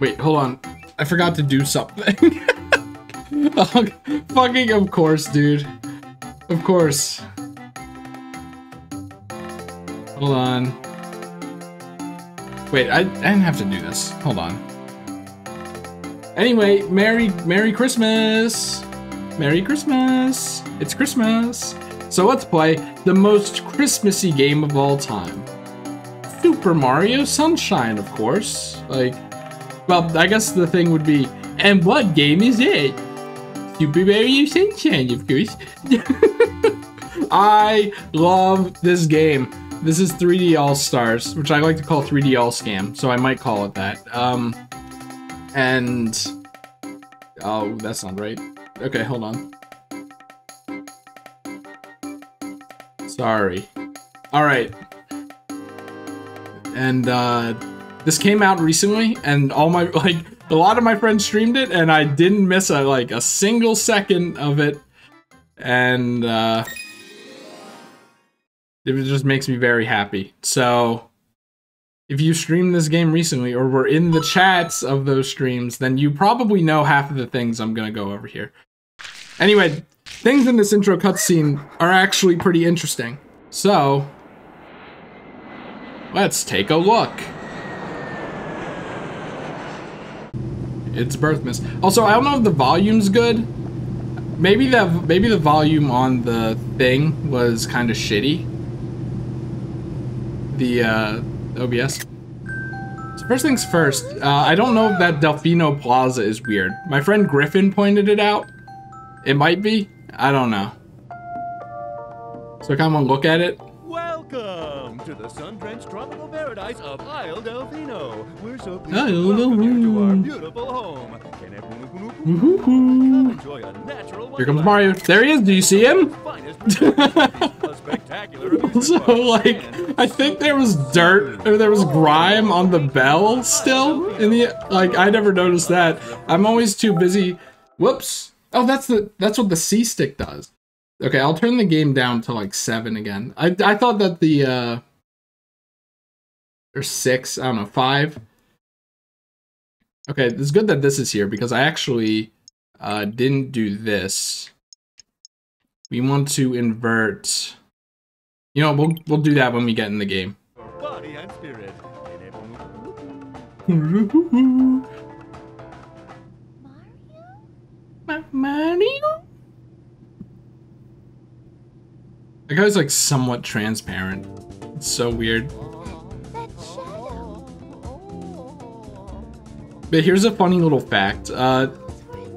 Wait, hold on. I forgot to do something. oh, fucking of course, dude. Of course. Hold on. Wait, I, I didn't have to do this. Hold on. Anyway, Merry Merry Christmas! Merry Christmas! It's Christmas! So let's play the most Christmassy game of all time. Super Mario Sunshine, of course. Like, well, I guess the thing would be, and what game is it? Super Mario Sunshine, of course. I love this game. This is 3D All Stars, which I like to call 3D All Scam, so I might call it that. Um, and oh, that's not right. Okay, hold on. Sorry. All right. And uh, this came out recently, and all my like a lot of my friends streamed it, and I didn't miss a like a single second of it, and uh, it just makes me very happy. So if you streamed this game recently or were in the chats of those streams, then you probably know half of the things I'm gonna go over here. Anyway, things in this intro cutscene are actually pretty interesting. So, let's take a look. It's Birthmas. Also, I don't know if the volume's good. Maybe the maybe the volume on the thing was kind of shitty. The uh, OBS. So first things first, uh, I don't know if that Delfino Plaza is weird. My friend Griffin pointed it out. It might be. I don't know. So come on, look at it. Welcome to the sun-drenched tropical paradise of Isle Delfino. We're so pleased Isle to welcome you to our beautiful home. Come enjoy a natural Here comes. Mario. There he is. Do you see him? Finest a spectacular amusement So like, I think there was dirt or there was grime on the bell still in the like. I never noticed that. I'm always too busy. Whoops. Oh, that's the that's what the C stick does. Okay, I'll turn the game down to like seven again. I I thought that the uh or six. I don't know five. Okay, it's good that this is here because I actually uh didn't do this. We want to invert. You know, we'll we'll do that when we get in the game. body and spirit. Mario? Mario? That guy's like somewhat transparent. It's so weird. But here's a funny little fact. Uh,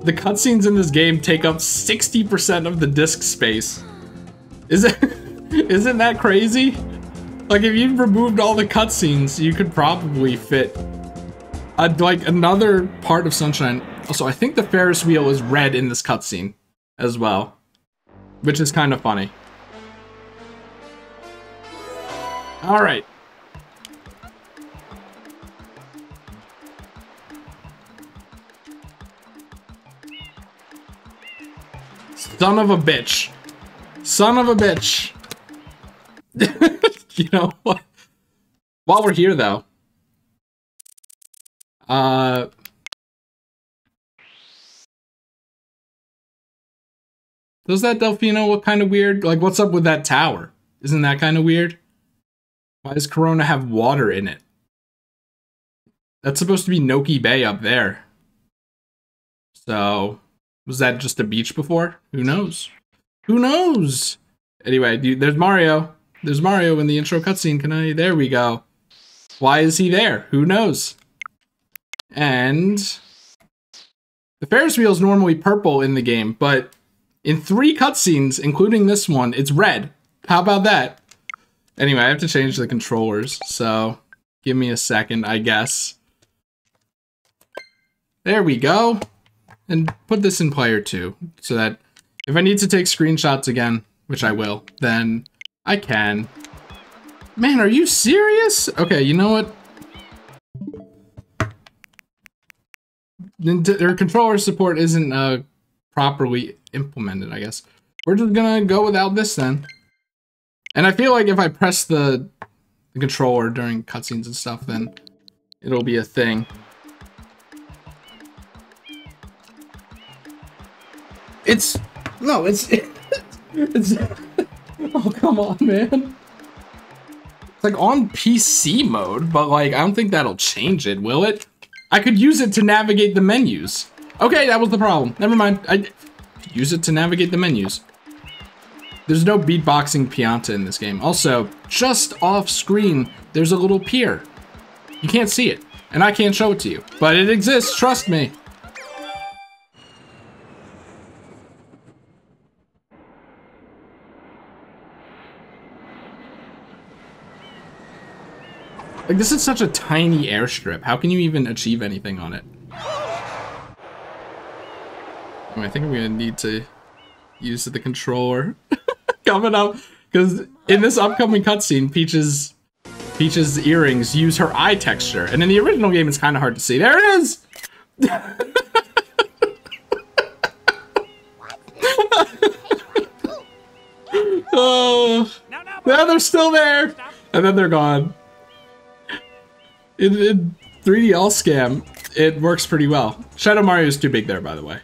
the cutscenes in this game take up 60% of the disk space. Is it? Isn't that crazy? Like if you removed all the cutscenes, you could probably fit like another part of Sunshine. Also, I think the Ferris wheel is red in this cutscene as well, which is kind of funny. All right. Son of a bitch. Son of a bitch. you know what? While we're here though. Uh Does that Delfino look kind of weird? Like what's up with that tower? Isn't that kind of weird? Why does Corona have water in it? That's supposed to be Noki Bay up there. So, was that just a beach before? Who knows? Who knows? Anyway, dude, there's Mario. There's Mario in the intro cutscene. Can I? There we go. Why is he there? Who knows? And the Ferris wheel is normally purple in the game, but in three cutscenes, including this one, it's red. How about that? Anyway, I have to change the controllers, so give me a second, I guess. There we go. And put this in player two, so that if I need to take screenshots again, which I will, then I can. Man, are you serious? Okay, you know what? Their controller support isn't uh, properly implemented, I guess. We're just gonna go without this then. And I feel like if I press the, the controller during cutscenes and stuff, then it'll be a thing. It's no, it's it's. Oh come on, man! It's like on PC mode, but like I don't think that'll change it, will it? I could use it to navigate the menus. Okay, that was the problem. Never mind. I use it to navigate the menus. There's no beatboxing Pianta in this game. Also, just off screen, there's a little pier. You can't see it, and I can't show it to you, but it exists, trust me. Like, this is such a tiny airstrip. How can you even achieve anything on it? Oh, I think I'm gonna need to use of the controller coming up because in this upcoming cutscene, Peach's Peach's earrings use her eye texture, and in the original game, it's kind of hard to see. There it is. oh, yeah, they're still there, and then they're gone. In, in 3D All Scam, it works pretty well. Shadow Mario is too big there, by the way.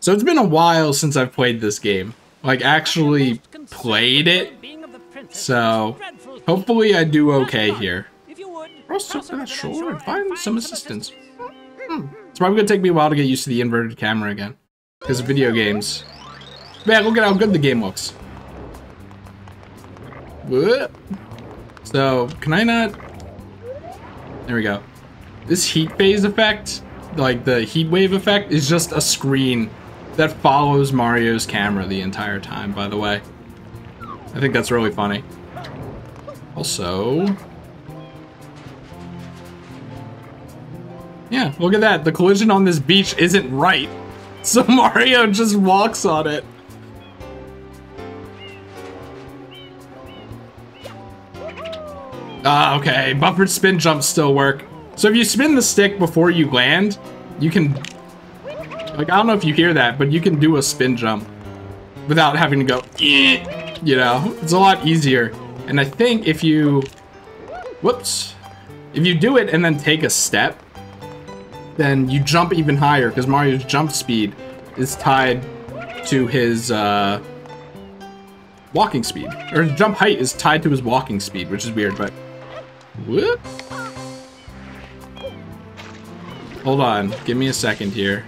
So it's been a while since I've played this game. Like, actually played it. So, hopefully I do okay here. Cross up to that shore and find some assistance. Hmm. It's probably gonna take me a while to get used to the inverted camera again. Because of video games. Man, look at how good the game looks. Whoop. So, can I not... There we go. This heat phase effect, like the heat wave effect, is just a screen that follows Mario's camera the entire time, by the way. I think that's really funny. Also... Yeah, look at that. The collision on this beach isn't right. So Mario just walks on it. Ah, okay. Buffered spin jumps still work. So if you spin the stick before you land, you can... Like, I don't know if you hear that, but you can do a spin jump without having to go, eh, you know? It's a lot easier. And I think if you... Whoops. If you do it and then take a step, then you jump even higher because Mario's jump speed is tied to his uh, walking speed. Or his jump height is tied to his walking speed, which is weird, but... Whoop. Hold on, give me a second here.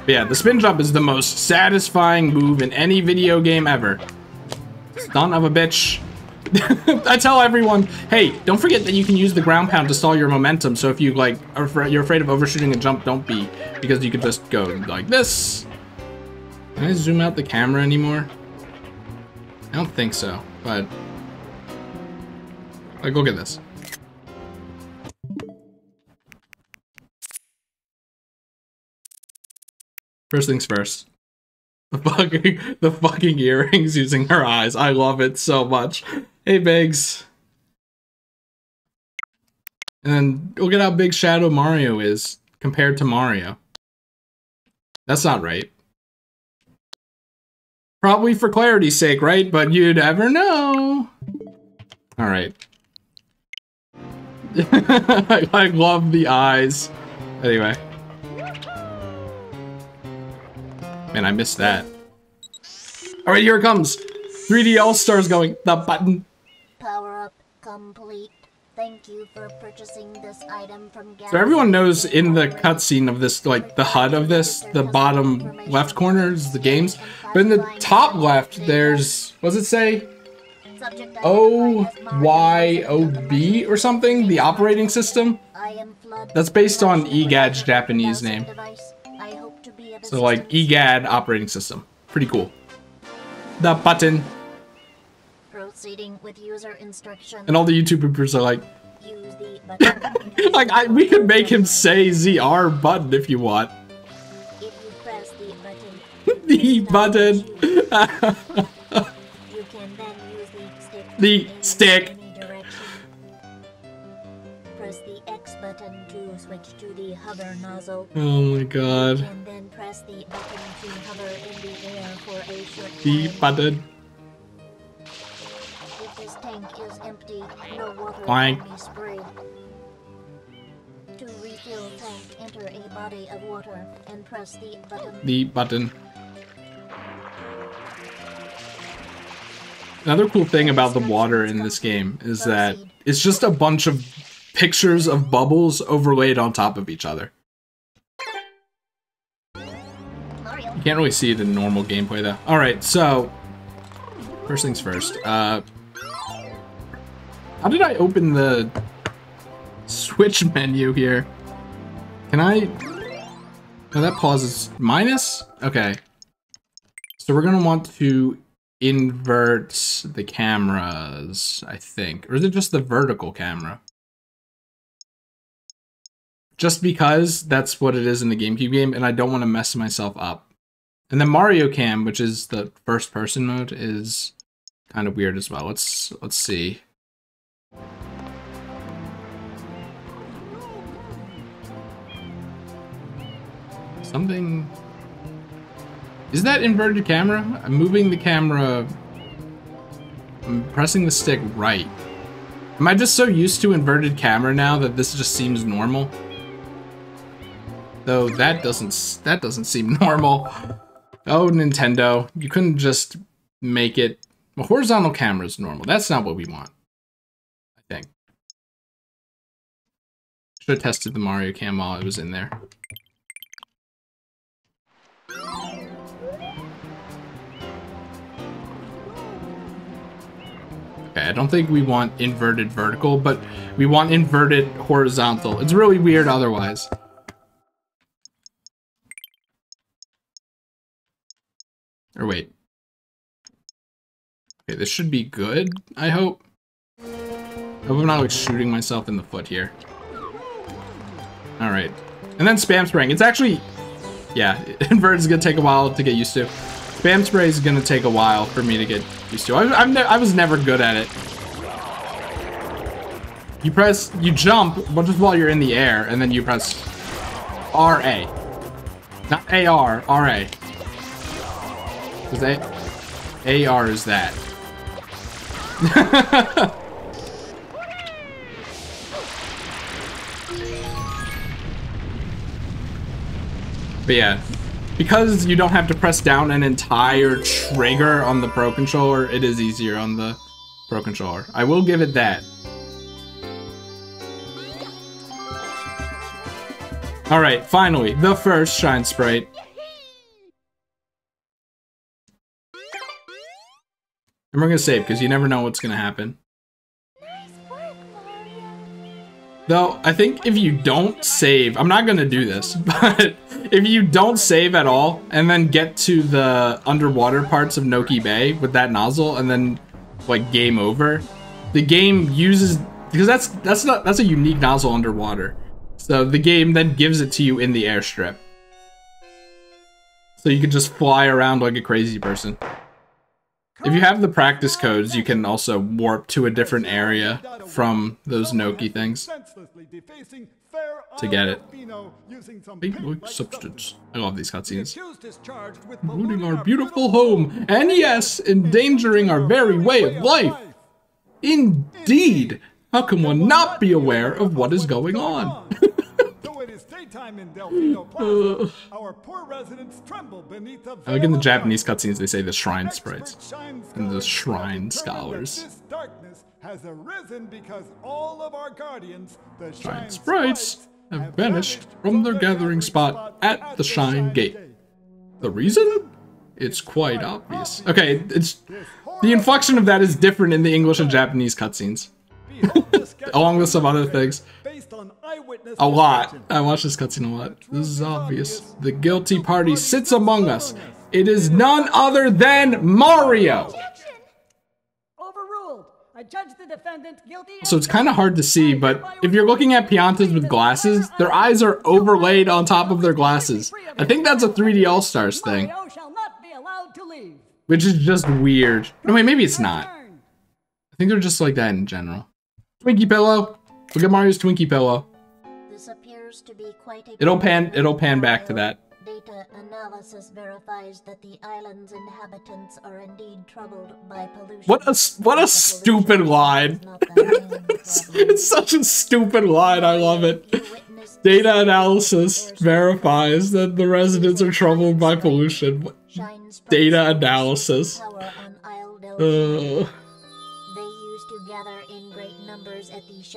But yeah, the spin jump is the most satisfying move in any video game ever. Son of a bitch. I tell everyone, hey, don't forget that you can use the ground pound to stall your momentum. So if you like, are you're afraid of overshooting a jump, don't be, because you could just go like this. Can I zoom out the camera anymore? I don't think so, but like, look at this. First things first. The fucking the fucking earrings using her eyes. I love it so much. Hey Biggs. And look at how big Shadow Mario is compared to Mario. That's not right. Probably for clarity's sake, right? But you never know. Alright. I love the eyes. Anyway. Man, I missed that. All right, here it comes. 3D All-Stars going. The button. Power up complete. Thank you for purchasing this item from So everyone knows in the cutscene of this, like the HUD of this, the bottom left corner is the games. But in the top left, there's, what does it say? O-Y-O-B or something? The operating system? That's based on EGAD's Japanese name. So like EGAD operating system. Pretty cool. The button. Proceeding with user instruction. And all the YouTube YouTubers are like, like I, we could make him say ZR button if you want. If you press the button. the button. you can then use the stick. The stick. Hover nozzle. Oh my god. And then press the button to hover in the air for a short The time. button. If this tank is empty. No water Clank. can be sprayed. To refill tank, enter a body of water and press the button. The button. Another cool thing about the water in this game is that it's just a bunch of pictures of bubbles overlaid on top of each other. You can't really see it in normal gameplay though. Alright, so first things first. Uh how did I open the switch menu here? Can I No that pauses minus? Okay. So we're gonna want to invert the cameras, I think. Or is it just the vertical camera? Just because that's what it is in the GameCube game, and I don't want to mess myself up. And then Mario Cam, which is the first person mode, is kind of weird as well. Let's let's see. Something Is that inverted camera? I'm moving the camera I'm pressing the stick right. Am I just so used to inverted camera now that this just seems normal? Though that doesn't that doesn't seem normal. Oh, Nintendo, you couldn't just make it well, horizontal camera is normal. That's not what we want. I think. Should have tested the Mario cam while it was in there. Okay, I don't think we want inverted vertical, but we want inverted horizontal. It's really weird otherwise. Or wait. Okay, this should be good, I hope. I hope I'm not like shooting myself in the foot here. Alright. And then spam spraying. It's actually, yeah, invert is gonna take a while to get used to. Spam spray is gonna take a while for me to get used to. I, I'm I was never good at it. You press, you jump, but just while you're in the air, and then you press RA. Not AR, RA. Because AR is that. but yeah, because you don't have to press down an entire trigger on the Pro Controller, it is easier on the Pro Controller. I will give it that. Alright, finally, the first Shine Sprite. And we're gonna save, because you never know what's gonna happen. Nice work, Though, I think if you don't save, I'm not gonna do this, but if you don't save at all, and then get to the underwater parts of Noki Bay with that nozzle, and then, like, game over, the game uses, because that's, that's not, that's a unique nozzle underwater. So the game then gives it to you in the airstrip. So you can just fly around like a crazy person. If you have the practice codes, you can also warp to a different area from those Noki things to get it. Look, substance. I love these cutscenes. Ruining our beautiful home, and yes, endangering our very way of life. Indeed! How can one not be aware of what is going on? Though it is daytime in Delfino Plaza, our poor residents tremble beneath the I like in the Japanese cutscenes they say the shrine sprites. and the shrine have determined that scholars. This darkness has arisen because all of our guardians, the Shrine shrine sprites, have vanished from their gathering spot at the Shrine Gate. The reason? It's quite obvious. Okay, it's the inflection of that is different in the English and Japanese cutscenes. Along with some other things. Based eyewitness A lot. I watch this cutscene a lot. This is obvious. The guilty party sits among us. It is none other than Mario. Overruled. I judge the defendant guilty. So it's kind of hard to see, but if you're looking at Piantas with glasses, their eyes are overlaid on top of their glasses. I think that's a 3D All Stars thing, Mario shall not be allowed to leave. which is just weird. No, wait, maybe it's not. I think they're just like that in general. Twinkie pillow. Look at Mario's Twinkie pillow. This appears to be quite a It'll pan. It'll pan back to that. data analysis verifies that the island's inhabitants are indeed troubled by pollution. What a what a stupid line. is not the main problem. It's such a stupid line. I love it. Data analysis verifies that the residents are troubled by pollution. Data analysis. Power on Isle Delfino. Uh,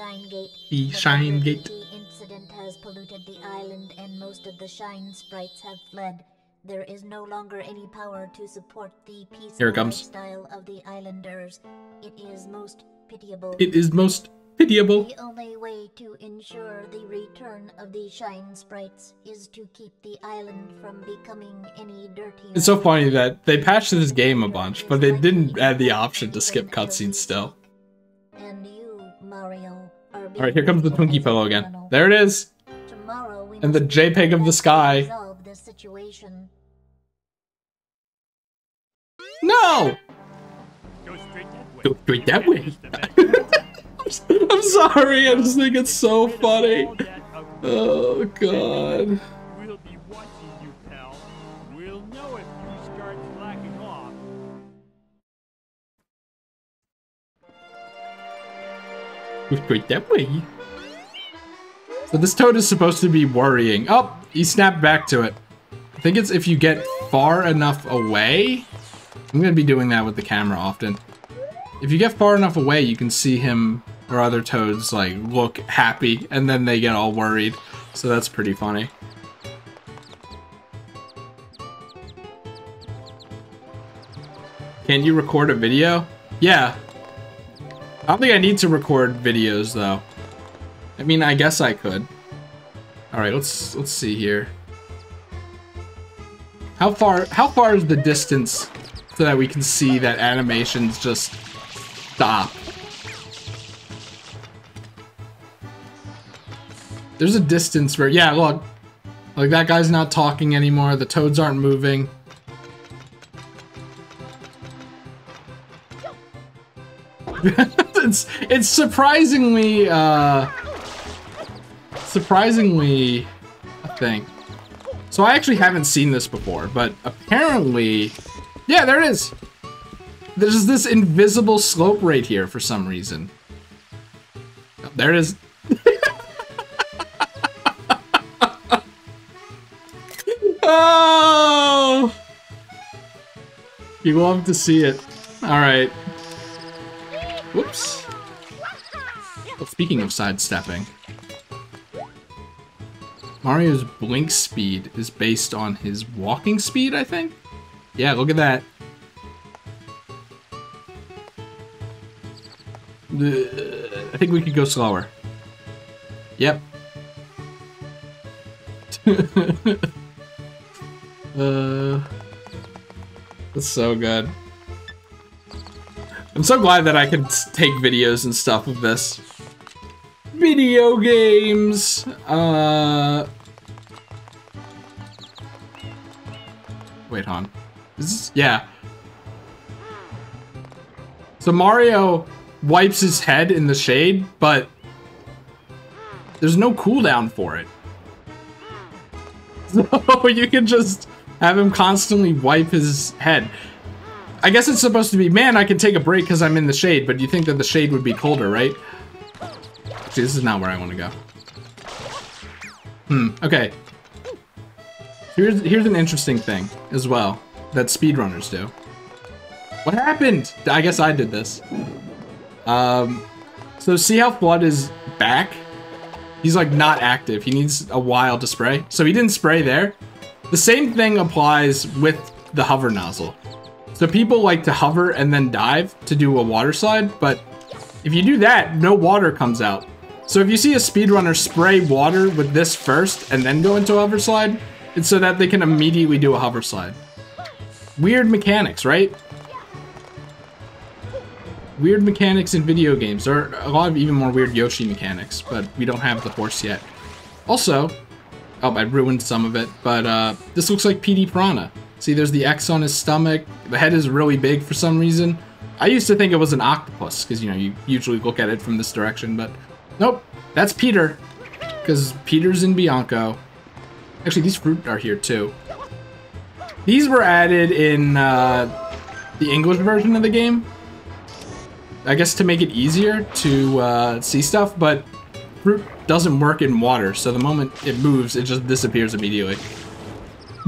Shine Gate. The Shine Gate. The incident has polluted the island and most of the Shine Sprites have fled. There is no longer any power to support the peaceful lifestyle of the islanders. It is most pitiable. it is most pitiable. The only way to ensure the return of the Shine Sprites is to keep the island from becoming any dirtier. It's so funny that they patched this game a bunch, but they didn't add the option to skip cutscenes still. And you, Mario, are Alright, here comes the being Twinkie pillow again. There it is. Tomorrow we And the JPEG of the sky. This situation. No! Go straight that way. Go straight that way. I'm sorry, I just think it's so funny. All that out Oh god. Straight that way. So this toad is supposed to be worrying. Oh, he snapped back to it. I think it's if you get far enough away. I'm gonna be doing that with the camera often. If you get far enough away, you can see him or other toads like look happy and then they get all worried. So that's pretty funny. Can you record a video? Yeah. I don't think I need to record videos though. I mean, I guess I could. All right, let's let's see here. How far how far is the distance so that we can see that animations just stop? There's a distance where yeah, look. Like that guy's not talking anymore, the toads aren't moving. it's it's surprisingly uh surprisingly a thing. So I actually haven't seen this before, but apparently yeah, there it is. There's this invisible slope right here for some reason. Oh, there it is. oh! You love to see it. All right. Whoops. Speaking of sidestepping, Mario's blink speed is based on his walking speed, I think? Yeah, look at that. I think we could go slower. Yep. uh, that's so good. I'm so glad that I can take videos and stuff of this. Video games. Uh. Wait, hon. Is this, yeah. So Mario wipes his head in the shade, but there's no cooldown for it. So you can just have him constantly wipe his head. I guess it's supposed to be, man, I can take a break because I'm in the shade, but you think that the shade would be colder, right? This is not where I want to go. Hmm, okay. Here's, here's an interesting thing as well that speedrunners do. What happened? I guess I did this. Um, so see how FLUDD is back? He's like not active. He needs a while to spray. So he didn't spray there. The same thing applies with the hover nozzle. So people like to hover and then dive to do a water slide, but if you do that, no water comes out. So if you see a speedrunner spray water with this first and then go into a hover slide, it's so that they can immediately do a hover slide. Weird mechanics, right? Weird mechanics in video games. There are a lot of even more weird Yoshi mechanics, but we don't have the horse yet. Also, oh, I ruined some of it, but uh, this looks like Petey Piranha. See, there's the X on his stomach. The head is really big for some reason. I used to think it was an octopus, because, you know, you usually look at it from this direction, but nope, that's Petey, because Petey's in Bianco. Actually, these fruit are here too. These were added in uh, the English version of the game. I guess to make it easier to uh, see stuff, but fruit doesn't work in water, so the moment it moves, it just disappears immediately.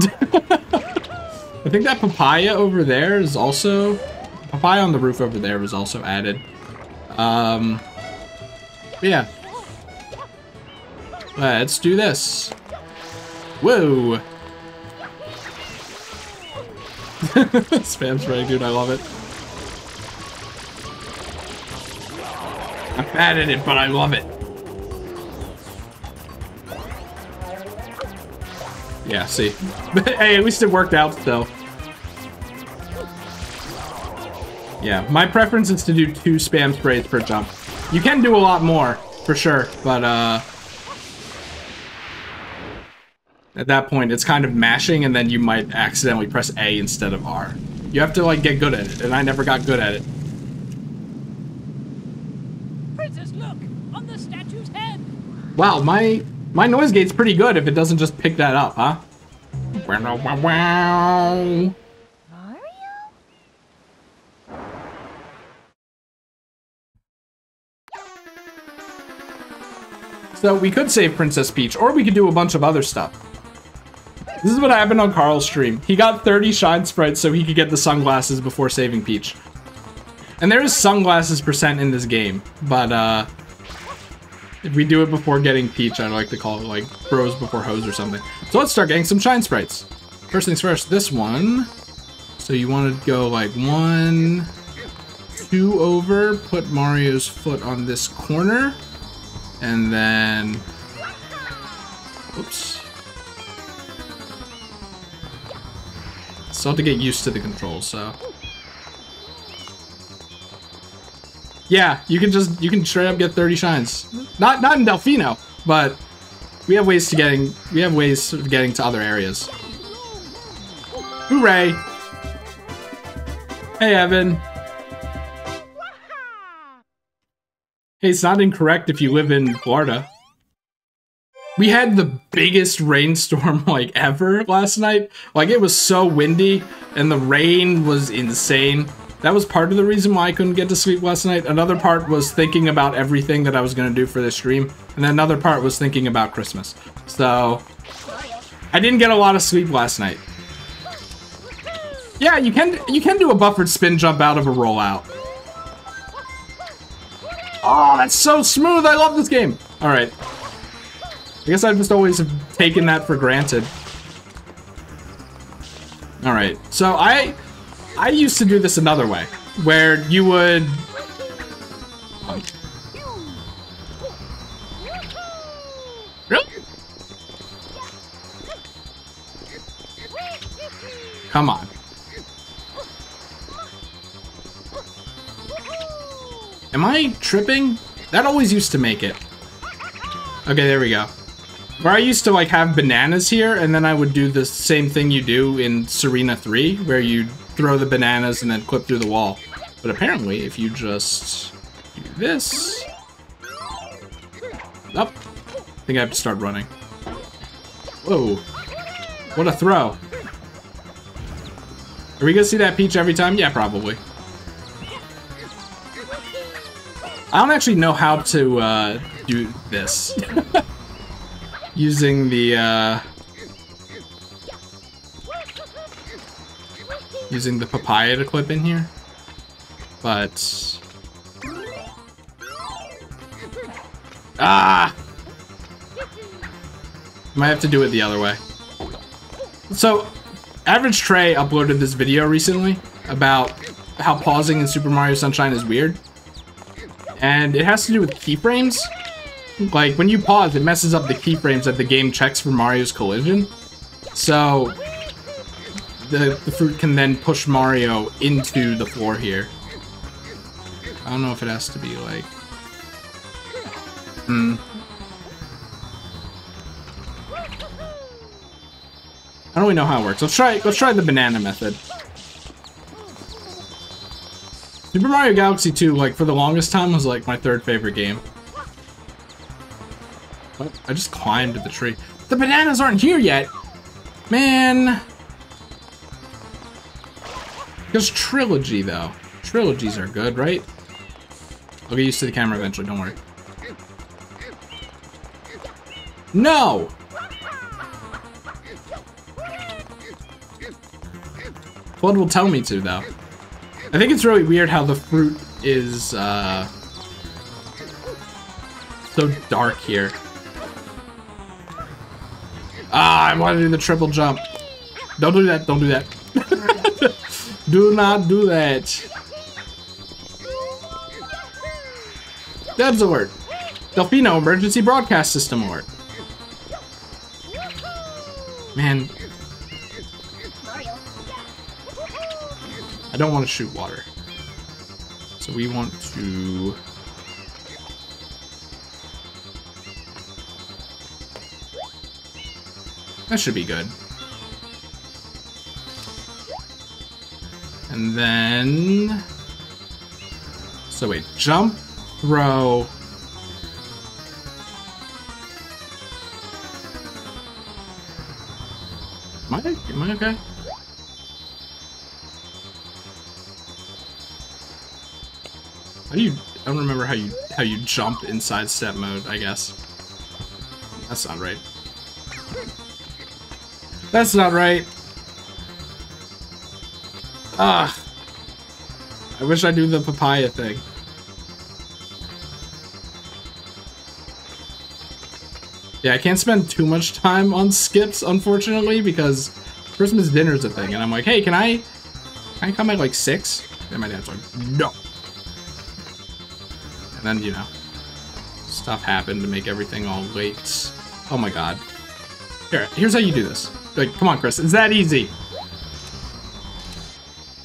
I think that papaya over there is also... Papaya on the roof over there was also added. Um, yeah. Let's do this. Whoa! Spam spray, dude, I love it. I'm bad at it, but I love it. Yeah, see. hey, at least it worked out though. Yeah, my preference is to do two spam sprays per jump. You can do a lot more, for sure, but uh... At that point, it's kind of mashing, and then you might accidentally press A instead of R. You have to, like, get good at it, and I never got good at it. Princess, look! On the statue's head! Wow, my my noise gate's pretty good if it doesn't just pick that up, huh? Wow, wow, wow. So we could save Princess Peach, or we could do a bunch of other stuff. This is what happened on Carl's stream. He got 30 shine sprites so he could get the sunglasses before saving Peach. And there is sunglasses percent in this game, but uh, if we do it before getting Peach, I'd like to call it like bros before hoes or something. So let's start getting some shine sprites. First things first, this one. So you want to go like one, two over, put Mario's foot on this corner, and then, oops. Still have to get used to the controls, so. Yeah, you can just you can straight up get 30 shines. Not not in Delfino, but we have ways to getting we have ways of getting to other areas. Hooray! Hey Evan. It's not incorrect if you live in Florida. We had the biggest rainstorm like ever last night. Like it was so windy and the rain was insane. That was part of the reason why I couldn't get to sleep last night. Another part was thinking about everything that I was going to do for this stream. And then another part was thinking about Christmas. So, I didn't get a lot of sleep last night. Yeah, you can you can do a buffered spin jump out of a rollout. Oh, that's so smooth. I love this game. All right. I guess I've just always taken that for granted. All right. So I I used to do this another way, where you would... Come on. Am I tripping? That always used to make it. Okay, there we go. Where I used to like have bananas here, and then I would do the same thing you do in Sirena 3, where you throw the bananas and then clip through the wall. But apparently, if you just do this... Up. Oh, I think I have to start running. Whoa. What a throw. Are we gonna see that Peach every time? Yeah, probably. I don't actually know how to uh, do this. Using the, uh... Using the papaya to clip in here. But... Ah! Might have to do it the other way. So, Average Trey uploaded this video recently about how pausing in Super Mario Sunshine is weird. And it has to do with keyframes. Like, when you pause, it messes up the keyframes that the game checks for Mario's collision. So, the, the fruit can then push Mario into the floor here. I don't know if it has to be like... Hmm. I don't really know how it works. Let's try let's try the banana method. Super Mario Galaxy 2, like, for the longest time was, like, my third favorite game. What? I just climbed the tree. The bananas aren't here yet. Man. There's Trilogy, though. Trilogies are good, right? I'll get used to the camera eventually, don't worry. No! Blood will tell me to, though. I think it's really weird how the fruit is, uh... So dark here. Ah, I want to do the triple jump. Don't do that, don't do that. do not do that. That's alert. Delfino Emergency Broadcast System alert. Man. I don't want to shoot water. So we want to... That should be good. And then... So wait, jump, throw... Am I, am I okay? Do you, I don't remember how you, how you jump inside step mode, I guess. That's not right. That's not right. Ah. I wish I knew the papaya thing. Yeah, I can't spend too much time on skips, unfortunately, because Christmas dinner's a thing, and I'm like, hey, can I, can I come at like 6? And my dad's like, no. Then, you know, stuff happened to make everything all late. Oh my god. Here, here's how you do this. Like, come on, Chris, it's that easy.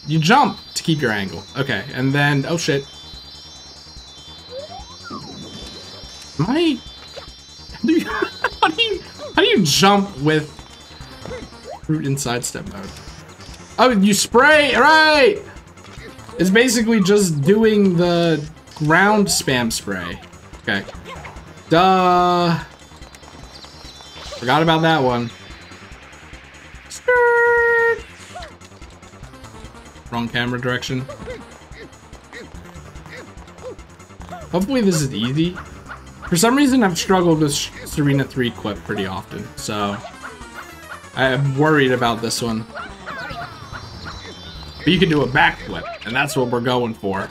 You jump to keep your angle. Okay, and then, oh shit. I... How do you, how do you, how do you jump with fruit inside step mode? Oh, you spray, right! It's basically just doing the ground spam spray. Okay. Duh. Forgot about that one. Wrong camera direction. Hopefully this is easy. For some reason, I've struggled with Sirena 3 Quip pretty often, so I'm worried about this one. But you can do a backflip, and that's what we're going for.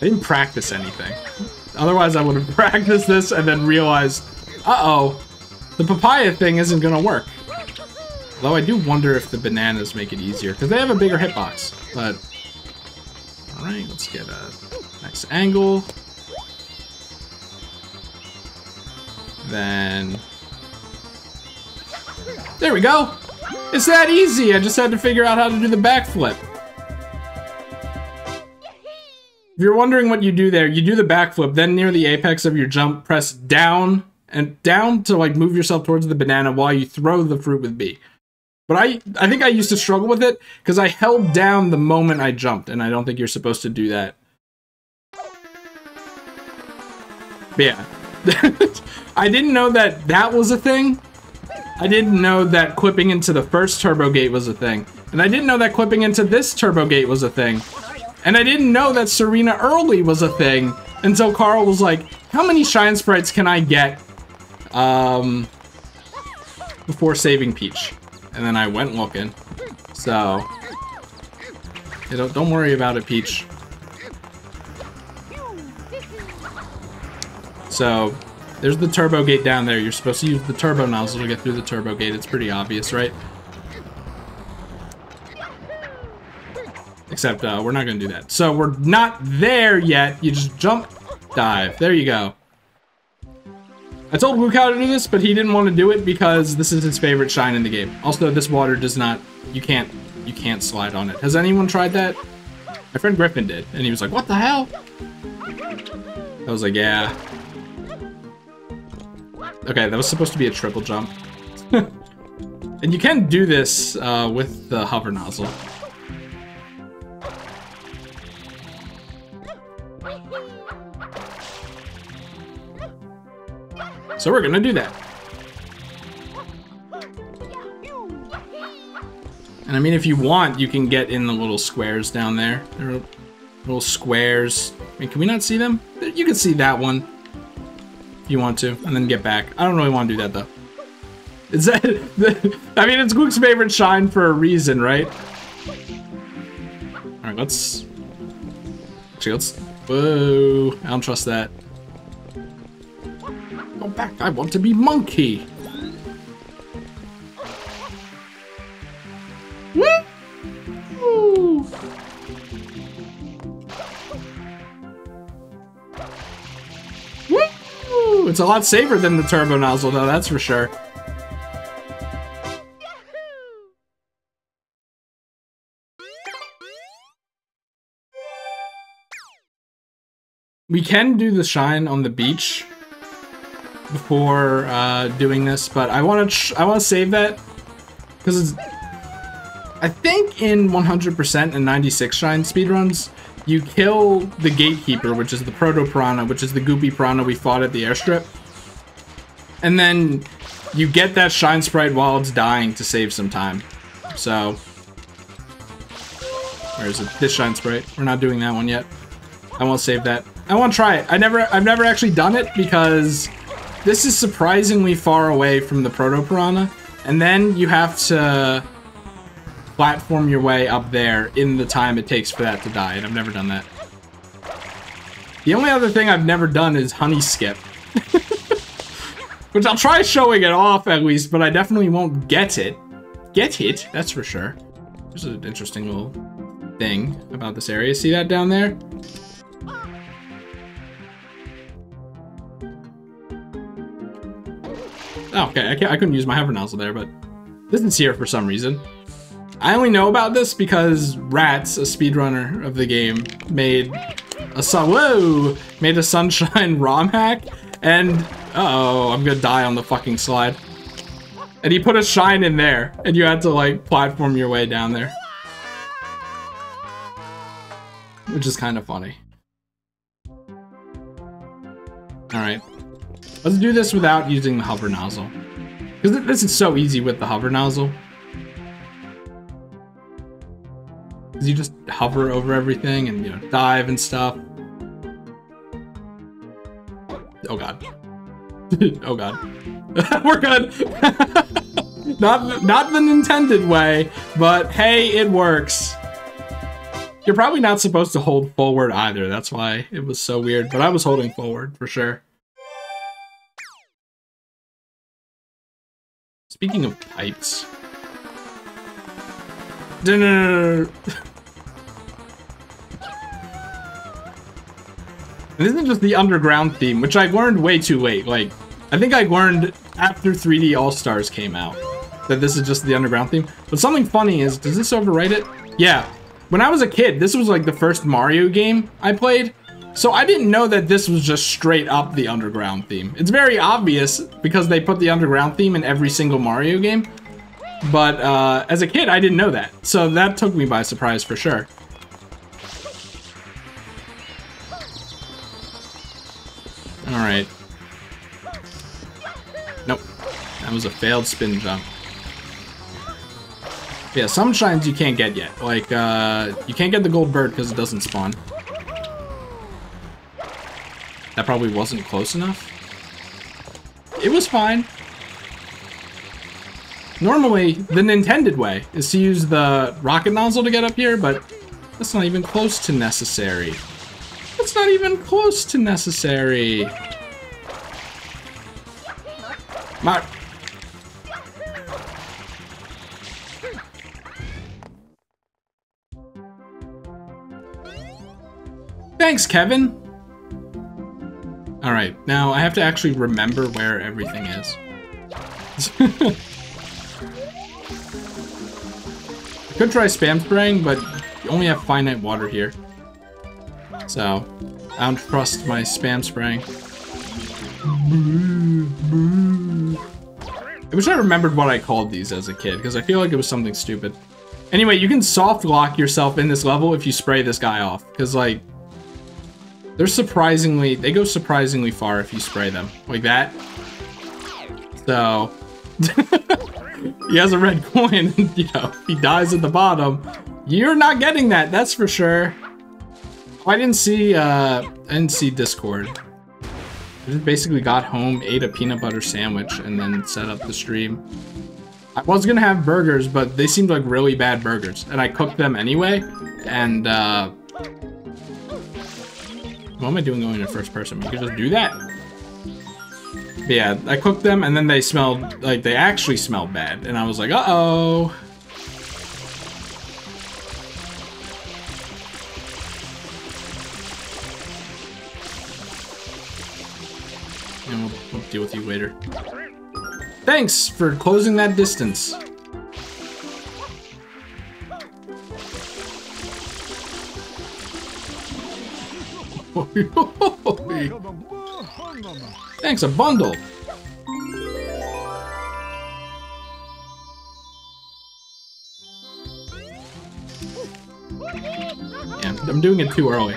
I didn't practice anything. Otherwise, I would have practiced this and then realized, uh-oh, the papaya thing isn't gonna work. Though I do wonder if the bananas make it easier, because they have a bigger hitbox, but... Alright, let's get a nice angle. Then... There we go! It's that easy! I just had to figure out how to do the backflip. If you're wondering what you do there, you do the backflip, then near the apex of your jump, press down and down to like move yourself towards the banana while you throw the fruit with B. But I, I think I used to struggle with it because I held down the moment I jumped, and I don't think you're supposed to do that. But yeah. I didn't know that that was a thing. I didn't know that clipping into the first turbo gate was a thing. And I didn't know that clipping into this turbo gate was a thing. And I didn't know that Sirena Early was a thing until Carl was like, how many Shine Sprites can I get um, before saving Peach? And then I went looking. So, don't worry about it, Peach. So, there's the turbo gate down there. You're supposed to use the turbo nozzle to get through the turbo gate. It's pretty obvious, right? Except, uh, we're not gonna do that. So, we're not there yet. You just jump, dive. There you go. I told how to do this, but he didn't want to do it because this is his favorite shine in the game. Also, this water does not, you can't, you can't slide on it. Has anyone tried that? My friend Griffin did, and he was like, what the hell? I was like, yeah. Okay, that was supposed to be a triple jump. and you can do this uh, with the hover nozzle. So we're gonna do that. And I mean, if you want, you can get in the little squares down there. There are little squares. I mean, can we not see them? You can see that one. If you want to, and then get back. I don't really want to do that, though. Is that... I mean, it's Gook's favorite shine for a reason, right? Alright, let's... Actually, let's... Whoa, I don't trust that. Back, I want to be monkey. Woo! It's a lot safer than the turbo nozzle, though, that's for sure. We can do the shine on the beach before uh, doing this, but I want to I want to save that because it's. I think in 100% and 96 shine speedruns, you kill the gatekeeper, which is the proto piranha, which is the goopy piranha we fought at the airstrip, and then you get that shine sprite while it's dying to save some time. So, where is it? This shine sprite. We're not doing that one yet. I won't save that. I want to try it. I never, I've never actually done it because this is surprisingly far away from the Proto Piranha, and then you have to platform your way up there in the time it takes for that to die, and I've never done that. The only other thing I've never done is Honey Skip. Which I'll try showing it off at least, but I definitely won't get it. Get it, that's for sure. There's an interesting little thing about this area. See that down there? Oh, okay, I, can't, I couldn't use my hover nozzle there, but this is here for some reason. I only know about this because Rats, a speedrunner of the game, made a sun whoa made a sunshine ROM hack, and uh oh, I'm gonna die on the fucking slide. And he put a shine in there, and you had to like platform your way down there, which is kind of funny. All right. Let's do this without using the hover nozzle. Because this is so easy with the hover nozzle. Because you just hover over everything and, you know, dive and stuff. Oh god. oh god. We're good! not, not the intended way, but hey, it works. You're probably not supposed to hold forward either, that's why it was so weird, but I was holding forward for sure. Speaking of pipes. Dinner. this isn't just the underground theme, which I learned way too late. Like, I think I learned after 3D All-Stars came out that this is just the underground theme. But something funny is, does this overwrite it? Yeah. When I was a kid, this was like the first Mario game I played. So I didn't know that this was just straight up the underground theme. It's very obvious because they put the underground theme in every single Mario game. But uh, as a kid, I didn't know that. So that took me by surprise for sure. Alright. Nope. That was a failed spin jump. Yeah, some shines you can't get yet. Like, uh, you can't get the gold bird because it doesn't spawn. That probably wasn't close enough. It was fine. Normally, the intended way is to use the rocket nozzle to get up here, but that's not even close to necessary. That's not even close to necessary. Mar Thanks, Kevin. Alright, now I have to actually remember where everything is. I could try spam spraying, but you only have finite water here. So, I don't trust my spam spraying. I wish I remembered what I called these as a kid, because I feel like it was something stupid. Anyway, you can soft lock yourself in this level if you spray this guy off, because like, They're surprisingly, they go surprisingly far if you spray them. Like that. So, he has a red coin, you know, he dies at the bottom. You're not getting that, that's for sure. Oh, I didn't see, uh, I didn't see Discord. I just basically got home, ate a peanut butter sandwich, and then set up the stream. I was gonna have burgers, but they seemed like really bad burgers, and I cooked them anyway, and, uh... What am I doing going in first person? You could just do that. But yeah, I cooked them, and then they smelled, like, they actually smelled bad, and I was like, uh-oh. And we'll, we'll deal with you later. Thanks for closing that distance. Thanks, a bundle. Yeah, I'm doing it too early.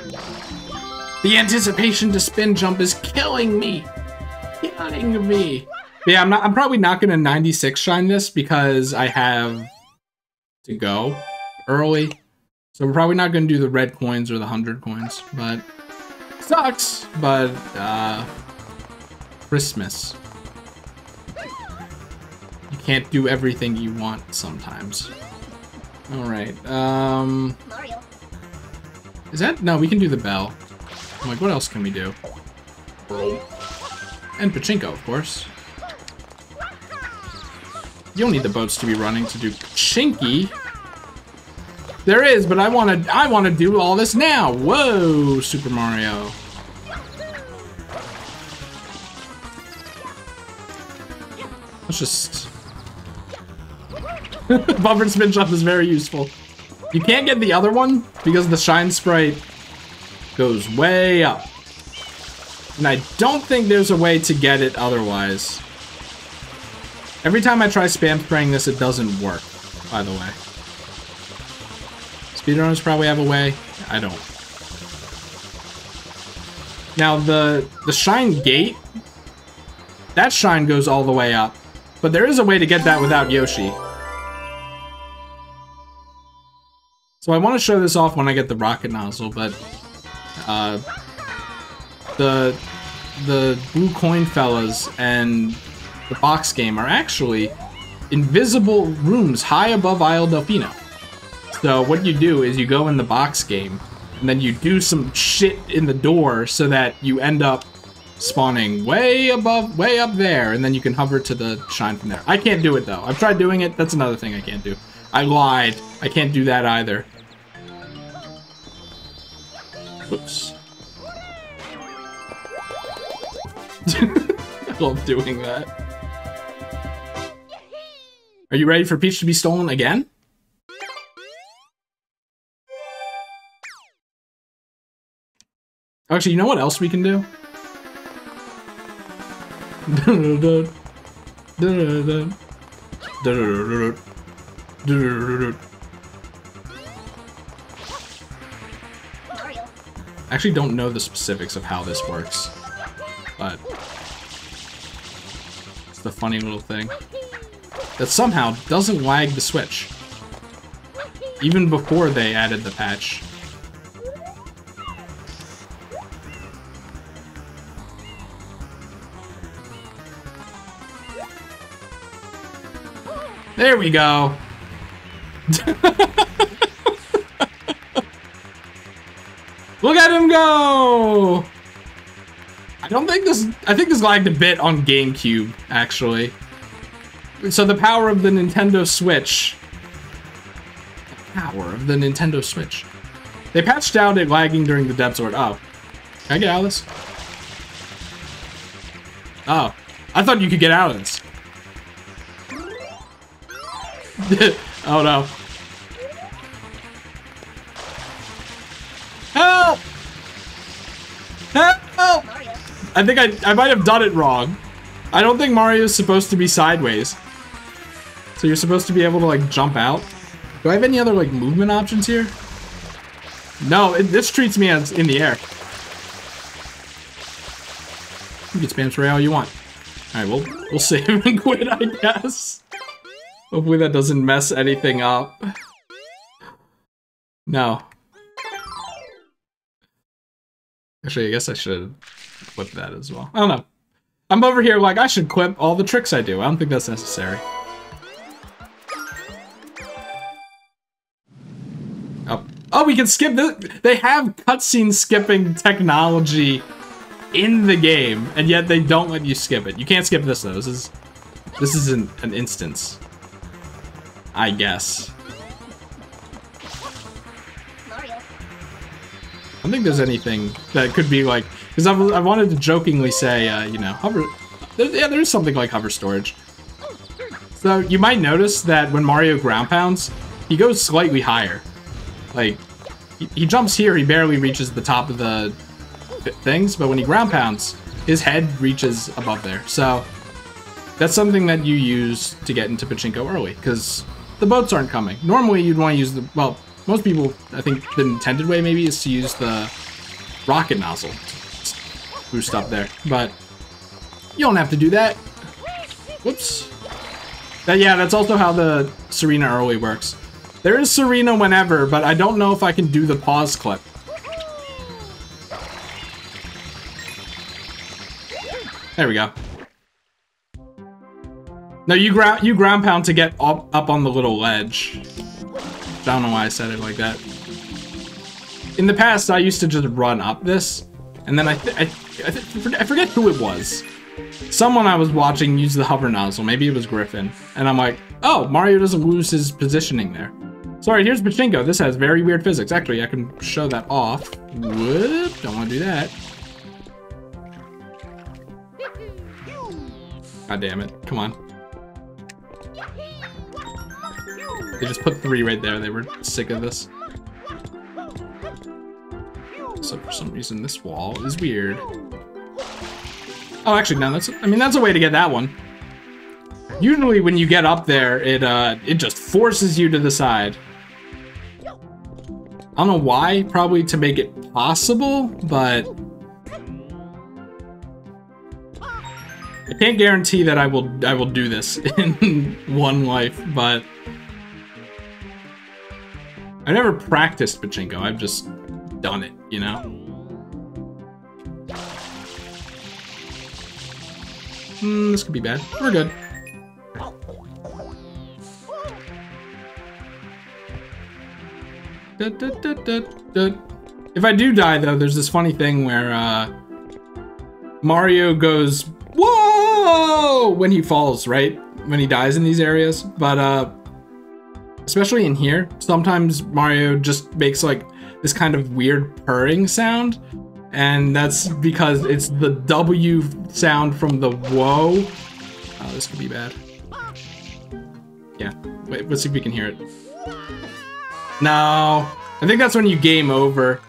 The anticipation to spin jump is killing me. Killing me. But yeah, I'm not. I'm probably not gonna 96 shine this because I have to go early. So we're probably not gonna do the red coins or the hundred coins, but sucks. But uh, Christmas. You can't do everything you want sometimes. All right. Um, is that no? We can do the bell. I'm like, what else can we do? And pachinko, of course. You don't need the boats to be running to do chinky. There is, but I want to. I want to do all this now. Whoa, Super Mario. Let's just. Bumper spin jump is very useful. You can't get the other one because the shine sprite goes way up. And I don't think there's a way to get it otherwise. Every time I try spam spraying this, it doesn't work, by the way. Speedrunners probably have a way. I don't. Now, the, the shine gate, that shine goes all the way up. But there is a way to get that without Yoshi. So I want to show this off when I get the rocket nozzle, but uh, the the blue coin fellas and the box game are actually invisible rooms high above Isle Delfino. So what you do is you go in the box game, and then you do some shit in the door so that you end up spawning way above, way up there, and then you can hover to the shine from there. I can't do it though. I've tried doing it. That's another thing I can't do. I lied. I can't do that either. Whoops. I love doing that. Are you ready for Peach to be stolen again? Actually, you know what else we can do? I actually don't know the specifics of how this works, but it's the funny little thing that somehow doesn't lag the Switch, even before they added the patch. There we go. Look at him go! I don't think this. I think this lagged a bit on GameCube, actually. So the power of the Nintendo Switch. The power of the Nintendo Switch. They patched out it lagging during the Depth Sword. Oh. Can I get out of this? Oh. I thought you could get out of this. oh no. Help! Help! I think I, I might have done it wrong. I don't think Mario is supposed to be sideways. So you're supposed to be able to like jump out. Do I have any other like movement options here? No, it, this treats me as in the air. You can spam spray all you want. All right, we'll we'll save and quit, I guess. Hopefully that doesn't mess anything up. No. Actually, I guess I should equip that as well. I don't know. I'm over here like I should equip all the tricks I do. I don't think that's necessary. Oh, oh, we can skip this. They have cutscene skipping technology in the game, and yet they don't let you skip it. You can't skip this though. This is this is an, an instance. I guess. I don't think there's anything that could be like because I wanted to jokingly say, uh, you know, hover. There, yeah, there is something like hover storage. So you might notice that when Mario ground pounds, he goes slightly higher. Like he, he jumps here, he barely reaches the top of the things, but when he ground pounds, his head reaches above there. So that's something that you use to get into Pachinko early because the boats aren't coming. Normally, you'd want to use the well. Most people, I think, the intended way maybe is to use the rocket nozzle boost up there, but you don't have to do that. Whoops. That, yeah, that's also how the Sirena early works. There is Sirena whenever, but I don't know if I can do the pause clip. There we go. No, you ground you ground pound to get up up on the little ledge. I don't know why I said it like that. In the past, I used to just run up this, and then I I, I, I forget who it was. Someone I was watching used the hover nozzle. Maybe it was Griffin, and I'm like, oh, Mario doesn't lose his positioning there. Sorry, here's Pachinko. This has very weird physics. Actually, I can show that off. Whoop, don't want to do that. God damn it. Come on. They just put three right there. They were sick of this. So for some reason, this wall is weird. Oh, actually, no. That's. I mean, that's a way to get that one. Usually, when you get up there, it uh, it just forces you to the side. I don't know why. Probably to make it possible, but I can't guarantee that I will. I will do this in one life, but. I never practiced pachinko. I've just done it, you know. Hmm, this could be bad. We're good. Da, da, da. If I do die, though, there's this funny thing where uh, Mario goes, "Whoa!" when he falls, right? When he dies in these areas, but uh, especially in here, sometimes Mario just makes like this kind of weird purring sound. And that's because it's the W sound from the whoa. Oh, this could be bad. Yeah, wait, let's see if we can hear it. No, I think that's when you game over.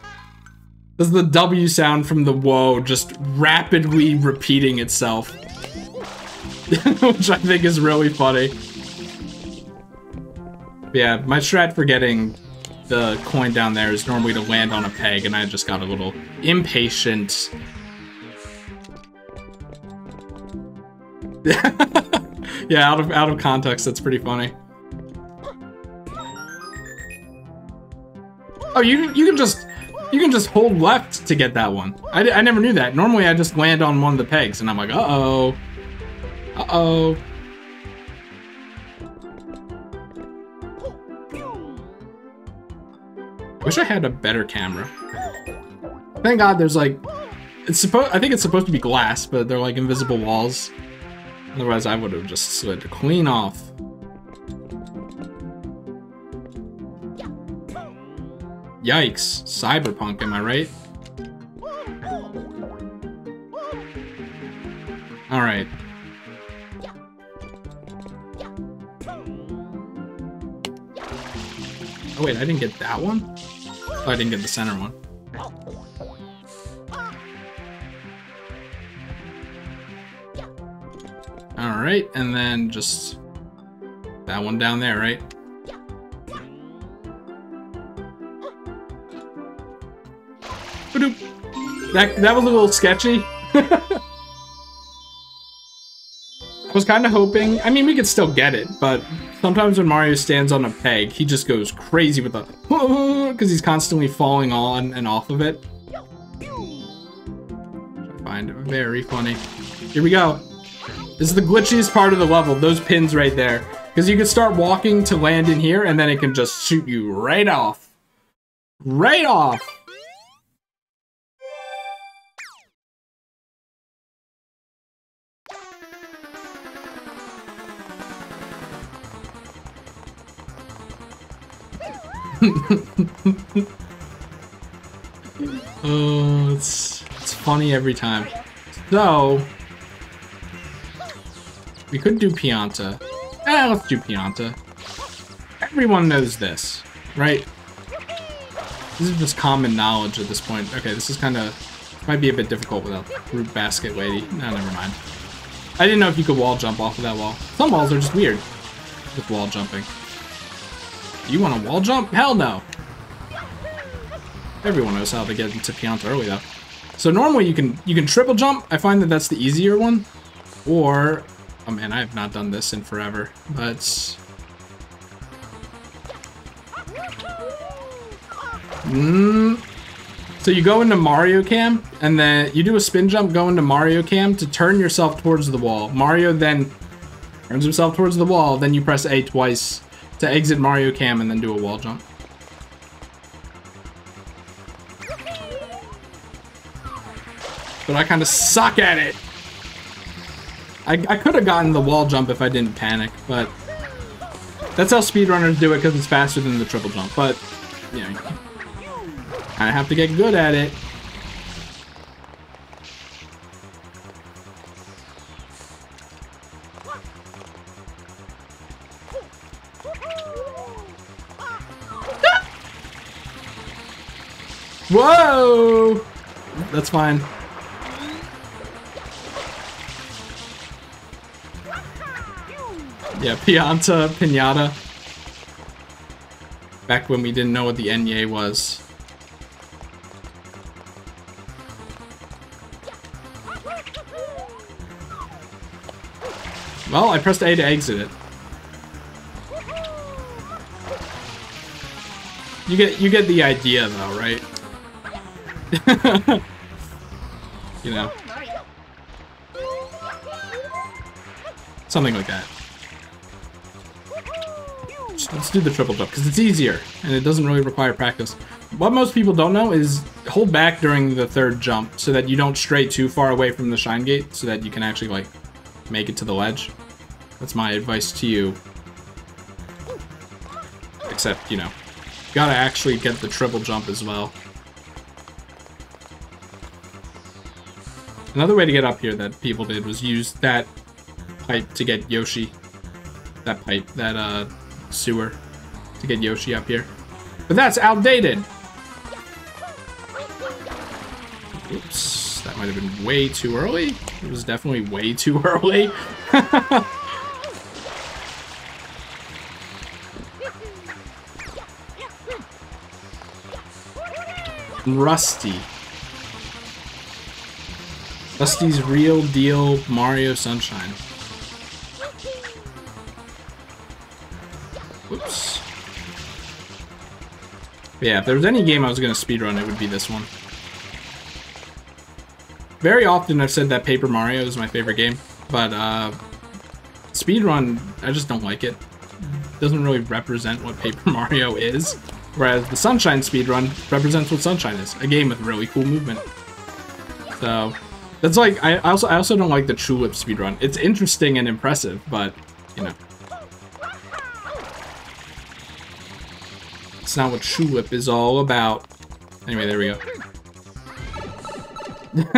This is the W sound from the whoa just rapidly repeating itself. Which I think is really funny. Yeah, my strat for getting the coin down there is normally to land on a peg, and I just got a little impatient. yeah, out of out of context, that's pretty funny. Oh, you you can just you can just hold left to get that one. I, I never knew that. Normally, I just land on one of the pegs, and I'm like, uh oh, uh oh. Wish I had a better camera. Thank God there's like, it's supposed. I think it's supposed to be glass, but they're like invisible walls. Otherwise, I would have just slid clean off. Yikes! Cyberpunk, am I right? All Oh wait, I didn't get that one? Oh, I didn't get the center one. Alright, and then just that one down there, right? That, that was a little sketchy. Was kind of hoping, I mean, we could still get it, but sometimes when Mario stands on a peg, he just goes crazy with the, because he's constantly falling on and off of it. I find it very funny. Here we go. This is the glitchiest part of the level, those pins right there. Because you can start walking to land in here, and then it can just shoot you right off. Right off! oh, it's it's funny every time. So we could do Pianta. Eh, let's do Pianta. Everyone knows this, right? This is just common knowledge at this point. Okay, this is kind of might be a bit difficult without root basket lady. No, never mind. I didn't know if you could wall jump off of that wall. Some walls are just weird with wall jumping. You want a wall jump? Hell no. Everyone knows how to get into Pianta early though. So normally you can you can triple jump. I find that that's the easier one. Or, oh man, I have not done this in forever. But Mm. So you go into Mario Cam, and then you do a spin jump, go into Mario Cam to turn yourself towards the wall. Mario then turns himself towards the wall, then you press A twice to exit Mario Cam and then do a wall jump. But I kind of suck at it. I, I could have gotten the wall jump if I didn't panic, but that's how speedrunners do it because it's faster than the triple jump. But, you know, I have to get good at it. Whoa! That's fine. Yeah, Pianta, Pinata. Back when we didn't know what the Enye was. Well, I pressed A to exit it. You get you get the idea though, right? you know. Something like that. Let's do the triple jump, because it's easier, and it doesn't really require practice. What most people don't know is hold back during the third jump, so that you don't stray too far away from the Shine Gate, so that you can actually, like, make it to the ledge. That's my advice to you. Except, you know, gotta actually get the triple jump as well. Another way to get up here that people did was use that pipe to get Yoshi. That pipe, that uh, sewer to get Yoshi up here. But that's outdated! Oops, that might have been way too early. It was definitely way too early. Rusty. Rusty's real deal Mario Sunshine. Whoops. Yeah, if there was any game I was going to speedrun, it would be this one. Very often I've said that Paper Mario is my favorite game, but uh, speedrun, I just don't like it. it. Doesn't really represent what Paper Mario is. Whereas the Sunshine speedrun represents what Sunshine is, a game with really cool movement. So, that's like, I also I also don't like the Tulip speedrun. It's interesting and impressive, but, you know. It's not what Tulip is all about. Anyway, there we go.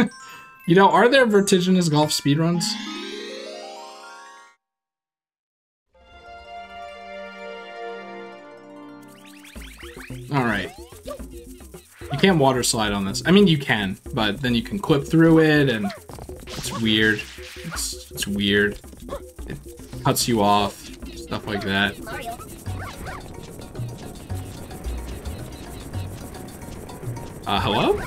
you know, are there vertiginous golf speedruns? Alright. You can't water slide on this. I mean, you can, but then you can clip through it, and it's weird. It's, it's weird. It cuts you off, stuff like that. Uh, hello?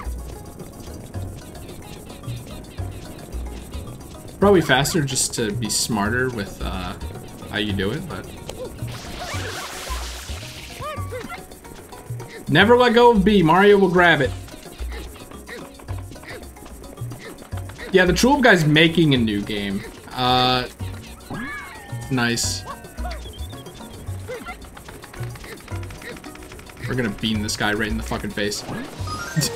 Probably faster just to be smarter with uh, how you do it, but. Never let go of B. Mario will grab it. Yeah, the Tulip guy's making a new game. Uh, nice. We're gonna beam this guy right in the fucking face.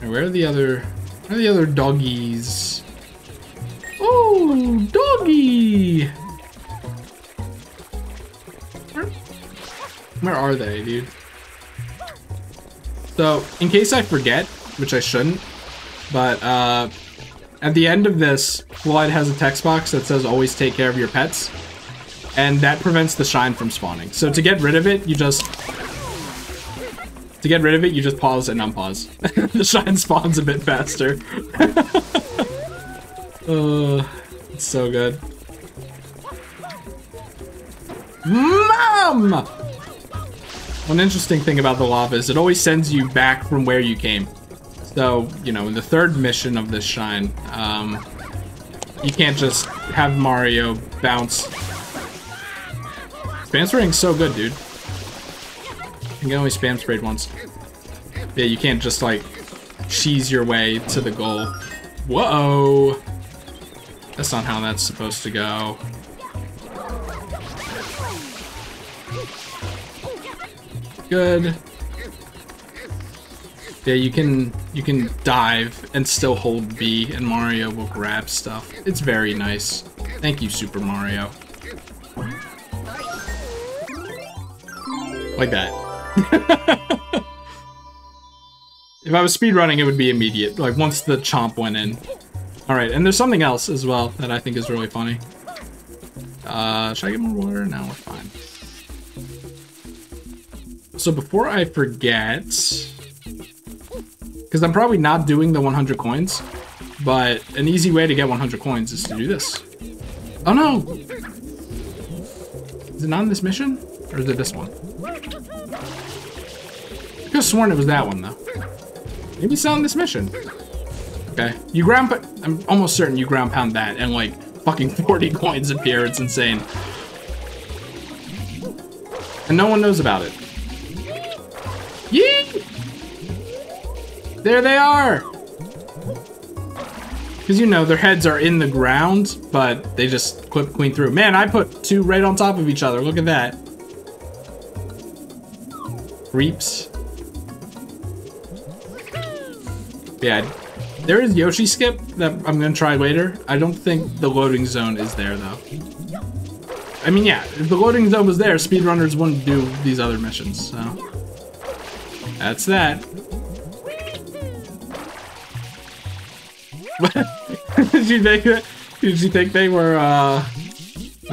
where are the other, where are the other doggies? Oh, doggy! Where are they, dude? So, in case I forget, which I shouldn't, but uh, at the end of this, Blood has a text box that says always take care of your pets. And that prevents the shine from spawning. So to get rid of it, you just... To get rid of it, you just pause and unpause. the shine spawns a bit faster. uh, it's so good. Mom! One interesting thing about the lava is it always sends you back from where you came. So, you know, in the third mission of this shine, um, you can't just have Mario bounce. Spam spraying's so good, dude. You can only spam sprayed once. Yeah, you can't just, like, cheese your way to the goal. Whoa! That's not how that's supposed to go. Good. Yeah, you can you can dive and still hold B and Mario will grab stuff. It's very nice. Thank you, Super Mario. Like that. if I was speedrunning, it would be immediate. Like, once the chomp went in. Alright, and there's something else as well that I think is really funny. Uh, should I get more water? No, we're fine. So before I forget, because I'm probably not doing the 100 coins, but an easy way to get 100 coins is to do this. Oh no! Is it not in this mission? Or is it this one? I could have sworn it was that one, though. Maybe it's not in this mission. Okay. You ground I'm almost certain you ground pound that, and like, fucking 40 coins appear. It's insane. And no one knows about it. Yee! There they are! Because, you know, their heads are in the ground, but they just clip queen through. Man, I put two right on top of each other. Look at that. Creeps. Yeah, there is Yoshi skip that I'm going to try later. I don't think the loading zone is there, though. I mean, yeah, if the loading zone was there, speedrunners wouldn't do these other missions, so... That's that. Did you think that? Did you think they were uh,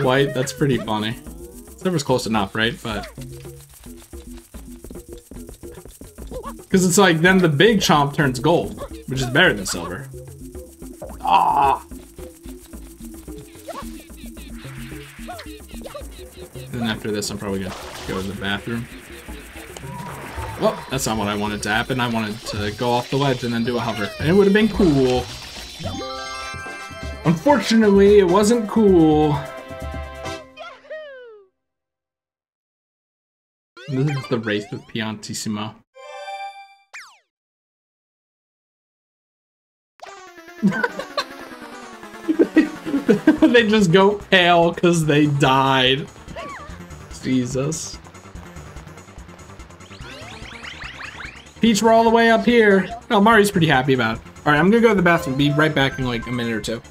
white? That's pretty funny. Silver's close enough, right? But because it's like then the big chomp turns gold, which is better than silver. Ah. And after this, I'm probably gonna go to the bathroom. Well, that's not what I wanted to happen. I wanted to go off the ledge and then do a hover. And it would have been cool. Unfortunately, it wasn't cool. This is the race with Piantissimo. they just go pale because they died. Jesus. Peach, we're all the way up here. Oh, Mario's pretty happy about it. All right, I'm gonna go to the bathroom. Be right back in like a minute or two.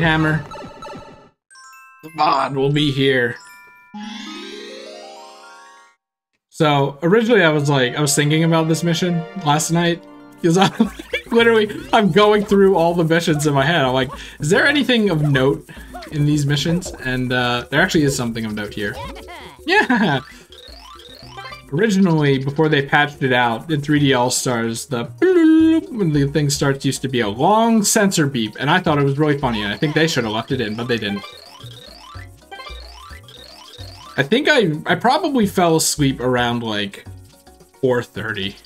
Hammer. The VOD will be here. So originally, I was like, I was thinking about this mission last night because I'm literally I'm going through all the missions in my head. I'm like, is there anything of note in these missions? And uh, there actually is something of note here. Yeah. Originally, before they patched it out in 3D All Stars, the when the thing starts used to be a long censor beep, and I thought it was really funny. And I think they should have left it in, but they didn't. I think I I probably fell asleep around like 4:30.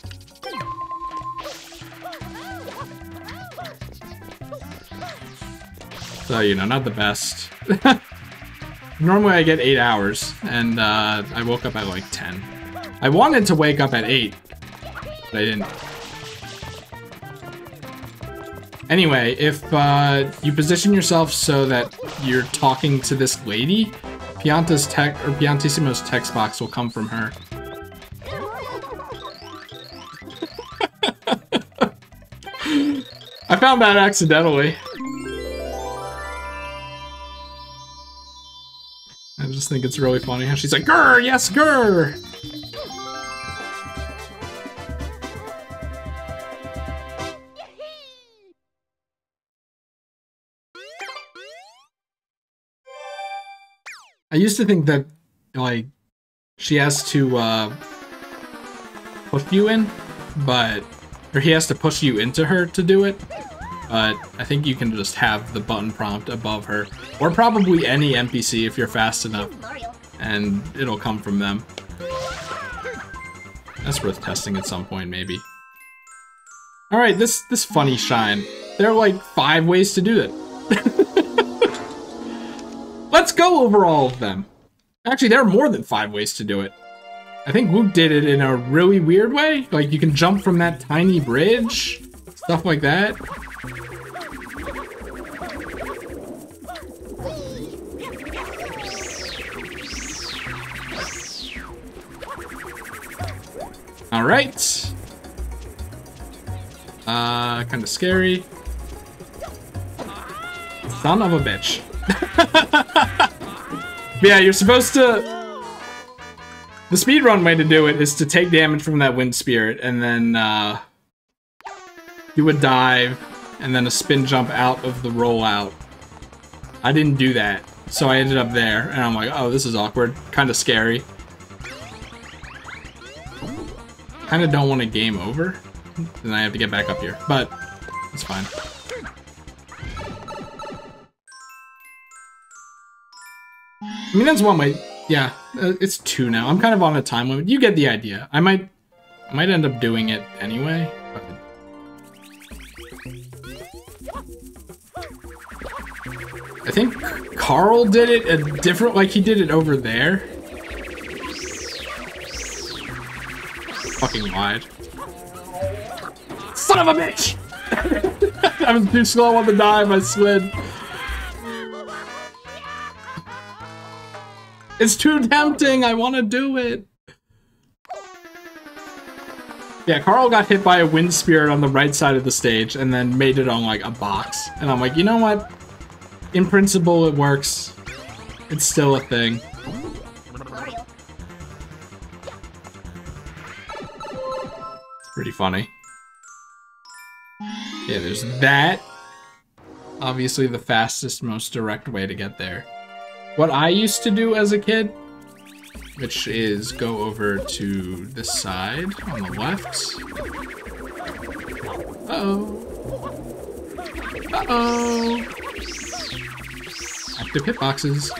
So you know, not the best. Normally I get eight hours, and uh, I woke up at like 10. I wanted to wake up at 8, but I didn't. Anyway, if uh, you position yourself so that you're talking to this lady, Pianta's tech or Piantissimo's text box will come from her. I found that accidentally. I just think it's really funny how she's like, "Grr, yes, grr." I used to think that, like, she has to uh, push you in, but or he has to push you into her to do it. But I think you can just have the button prompt above her, or probably any NPC if you're fast enough, and it'll come from them. That's worth testing at some point, maybe. All right, this this funny shine. There are like five ways to do it. Let's go over all of them. Actually, there are more than five ways to do it. I think Luke did it in a really weird way. Like you can jump from that tiny bridge, stuff like that. All right. Uh, kind of scary. Son of a bitch. Yeah, you're supposed to. The speedrun way to do it is to take damage from that wind spirit and then uh, do a dive and then a spin jump out of the rollout. I didn't do that, so I ended up there, and I'm like, oh, this is awkward, kind of scary. Kind of don't want a game over, then I have to get back up here, but it's fine. I mean, that's one way. Yeah, uh, it's two now. I'm kind of on a time limit. You get the idea. I might, I might end up doing it anyway. I think Carl did it a different, like he did it over there. Fucking lied. Son of a bitch! I was too slow on the dive. I slid. It's too tempting. I want to do it. Yeah, Carl got hit by a wind spirit on the right side of the stage and then made it on like a box. And I'm like, you know what? In principle, it works. It's still a thing. It's pretty funny. Yeah, there's that. Obviously, the fastest, most direct way to get there. What I used to do as a kid which is go over to this side on the left. Uh-oh. Uh-oh. Active hitboxes.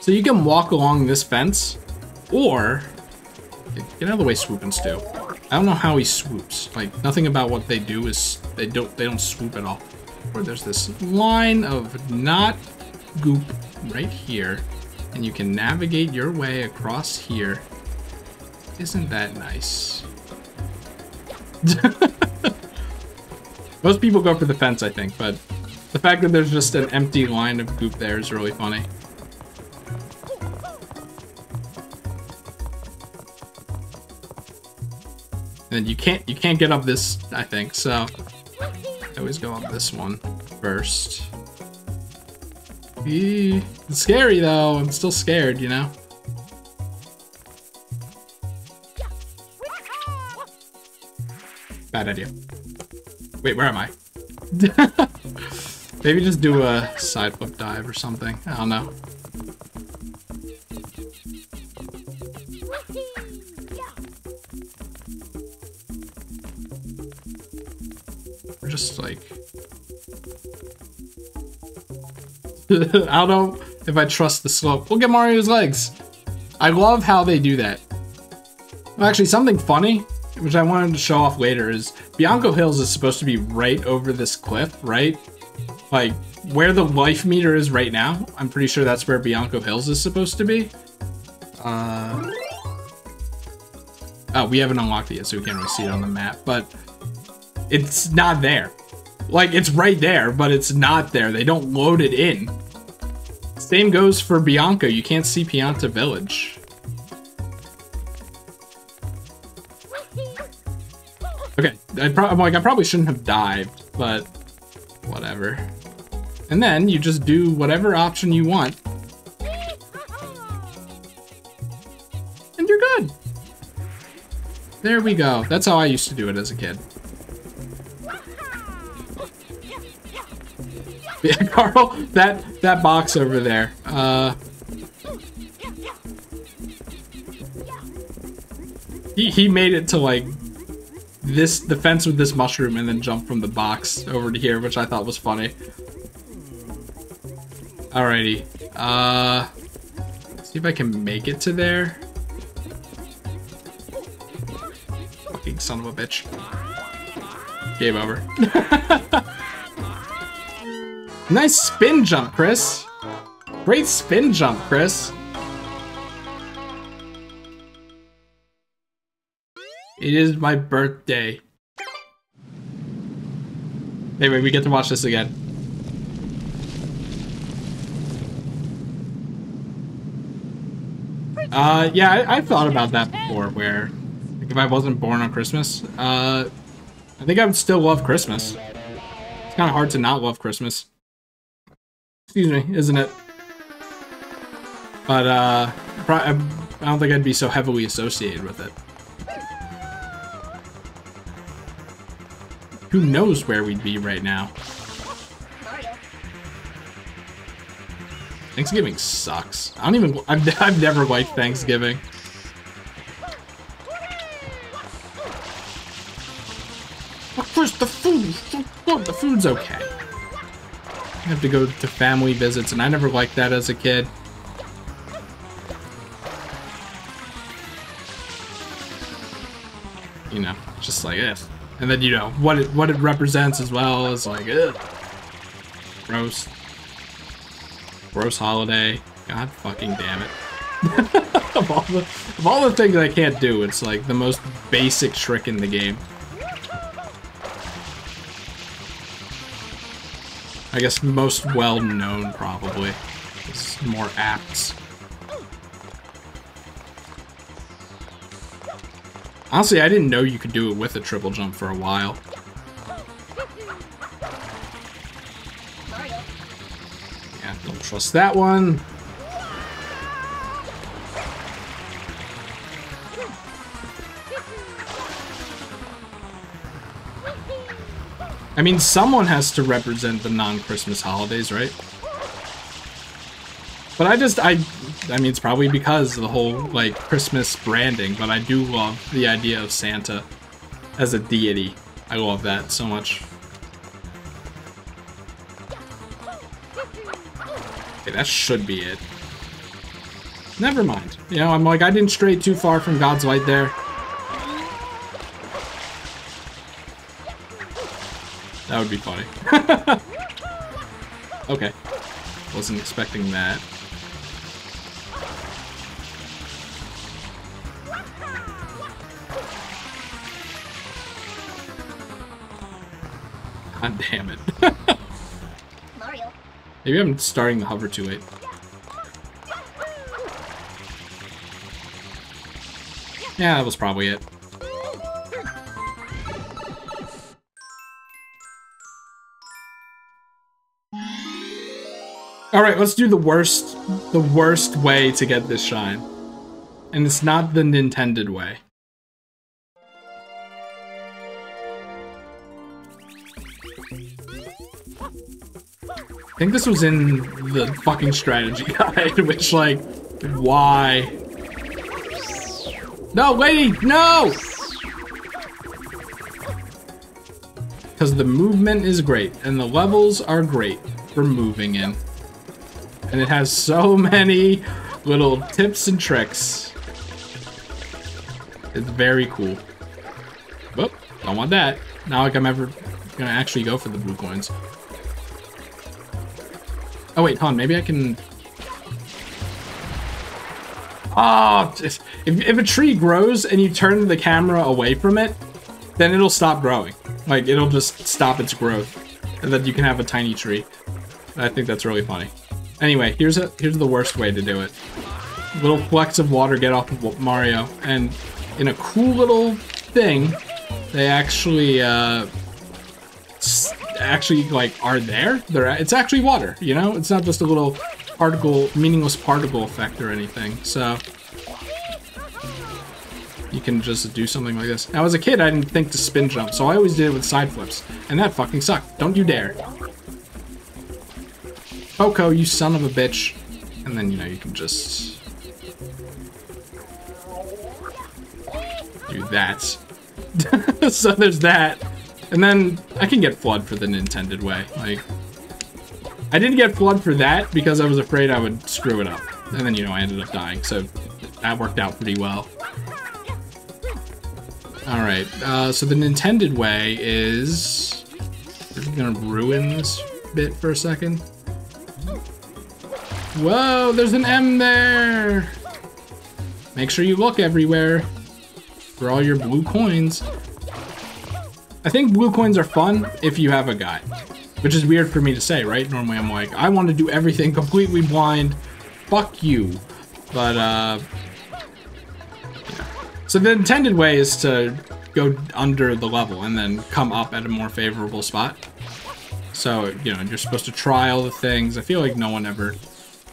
So you can walk along this fence, or get out of the way, Swoopin' Stu. I don't know how he swoops. Like nothing about what they do is they don't they don't swoop at all. Or there's this line of not goop right here, and you can navigate your way across here. Isn't that nice? Most people go for the fence, I think, but the fact that there's just an empty line of goop there is really funny. And you can't you can't get up this, I think, so I always go up this one first. It's scary though, I'm still scared, you know? Bad idea. Wait, where am I? Maybe just do a side flip dive or something. I don't know. Or just like... I don't know if I trust the slope. Look at Mario's legs. I love how they do that. Actually, something funny, which I wanted to show off later, is Bianco Hills is supposed to be right over this cliff, right? Like, where the life meter is right now, I'm pretty sure that's where Bianco Hills is supposed to be. Uh... Oh, we haven't unlocked it yet, so we can't really see it on the map, but it's not there. Like, it's right there, but it's not there. They don't load it in. Same goes for Bianca. You can't see Pianta Village. Okay, I pro like I probably shouldn't have dived, but whatever. And then you just do whatever option you want. And you're good. There we go. That's how I used to do it as a kid. Yeah, Carl, that that box over there. Uh, he he made it to like this the fence with this mushroom and then jump from the box over to here, which I thought was funny. Alrighty. Uh, see if I can make it to there. Fucking son of a bitch. Game over. Nice spin jump, Chris. Great spin jump, Chris. It is my birthday. Anyway, we get to watch this again. Uh, yeah, I, I thought about that before, where like, if I wasn't born on Christmas, uh, I think I would still love Christmas. It's kind of hard to not love Christmas. Excuse me, isn't it? But, uh, I don't think I'd be so heavily associated with it. Who knows where we'd be right now? Thanksgiving sucks. I don't even, I've, I've never liked Thanksgiving. Of course, the food, the food's okay have to go to family visits, and I never liked that as a kid. You know, just like it. And then, you know, what it, what it represents as well is like, ugh. Gross. Gross holiday. God fucking damn it. of, all the, of all the things I can't do, it's like the most basic trick in the game. I guess most well-known, probably. It's more apt. Honestly, I didn't know you could do it with a triple jump for a while. Yeah, don't trust that one. I mean, someone has to represent the non-Christmas holidays, right? But I just, I, I mean, it's probably because of the whole like Christmas branding, but I do love the idea of Santa as a deity. I love that so much. Okay, that should be it. Never mind. You know, I'm like, I didn't stray too far from God's light there. That would be funny. okay. Wasn't expecting that. God damn it. Maybe I'm starting the hover too late. Yeah, that was probably it. Alright, let's do the worst the worst way to get this shine. And it's not the Nintended way. I think this was in the fucking strategy guide, which like, why? No, wait, no! Because the movement is great, and the levels are great for moving in. And it has so many little tips and tricks. It's very cool. Whoop, don't want that. Not like I'm ever gonna actually go for the blue coins. Oh wait, hold on, maybe I can... Oh, if, if a tree grows and you turn the camera away from it, then it'll stop growing. Like, it'll just stop its growth. And then you can have a tiny tree. I think that's really funny. Anyway, here's a here's the worst way to do it. Little flecks of water get off of Mario, and in a cool little thing, they actually uh, actually like are there. They're it's actually water. You know, it's not just a little particle, meaningless particle effect or anything. So you can just do something like this. Now, as a kid, I didn't think to spin jump, so I always did it with side flips, and that fucking sucked. Don't you dare. Poco, you son of a bitch. And then, you know, you can just... Do that. so there's that. And then I can get FLUDD for the Nintended way. Like, I didn't get FLUDD for that because I was afraid I would screw it up. And then, you know, I ended up dying, so that worked out pretty well. Alright, uh, so the Nintended way is... Gonna ruin this bit for a second. Whoa, there's an M there! Make sure you look everywhere for all your blue coins. I think blue coins are fun if you have a guide, which is weird for me to say, right? Normally I'm like, I want to do everything completely blind. Fuck you. But, uh... So the intended way is to go under the level and then come up at a more favorable spot. So, you know, you're supposed to try all the things. I feel like no one ever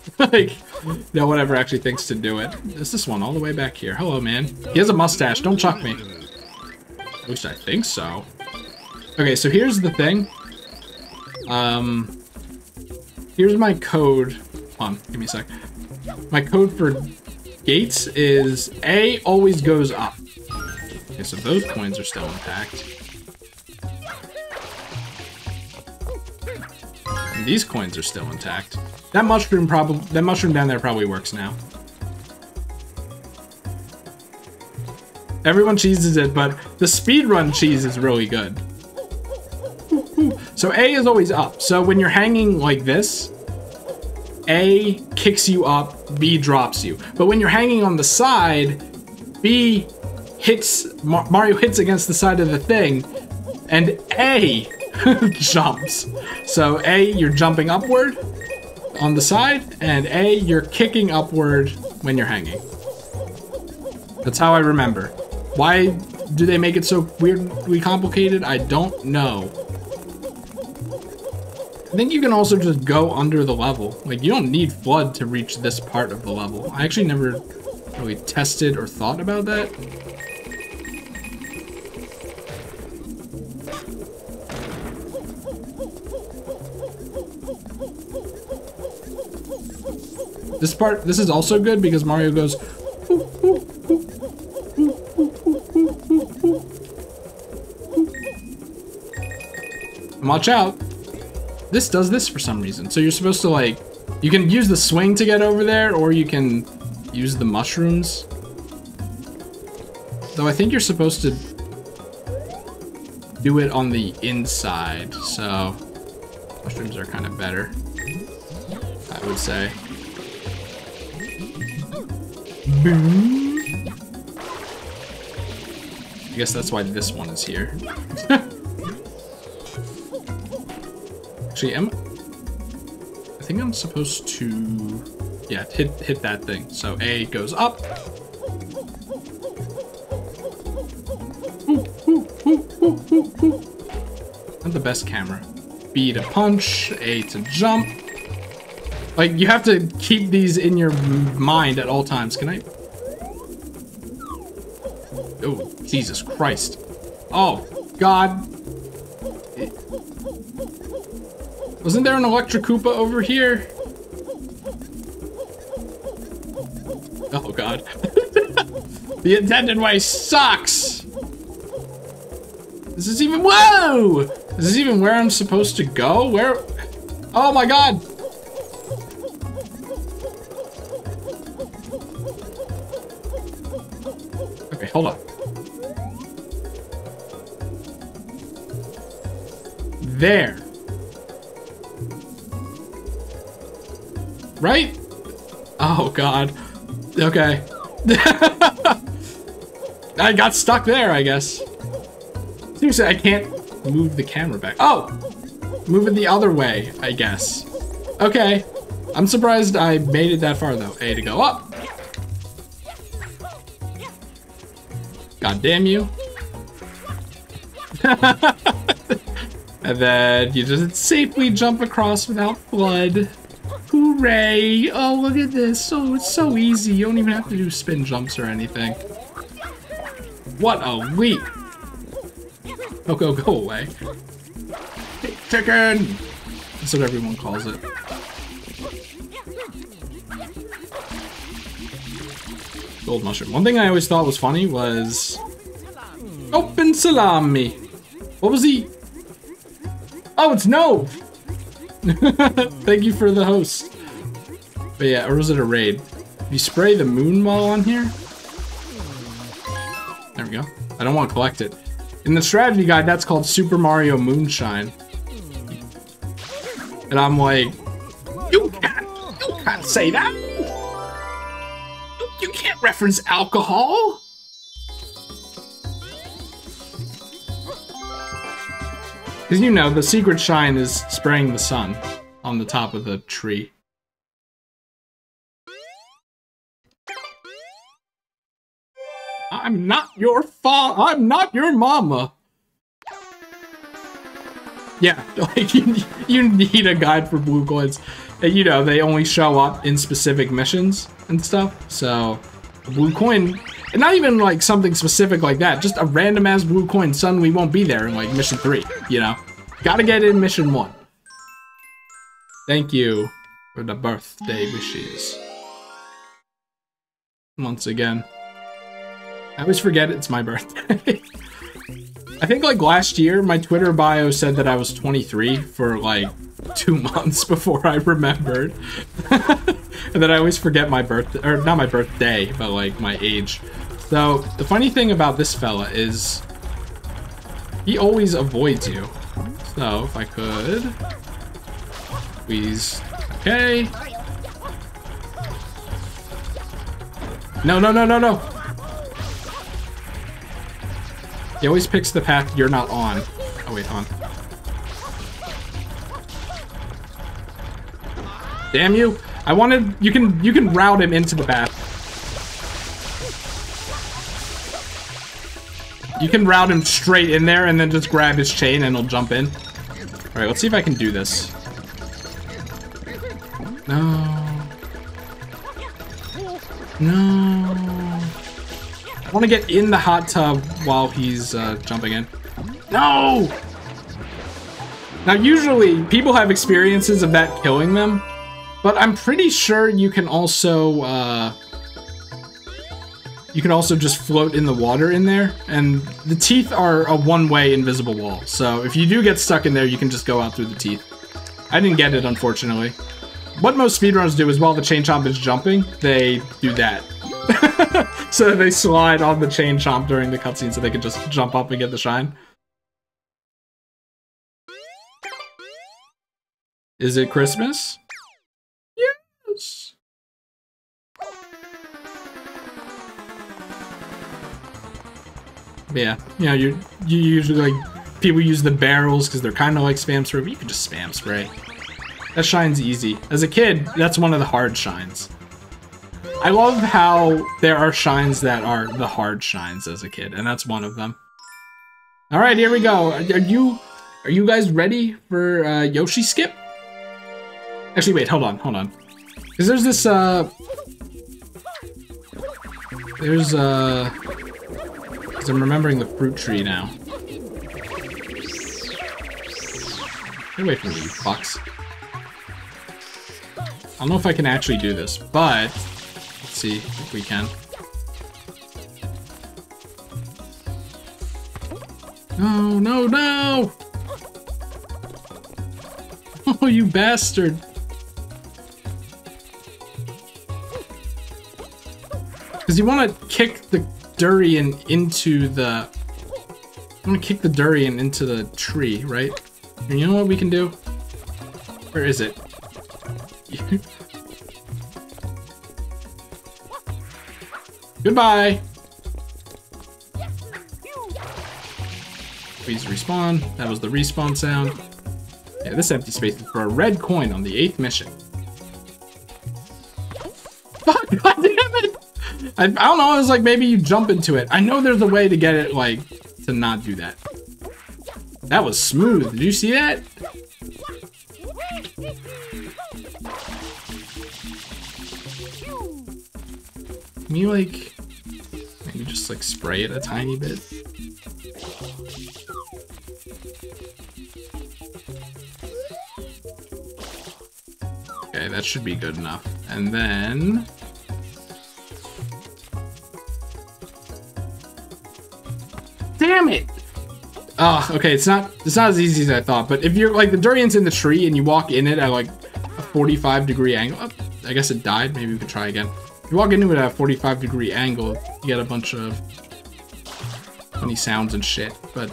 like, no one ever actually thinks to do it. Is this one all the way back here? Hello, man. He has a mustache. Don't chuck me. At least I think so. Okay, so here's the thing. Um, here's my code. Hold on, give me a sec. My code for gates is A always goes up. Okay, so those coins are still intact. These coins are still intact. That mushroom probably that mushroom down there probably works now. Everyone cheeses it, but the speedrun cheese is really good. So A is always up. So when you're hanging like this, A kicks you up, B drops you. But when you're hanging on the side, B hits, Mario hits against the side of the thing, and A jumps. So A, you're jumping upward on the side, and A, you're kicking upward when you're hanging. That's how I remember. Why do they make it so weirdly complicated? I don't know. I think you can also just go under the level. Like, you don't need FLUDD to reach this part of the level. I actually never really tested or thought about that. This part, this is also good because Mario goes. Watch out. This does this for some reason. So you're supposed to like, you can use the swing to get over there or you can use the mushrooms. Though I think you're supposed to do it on the inside. So mushrooms are kind of better, I would say. Boom. I guess that's why this one is here. Actually, am I think I'm supposed to yeah, hit hit that thing. So A goes up. Not the best camera. B to punch, A to jump. Like, you have to keep these in your mind at all times. Can I? Oh, Jesus Christ. Oh, God. Wasn't there an Electric Koopa over here? Oh, God. the intended way sucks! This is even- Whoa! This is even where I'm supposed to go? Where- Oh my god! Hold on. There. Right? Oh god. Okay. I got stuck there, I guess. Seriously, I can't move the camera back. Oh! Move it the other way, I guess. Okay. I'm surprised I made it that far, though. A to go up. God damn you. and then you just safely jump across without FLUDD. Hooray! Oh, look at this. Oh, it's so easy. You don't even have to do spin jumps or anything. What a leap! Oh, go, go away. Chicken! That's what everyone calls it. Gold mushroom. One thing I always thought was funny was... Open salami! What was he? Oh, it's no! Thank you for the host. But yeah, or was it a raid? You spray the moon ball on here? There we go. I don't want to collect it. In the strategy guide, that's called Super Mario Moonshine. And I'm like, you can't, you can't say that. You, can't reference alcohol. Because you know, the secret shine is spraying the sun on the top of the tree. I'm not your fa- I'm not your mama. Yeah, like you, you need a guide for blue coins. And you know, they only show up in specific missions and stuff. So, blue coin, and not even like something specific like that, just a random ass blue coin, suddenly we won't be there in like mission three, you know? Gotta get in mission one. Thank you for the birthday wishes. Once again. I always forget it's my birthday. I think like last year, my Twitter bio said that I was 23 for like two months before I remembered. and then I always forget my birthday, or not my birthday, but like my age. So the funny thing about this fella is he always avoids you. So if I could, please, okay. No, no, no, no, no. He always picks the path you're not on. Oh wait, on. Damn you! I wanted you can you can route him into the bath. You can route him straight in there and then just grab his chain and he'll jump in. Alright, let's see if I can do this. No. No. I want to get in the hot tub while he's uh, jumping in. No! Now, usually, people have experiences of that killing them, But I'm pretty sure you can also, uh, you can also just float in the water in there, and the teeth are a one-way invisible wall. So if you do get stuck in there, you can just go out through the teeth. I didn't get it, unfortunately. What most speedrunners do is while the chain chomp is jumping, they do that. so they slide on the chain chomp during the cutscene so they can just jump up and get the shine. Is it Christmas? Yeah, you know, you you usually like people use the barrels because they're kind of like spam spray. But you can just spam spray. That shine's easy. As a kid, that's one of the hard shines. I love how there are shines that are the hard shines as a kid, and that's one of them. All right, here we go. Are you are you guys ready for uh, Yoshi skip? Actually, wait, hold on, hold on. Because there's this, uh... There's, uh... Because I'm remembering the fruit tree now. Get away from me, you fucks. I don't know if I can actually do this, but... Let's see if we can. No, no, no! Oh, you bastard! Because you want to kick the durian into the... I'm gonna kick the durian into the tree, right? And you know what we can do? Where is it? Goodbye! Please respawn. That was the respawn sound. Yeah, this empty space is for a red coin on the eighth mission. Fuck! I, I don't know, I was like, maybe you jump into it. I know there's a way to get it, like, to not do that. That was smooth. Did you see that? Can you, like, maybe just, like, spray it a tiny bit? Okay, that should be good enough. And then... Damn it! Oh, okay, it's not it's not as easy as I thought, but if you're like the durian's in the tree and you walk in it at like a 45 degree angle, oh, I guess it died, maybe we could try again. If you walk into it at a 45 degree angle, you get a bunch of funny sounds and shit, but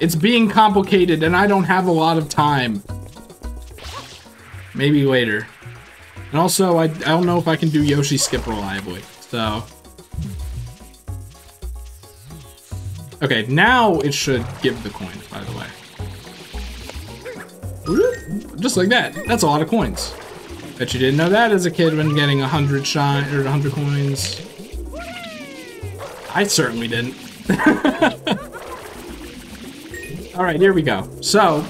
it's being complicated and I don't have a lot of time. Maybe later. And also, I, I don't know if I can do Yoshi skip reliably, so... Okay, now it should give the coin, by the way. Just like that. That's a lot of coins. Bet you didn't know that as a kid when getting 100 shine or 100 coins. I certainly didn't. Alright, here we go. So,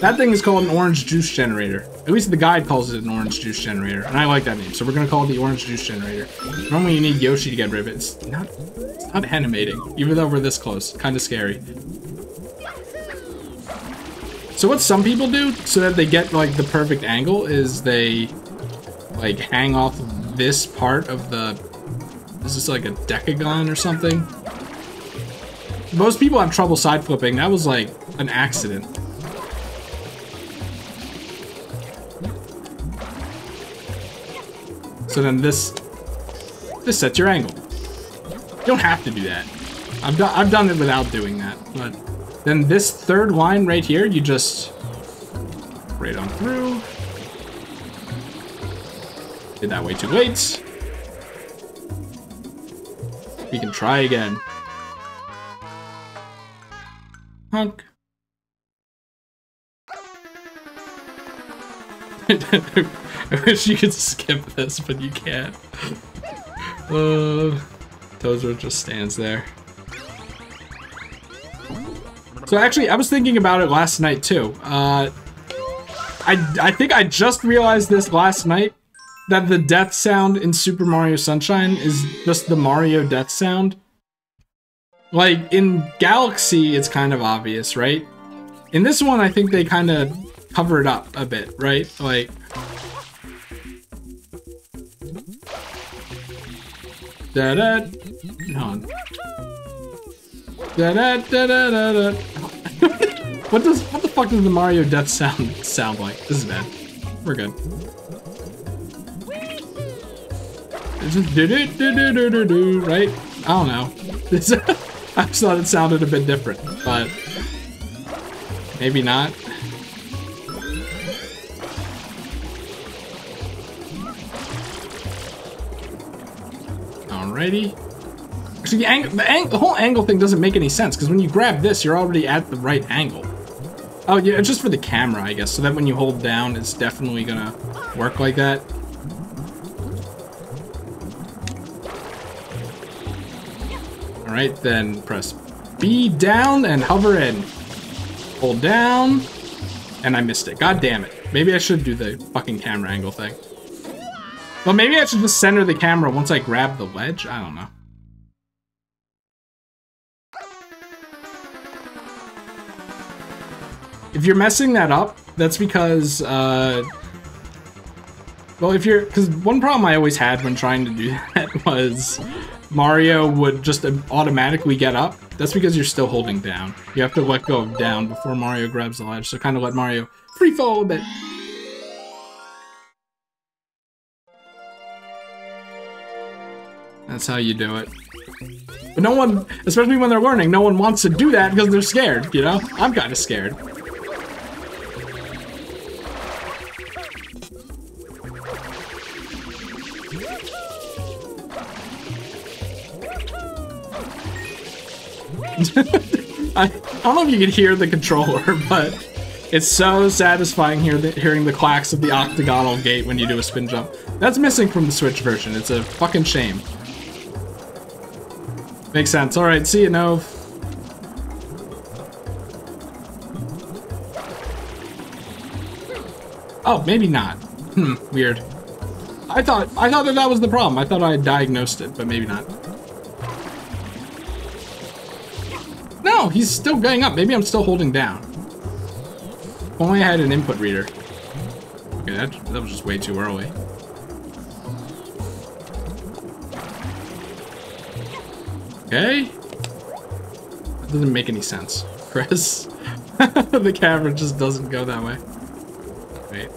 that thing is called an orange juice generator. At least the guide calls it an orange juice generator, and I like that name, so we're gonna call it the orange juice generator. Normally you need Yoshi to get rid of it. It's not, it's not animating, even though we're this close. Kind of scary. So what some people do, so that they get like the perfect angle, is they like hang off this part of the, is this like a decagon or something? Most people have trouble side flipping. That was like an accident. So then this, this sets your angle. You don't have to do that. I've done, I've done it without doing that, but then this third line right here, you just right on through. Did that way too late. We can try again. Honk. I wish you could skip this, but you can't. Uh, Tozer just stands there. So actually, I was thinking about it last night too. Uh, I, I think I just realized this last night, that the death sound in Super Mario Sunshine is just the Mario death sound. Like, in Galaxy, it's kind of obvious, right? In this one, I think they kind of cover it up a bit, right? Like, Da da. No. Da da da da da da. what does what the fuck does the Mario death sound sound like? This is bad. We're good. It's just do do do do do do do right? I don't know. This I just thought it sounded a bit different, but maybe not. Alrighty. Actually, the, ang the, ang the whole angle thing doesn't make any sense, because when you grab this, you're already at the right angle. Oh, yeah, just for the camera, I guess, so that when you hold down, it's definitely gonna work like that. Alright, then press B down and hover in. Hold down, and I missed it. God damn it. Maybe I should do the fucking camera angle thing. Well, maybe I should just center the camera once I grab the ledge? I don't know. If you're messing that up, that's because, uh... Well, if you're... Because one problem I always had when trying to do that was Mario would just automatically get up. That's because you're still holding down. You have to let go of down before Mario grabs the ledge, so kind of let Mario free fall a bit. That's how you do it. But no one, especially when they're learning, no one wants to do that because they're scared, you know? I'm kind of scared. I, I don't know if you can hear the controller, but it's so satisfying hear the, hearing the clacks of the octagonal gate when you do a spin jump. That's missing from the Switch version. It's a fucking shame. Makes sense. Alright, see you, Nove. Oh, maybe not. Hmm, weird. I thought I thought that that was the problem. I thought I had diagnosed it, but maybe not. No, he's still going up. Maybe I'm still holding down. If only I had an input reader. Okay, that, that was just way too early. Okay. That doesn't make any sense, Chris. the camera just doesn't go that way. Wait.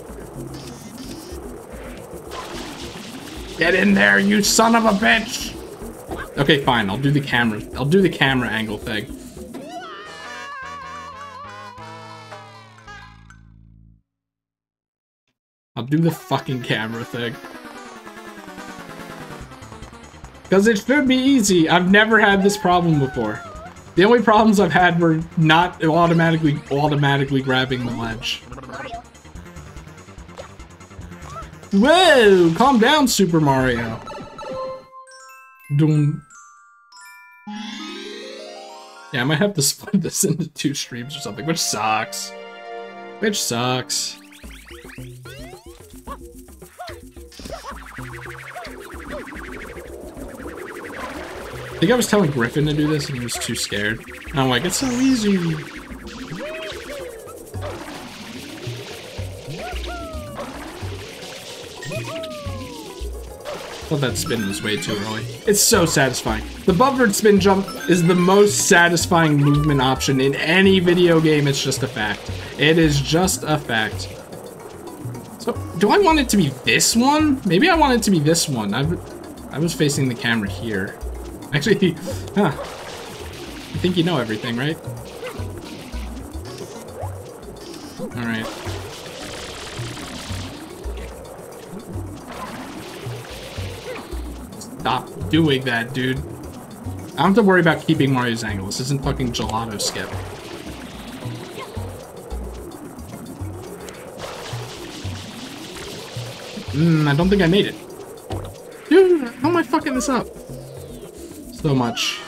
Get in there, you son of a bitch! Okay, fine. I'll do the camera. I'll do the camera angle thing. I'll do the fucking camera thing. Because it should be easy. I've never had this problem before. The only problems I've had were not automatically automatically grabbing the ledge. Whoa! Calm down, Super Mario. Doom. Yeah, I might have to split this into two streams or something, which sucks. Which sucks. Think I was telling Griffin to do this and he was too scared. And I'm like, it's so easy. thought that spin was way too early. It's so satisfying. The buffered spin jump is the most satisfying movement option in any video game. It's just a fact. It is just a fact. So, do I want it to be this one? Maybe I want it to be this one. I've, I was facing the camera here. Actually, huh. I think you know everything, right? Alright. Stop doing that, dude. I don't have to worry about keeping Mario's angle. This isn't fucking gelato skip. Mmm, I don't think I made it. Dude, how am I fucking this up? So much.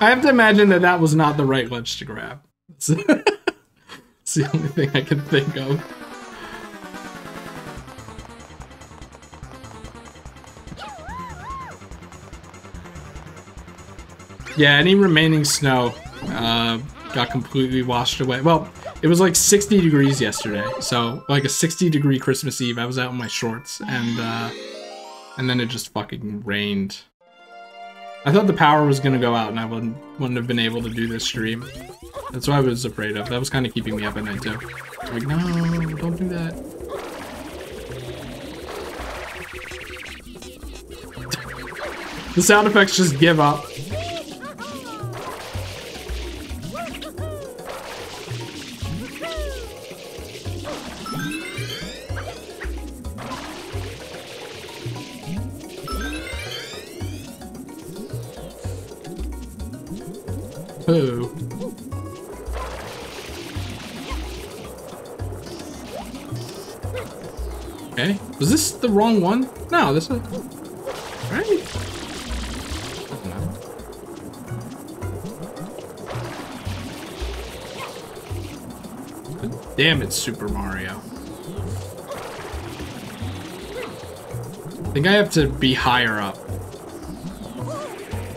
I have to imagine that that was not the right ledge to grab. it's the only thing I can think of. Yeah, any remaining snow uh, got completely washed away. Well, it was like 60 degrees yesterday, so like a 60 degree Christmas Eve. I was out in my shorts, and uh, and then it just fucking rained. I thought the power was gonna go out and I wouldn't wouldn't have been able to do this stream. That's what I was afraid of. That was kind of keeping me up at night too. Like, no, don't do that. the sound effects just give up. The wrong one? No, this is... Damn it, Super Mario. I think I have to be higher up.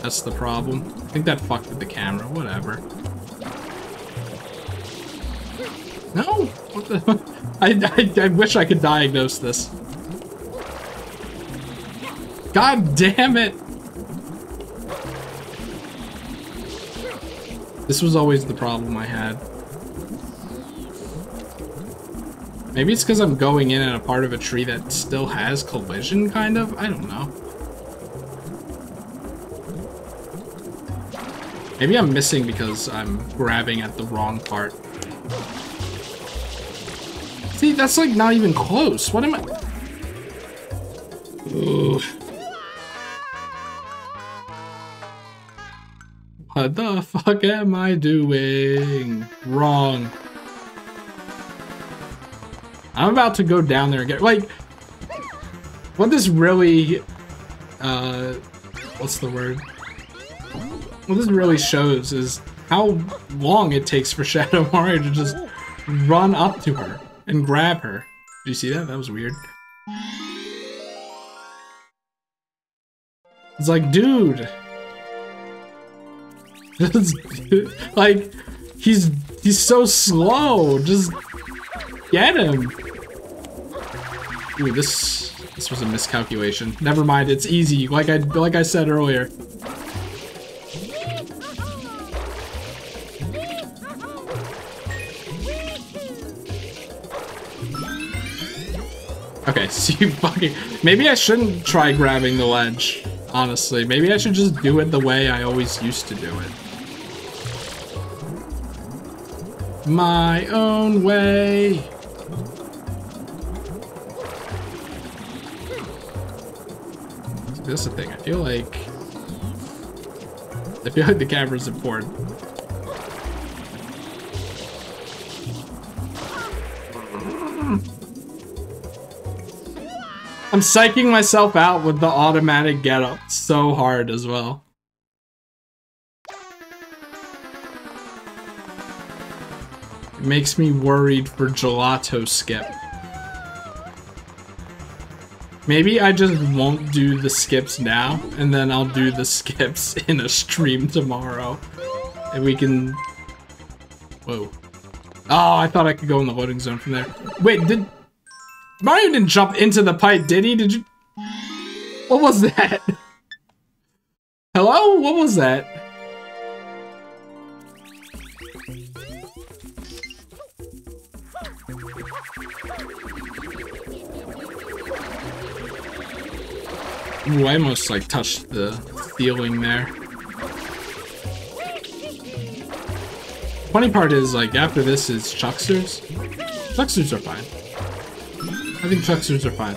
That's the problem. I think that fucked with the camera. Whatever. No! What the... I, I, I wish I could diagnose this. God damn it! This was always the problem I had. Maybe it's because I'm going in at a part of a tree that still has collision, kind of? I don't know. Maybe I'm missing because I'm grabbing at the wrong part. See, that's like not even close. What am I? What the fuck am I doing? Wrong. I'm about to go down there and get like what this really uh what's the word? What this really shows is how long it takes for Shadow Mario to just run up to her and grab her. Did you see that? That was weird. It's like, dude. Like, he's he's so slow. Just get him. Ooh, this this was a miscalculation. Never mind, it's easy. Like I like I said earlier. Okay, so you fucking... Maybe I shouldn't try grabbing the ledge, honestly. Maybe I should just do it the way I always used to do it. My own way. Hmm. This is the thing. I feel like... I feel like the camera's important. I'm psyching myself out with the automatic getup so hard as well. It makes me worried for gelato skip. Maybe I just won't do the skips now, and then I'll do the skips in a stream tomorrow. And we can... Whoa. Oh, I thought I could go in the loading zone from there. Wait, did... Mario didn't jump into the pipe, did he? Did you... What was that? Hello? What was that? Ooh, I almost like touched the ceiling there. Funny part is like after this is Chucksters. Chucksters are fine. I think Chucksters are fine.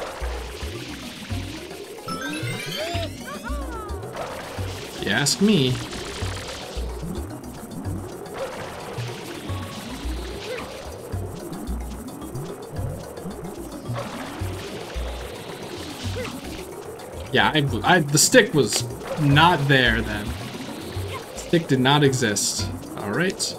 You ask me. Yeah, I, I, the stick was not there then. Stick did not exist. Alright.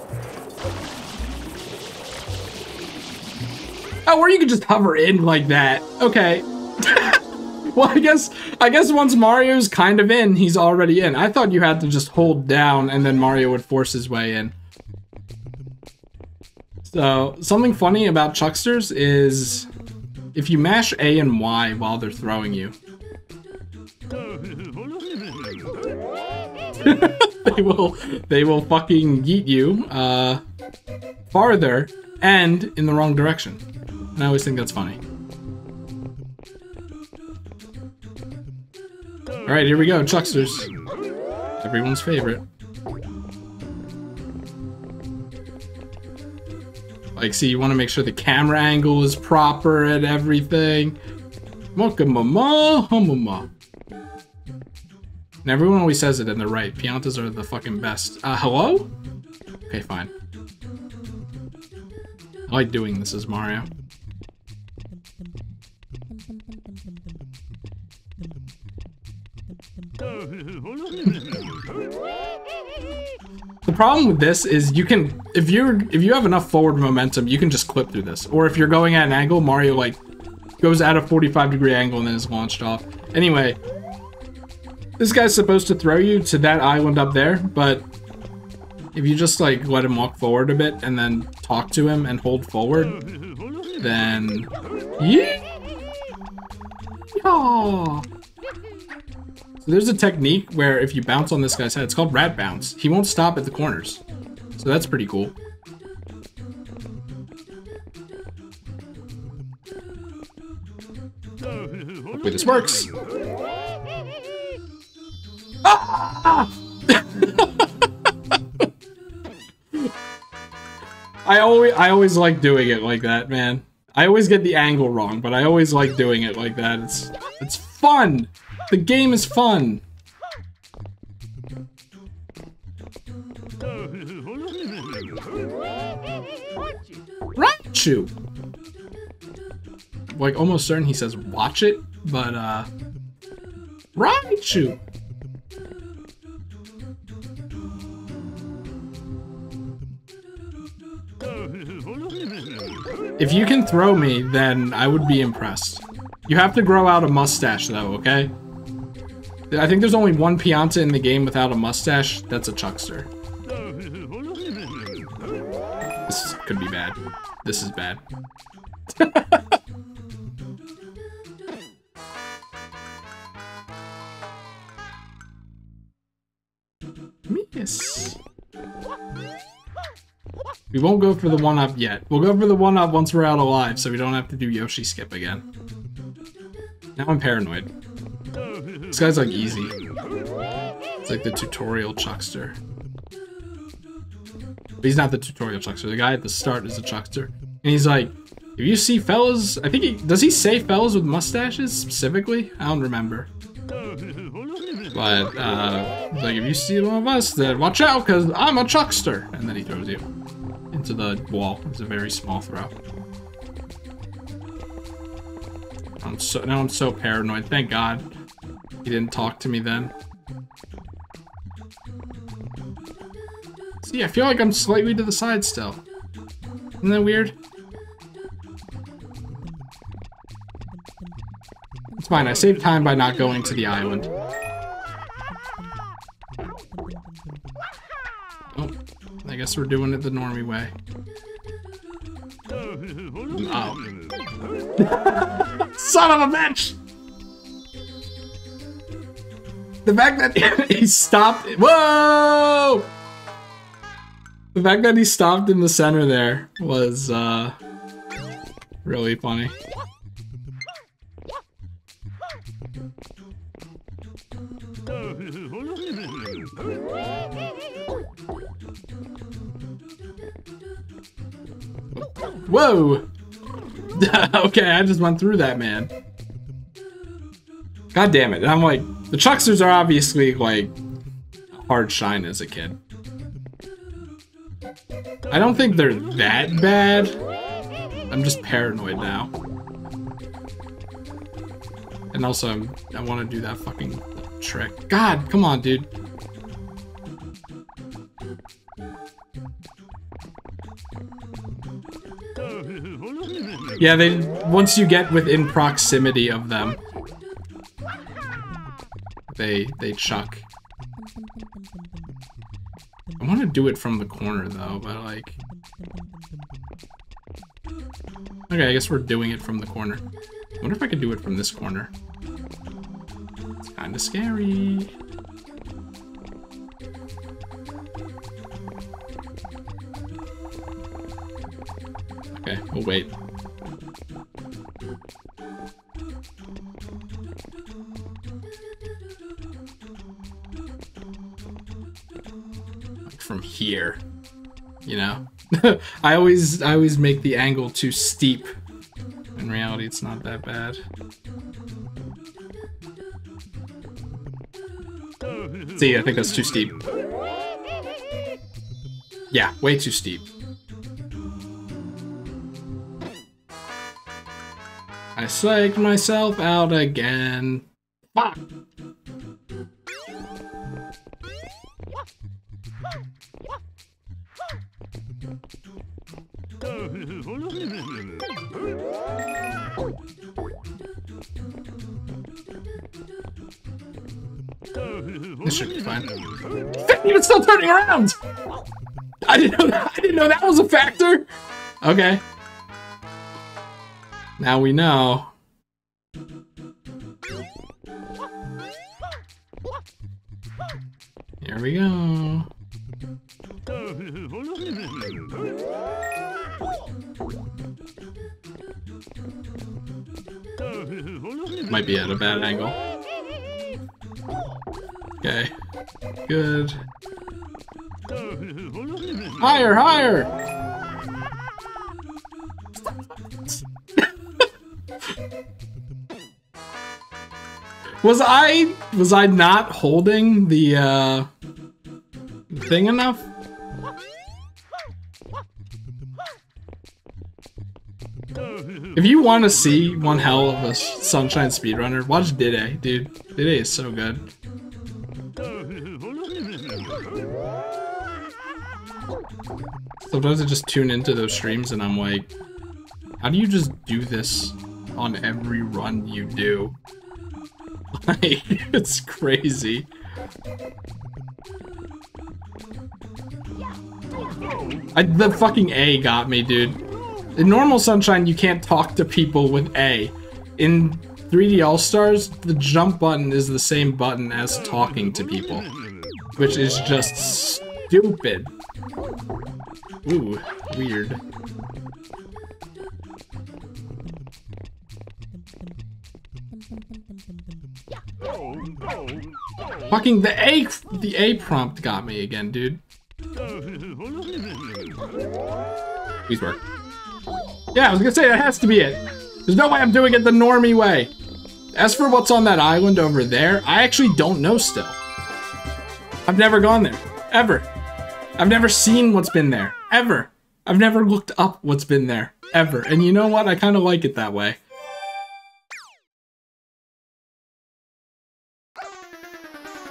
Oh, or you could just hover in like that. Okay. well, I guess I guess once Mario's kind of in, he's already in. I thought you had to just hold down and then Mario would force his way in. So, something funny about Chucksters is if you mash A and Y while they're throwing you, they will they will fucking yeet you uh farther and in the wrong direction. And I always think that's funny. Alright, here we go, Chucksters. Everyone's favorite. Like, see, you want to make sure the camera angle is proper and everything. Mocha mama, mama. And everyone always says it and they're right. Piantas are the fucking best. Uh, hello? Okay, fine. I like doing this as Mario. The problem with this is you can if you're if you have enough forward momentum, you can just clip through this. Or if you're going at an angle, Mario like goes at a 45 degree angle and then is launched off. Anyway, this guy's supposed to throw you to that island up there, but if you just like let him walk forward a bit and then talk to him and hold forward, then yeah. So there's a technique where if you bounce on this guy's head, it's called rat bounce. He won't stop at the corners. So that's pretty cool. Hopefully this works. Ah! I always I always like doing it like that, man. I always get the angle wrong, but I always like doing it like that. It's it's fun. The game is fun. Raichu. Like almost certain he says watch it, but uh Raichu. If you can throw me, then I would be impressed. You have to grow out a mustache though, okay? I think there's only one Pianta in the game without a mustache. That's a Chuckster. This could be bad. This is bad. Miss. We won't go for the one-up yet. We'll go for the one-up once we're out alive, so we don't have to do Yoshi skip again. Now I'm paranoid. This guy's like easy. It's like the tutorial Chuckster. But he's not the tutorial Chuckster. The guy at the start is a Chuckster. And he's like, if you see fellas, I think he, does he say fellas with mustaches specifically? I don't remember. But, uh, like, if you see one of us, then watch out, because I'm a Chuckster. And then he throws you into the wall. It's a very small throw. I'm so, now I'm so paranoid. Thank God he didn't talk to me then. See, I feel like I'm slightly to the side still. Isn't that weird? It's fine, I saved time by not going to the island. I guess we're doing it the normie way. Oh. Son of a bitch! The fact that he stopped- Whoa! The fact that he stopped in the center there was, uh, really funny. Whoa! okay, I just went through that, man. God damn it. I'm like, the Chucksters are obviously, like, hard shine as a kid. I don't think they're that bad. I'm just paranoid now. And also, I'm, I want to do that fucking trick. God, come on, dude. Yeah, they once you get within proximity of them, they they chuck. I want to do it from the corner though, but like, okay, I guess we're doing it from the corner. I wonder if I could do it from this corner. It's Kinda scary. Okay, we'll wait. From here, you know? I always I always make the angle too steep. In reality, it's not that bad. See, I think that's too steep. Yeah, way too steep. I psyched myself out again. Fuck! This should be fine. It's still turning around! I didn't know that. I didn't know that was a factor. Okay. Now we know. Here we go. Might be at a bad angle. Okay. Good. Higher, higher! Was I was I not holding the uh thing enough? If you want to see one hell of a Sunshine speedrunner, watch Dide, dude. Dide is so good. Sometimes I just tune into those streams and I'm like, how do you just do this on every run you do? Like, it's crazy. I, the fucking A got me, dude. In normal Sunshine, you can't talk to people with A. In 3D All-Stars, the jump button is the same button as talking to people. Which is just stupid. Ooh, weird. Fucking the A, the A prompt got me again, dude. Please work. Yeah, I was gonna say that has to be it. There's no way I'm doing it the normie way. As for what's on that island over there, I actually don't know still. I've never gone there. Ever. I've never seen what's been there. Ever. I've never looked up what's been there. Ever. And you know what? I kind of like it that way.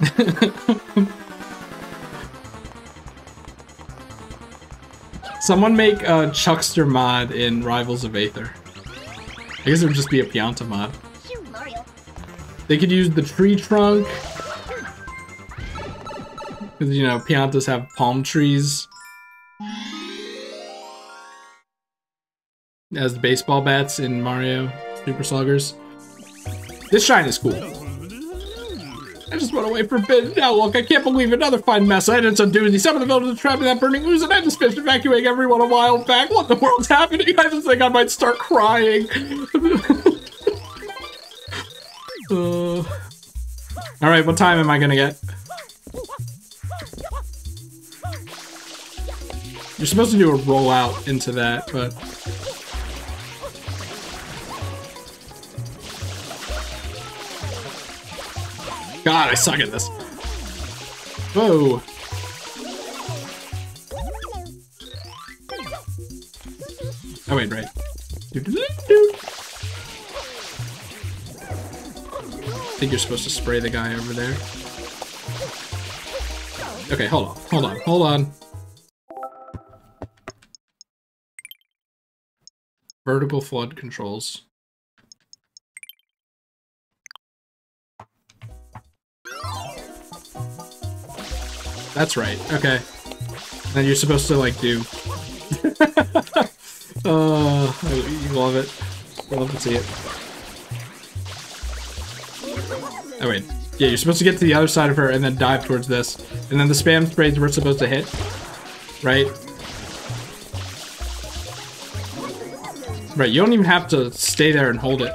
Someone make a Chuckster mod in Rivals of Aether. I guess it would just be a Pianta mod. They could use the tree trunk. Because, you know, Piantas have palm trees. As the baseball bats in Mario Super Sluggers. This shine is cool. I just went away for a bit. Now look, I can't believe another fine mess. I it's a doozy. Some of the villagers are trapped in that burning ooze, and I just finished evacuating everyone a while back. What the world's happening? I just think I might start crying. uh, all right, what time am I gonna get? You're supposed to do a rollout into that, but God, I suck at this. Whoa. Oh wait, right. I think you're supposed to spray the guy over there. Okay, hold on, hold on, hold on. Vertical FLUDD controls. That's right. Okay. Then you're supposed to like do. oh, you love it. I love to see it. Oh wait, Yeah, you're supposed to get to the other side of her and then dive towards this. And then the spam sprays we're supposed to hit. Right? Right, you don't even have to stay there and hold it.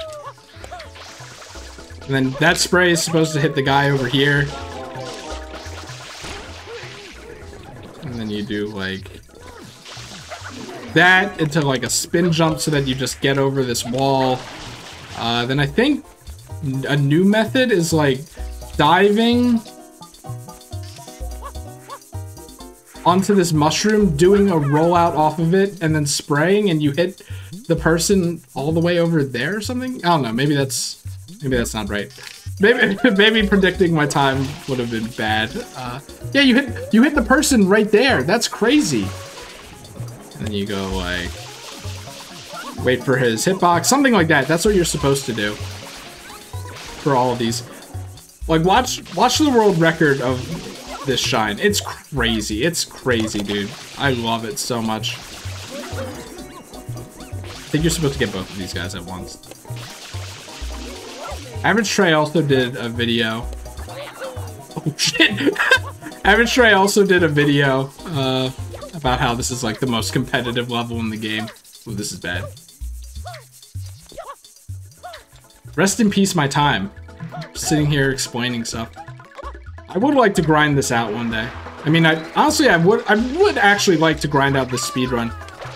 And then that spray is supposed to hit the guy over here. Then you do like that into like a spin jump so that you just get over this wall. Uh, then I think a new method is like diving onto this mushroom, doing a rollout off of it, and then spraying, and you hit the person all the way over there or something. I don't know. Maybe that's maybe that's not right. Maybe maybe predicting my time would have been bad. Uh, yeah, you hit you hit the person right there. That's crazy. And then you go like wait for his hitbox, something like that. That's what you're supposed to do for all of these. Like watch watch the world record of this shine. It's crazy. It's crazy, dude. I love it so much. I think you're supposed to get both of these guys at once. Average Trey also did a video. Oh shit! Average Trey also did a video uh, about how this is like the most competitive level in the game. Oh, this is bad. Rest in peace, my time. Sitting here explaining stuff. I would like to grind this out one day. I mean, I honestly, I would, I would actually like to grind out this speed run.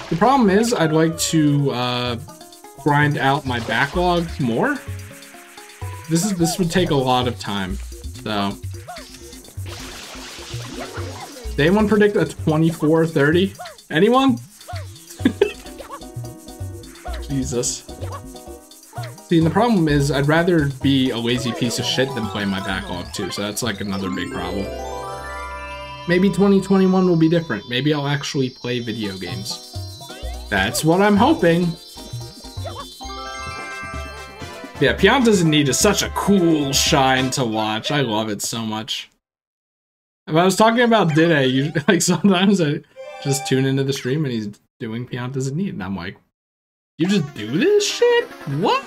The problem is, I'd like to uh, grind out my backlog more. This is this would take a lot of time, so. Did anyone predict a 24-30? Anyone? Jesus. See, the problem is I'd rather be a lazy piece of shit than play my backlog too, so that's like another big problem. Maybe 2021 will be different. Maybe I'll actually play video games. That's what I'm hoping. Yeah, Doesn't Need is such a cool shine to watch. I love it so much. If I was talking about Dide, you like sometimes I just tune into the stream and he's doing Doesn't Need, and I'm like, you just do this shit? What?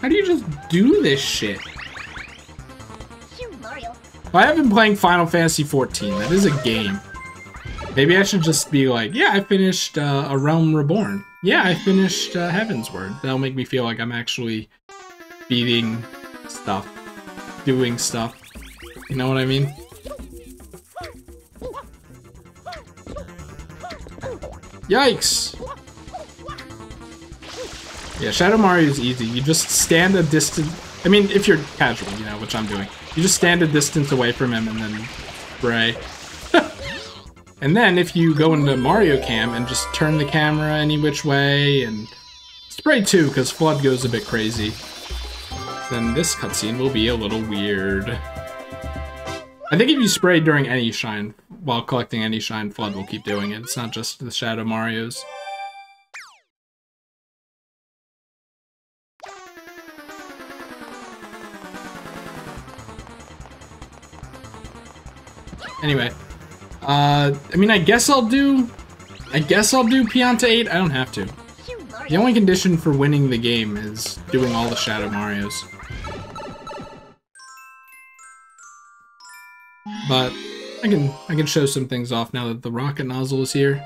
How do you just do this shit? I have been playing Final Fantasy XIV. That is a game. Maybe I should just be like, yeah, I finished uh, A Realm Reborn. Yeah, I finished uh, Heavensward. That'll make me feel like I'm actually beating stuff, doing stuff. You know what I mean? Yikes! Yeah, Shadow Mario is easy. You just stand a distance. I mean, if you're casual, you know, which I'm doing. You just stand a distance away from him and then spray. And then if you go into Mario Cam and just turn the camera any which way and spray too, because FLUDD goes a bit crazy, then this cutscene will be a little weird. I think if you spray during any shine, while collecting any shine, FLUDD will keep doing it. It's not just the Shadow Marios. Anyway, uh, I mean, I guess I'll do, I guess I'll do Pianta 8. I don't have to. The only condition for winning the game is doing all the Shadow Marios. But I can I can show some things off now that the rocket nozzle is here.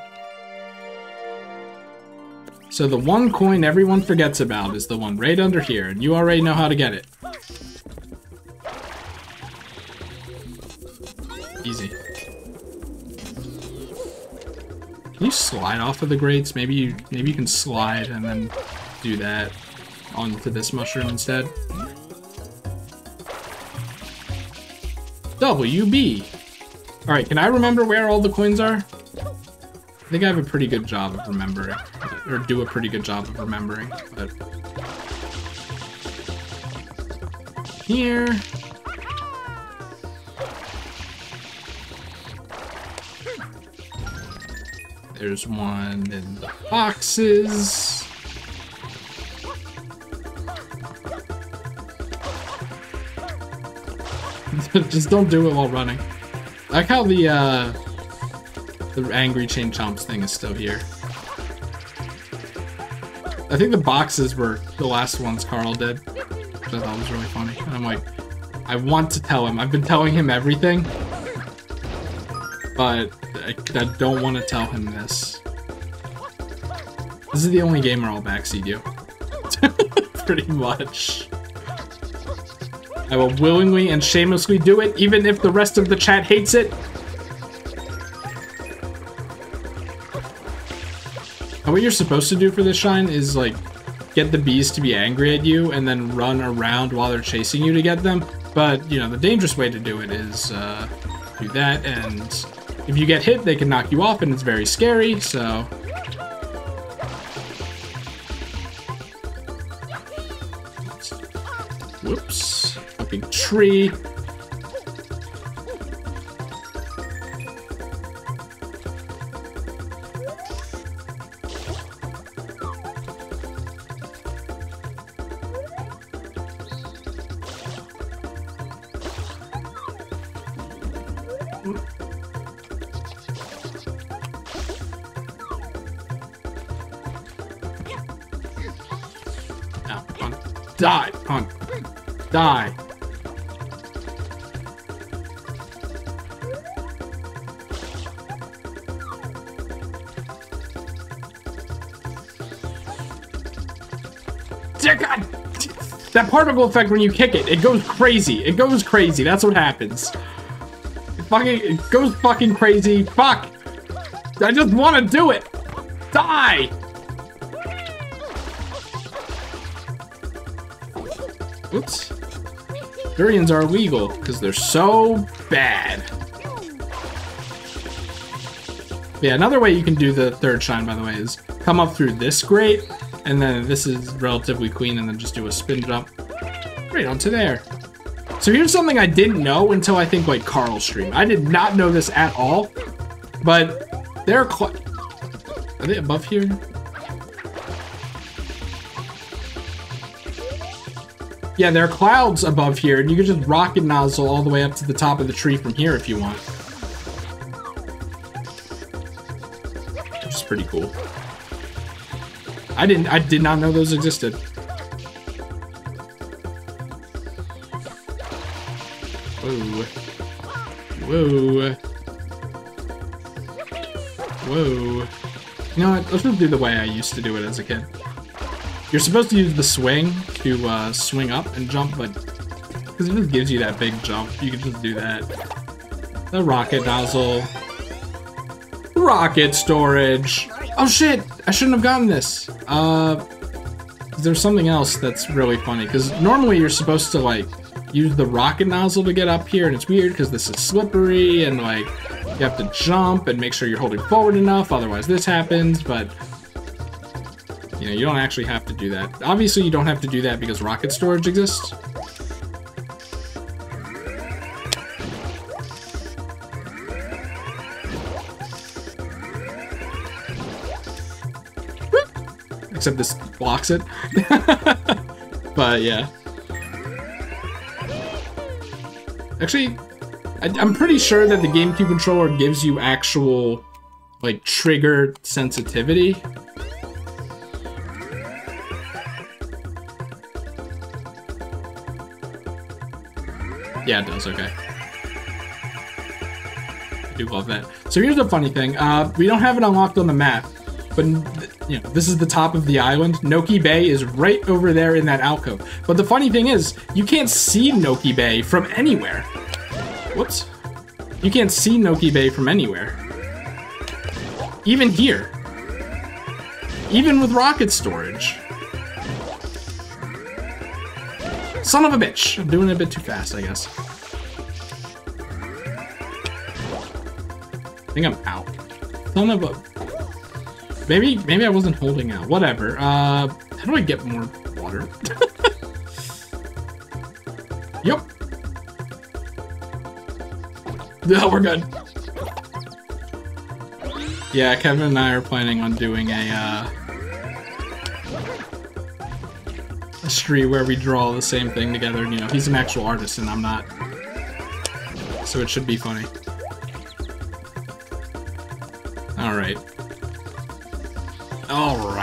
So the one coin everyone forgets about is the one right under here, and you already know how to get it. Easy. Can you slide off of the grates? Maybe you maybe you can slide and then do that onto this mushroom instead. WB. Alright, can I remember where all the coins are? I think I have a pretty good job of remembering. Or do a pretty good job of remembering, but... Here... There's one in the boxes. Just don't do it while running. I like how the uh, the angry chain chomps thing is still here. I think the boxes were the last ones Carl did, which I thought was really funny. And I'm like, I want to tell him. I've been telling him everything, but I, I don't want to tell him this. This is the only game where I'll backseat you. Pretty much. I will willingly and shamelessly do it, even if the rest of the chat hates it. And what you're supposed to do for this shine is like get the bees to be angry at you and then run around while they're chasing you to get them. But you know, the dangerous way to do it is uh, do that, and if you get hit, they can knock you off, and it's very scary. So. Whoops. Fucking tree. Particle effect when you kick it, it goes crazy. It goes crazy. That's what happens. It fucking, it goes fucking crazy. Fuck! I just want to do it. Die! Oops. Durians are illegal because they're so bad. Yeah, another way you can do the third shine, by the way, is come up through this grate, and then this is relatively clean, and then just do a spin jump right onto there. So here's something I didn't know until I think like Carl's stream. I did not know this at all, but they're are they above here? Yeah, there are clouds above here, and you can just rocket nozzle all the way up to the top of the tree from here if you want. Which is pretty cool. I didn't I did not know those existed. Whoa. Whoa. You know what? Let's do the way I used to do it as a kid. You're supposed to use the swing to uh, swing up and jump, but because it just gives you that big jump, you can just do that. The rocket nozzle. Rocket storage. Oh shit! I shouldn't have gotten this. Uh, there's something else that's really funny because normally you're supposed to like use the rocket nozzle to get up here, and it's weird because this is slippery and like you have to jump and make sure you're holding forward enough, otherwise this happens. But you know, you don't actually have to do that. Obviously, you don't have to do that because rocket storage exists. Except this blocks it. but yeah. Actually, I, I'm pretty sure that the GameCube controller gives you actual, like, trigger sensitivity. Yeah, it does. Okay. I do love that. So here's the funny thing. Uh, we don't have it unlocked on the map, but you know this is the top of the island. Noki Bay is right over there in that alcove. But the funny thing is, you can't see Noki Bay from anywhere. Whoops. You can't see Noki Bay from anywhere. Even here. Even with rocket storage. Son of a bitch. I'm doing it a bit too fast, I guess. I think I'm out. Son of a... Maybe, maybe I wasn't holding out. Whatever. Uh, how do I get more water? yep. No, we're good. Yeah, Kevin and I are planning on doing a, uh, a street where we draw the same thing together. You know, he's an actual artist and I'm not. So it should be funny.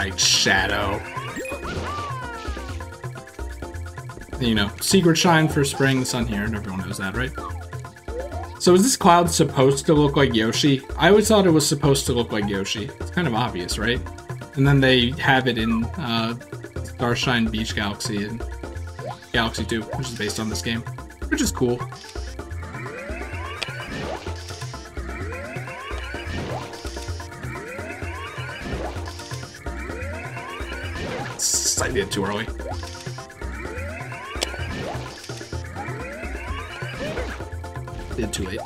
like Shadow. You know, Secret Shine for spraying the sun here, and everyone knows that, right? So is this cloud supposed to look like Yoshi? I always thought it was supposed to look like Yoshi. It's kind of obvious, right? And then they have it in uh, Starshine Beach Galaxy and Galaxy 2, which is based on this game, which is cool. Did too early. Did too late.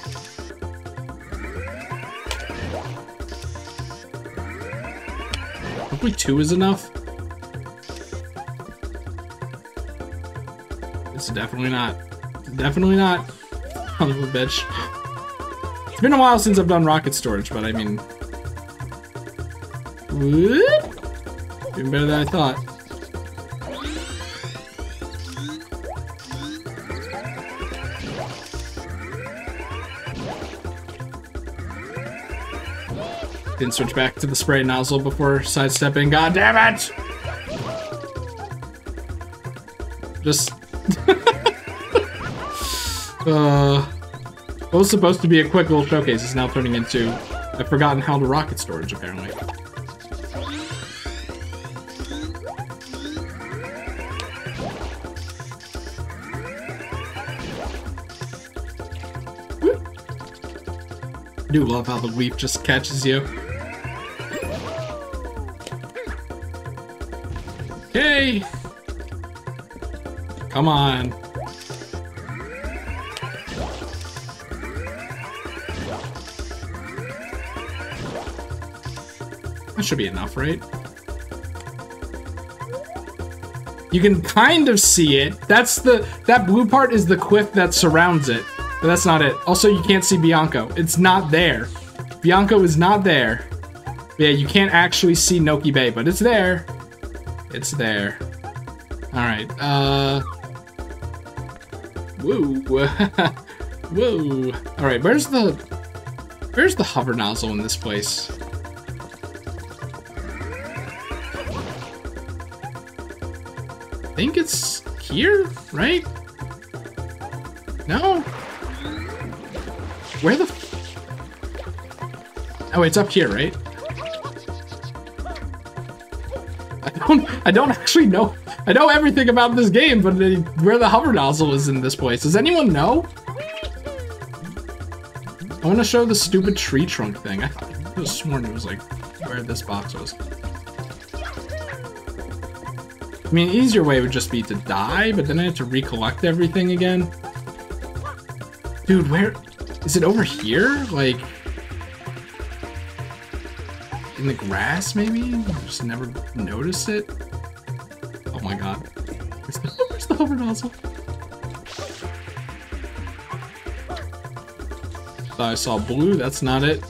Hopefully two is enough. It's definitely not. Definitely not. Son of a bitch. It's been a while since I've done rocket storage, but I mean... Whoop! Doing better than I thought. Switch back to the spray nozzle before sidestepping. God damn it! Just. uh, what was supposed to be a quick little showcase is now turning into. I've forgotten how to rocket storage, apparently. I do love how the leaf just catches you. Come on. That should be enough, right? You can kind of see it. That's the that blue part is the quiff that surrounds it. But that's not it. Also, you can't see Bianco. It's not there. Bianco is not there. Yeah, you can't actually see Noki Bay, but it's there. It's there. Alright, uh... Woo. Woo. Alright, where's the... Where's the hover nozzle in this place? I think it's here, right? No? Where the... Oh, it's up here, right? I don't actually know. I know everything about this game, but where the hover nozzle is in this place. Does anyone know? I want to show the stupid tree trunk thing. I could have sworn it was like where this box was. I mean, easier way would just be to die, but then I have to recollect everything again. Dude, where... Is it over here? Like... In the grass, maybe? I just never noticed it? My god. Where's the, where's the hover nozzle? I saw blue, that's not it.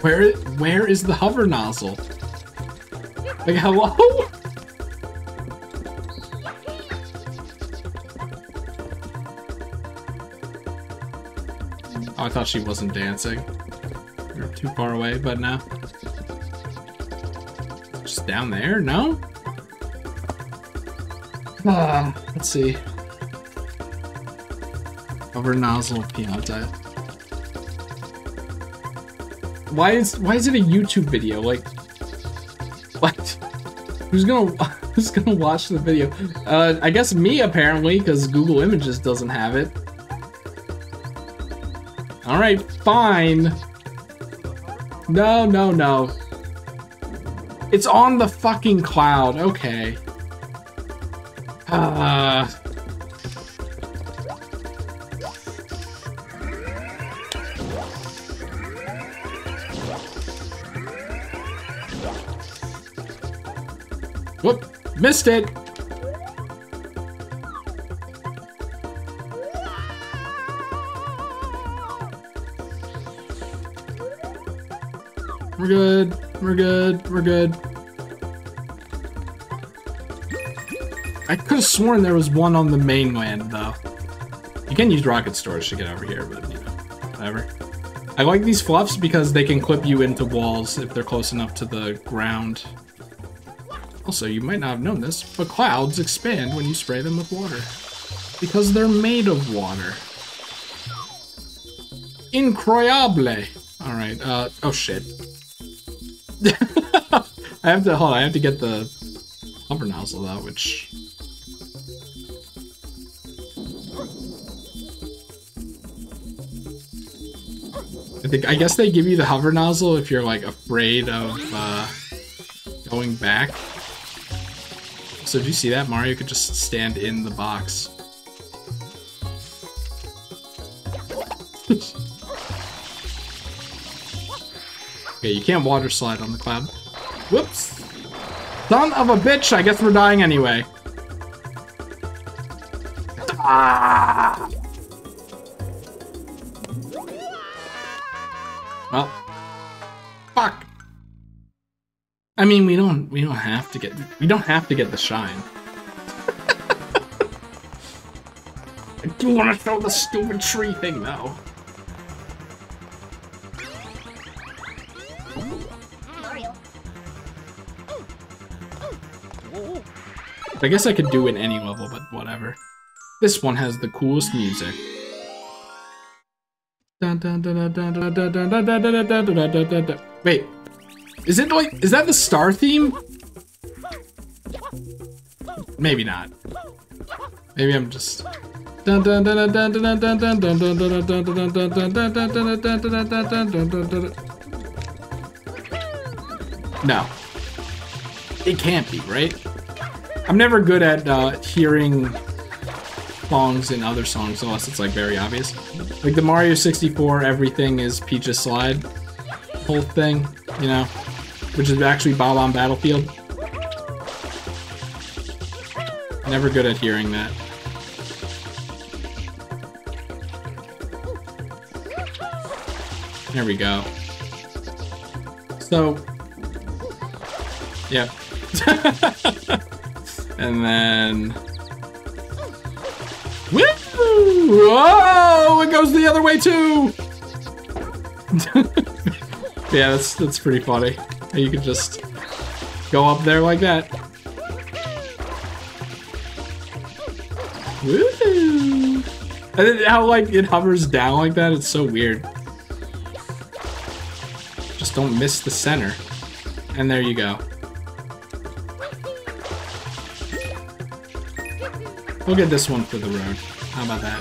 Where where is the hover nozzle? Like hello? Oh, I thought she wasn't dancing. Too far away, but no. Just down there? No? Ah, let's see. Over nozzle Pianta. Why is why is it a YouTube video? Like, what? Who's gonna who's gonna watch the video? Uh, I guess me apparently, because Google Images doesn't have it. All right, fine. No, no, no. It's on the fucking cloud. Okay. Uh, whoop, missed it. We're good. We're good. We're good. I could have sworn there was one on the mainland, though. You can use rocket storage to get over here, but, you know, whatever. I like these fluffs because they can clip you into walls if they're close enough to the ground. Also, you might not have known this, but clouds expand when you spray them with water. Because they're made of water. Incroyable! Alright, uh, oh shit. I have to, hold on, I have to get the hover nozzle out, which... I think, I guess they give you the hover nozzle if you're like afraid of, uh, going back. So did you see that? Mario could just stand in the box. Okay, you can't water slide on the cloud. Whoops! Son of a bitch! I guess we're dying anyway. Ah! Well, fuck. I mean, we don't we don't have to get we don't have to get the shine. I do want to throw the stupid tree thing though. I guess I could do it any level, but whatever. This one has the coolest music. Wait, is it like, is that the star theme? Maybe not. Maybe I'm just... No. It can't be, right? I'm never good at uh, hearing songs in other songs unless it's like very obvious. Like the Mario 64, everything is Peach's slide whole thing, you know, which is actually Bob-omb Battlefield. Never good at hearing that. There we go. So, yeah. and then! Whoa! It goes the other way too. yeah, that's that's pretty funny. You can just go up there like that. Woo! And then how like it hovers down like that, it's so weird. Just don't miss the center. And there you go. We'll get this one for the road. How about that?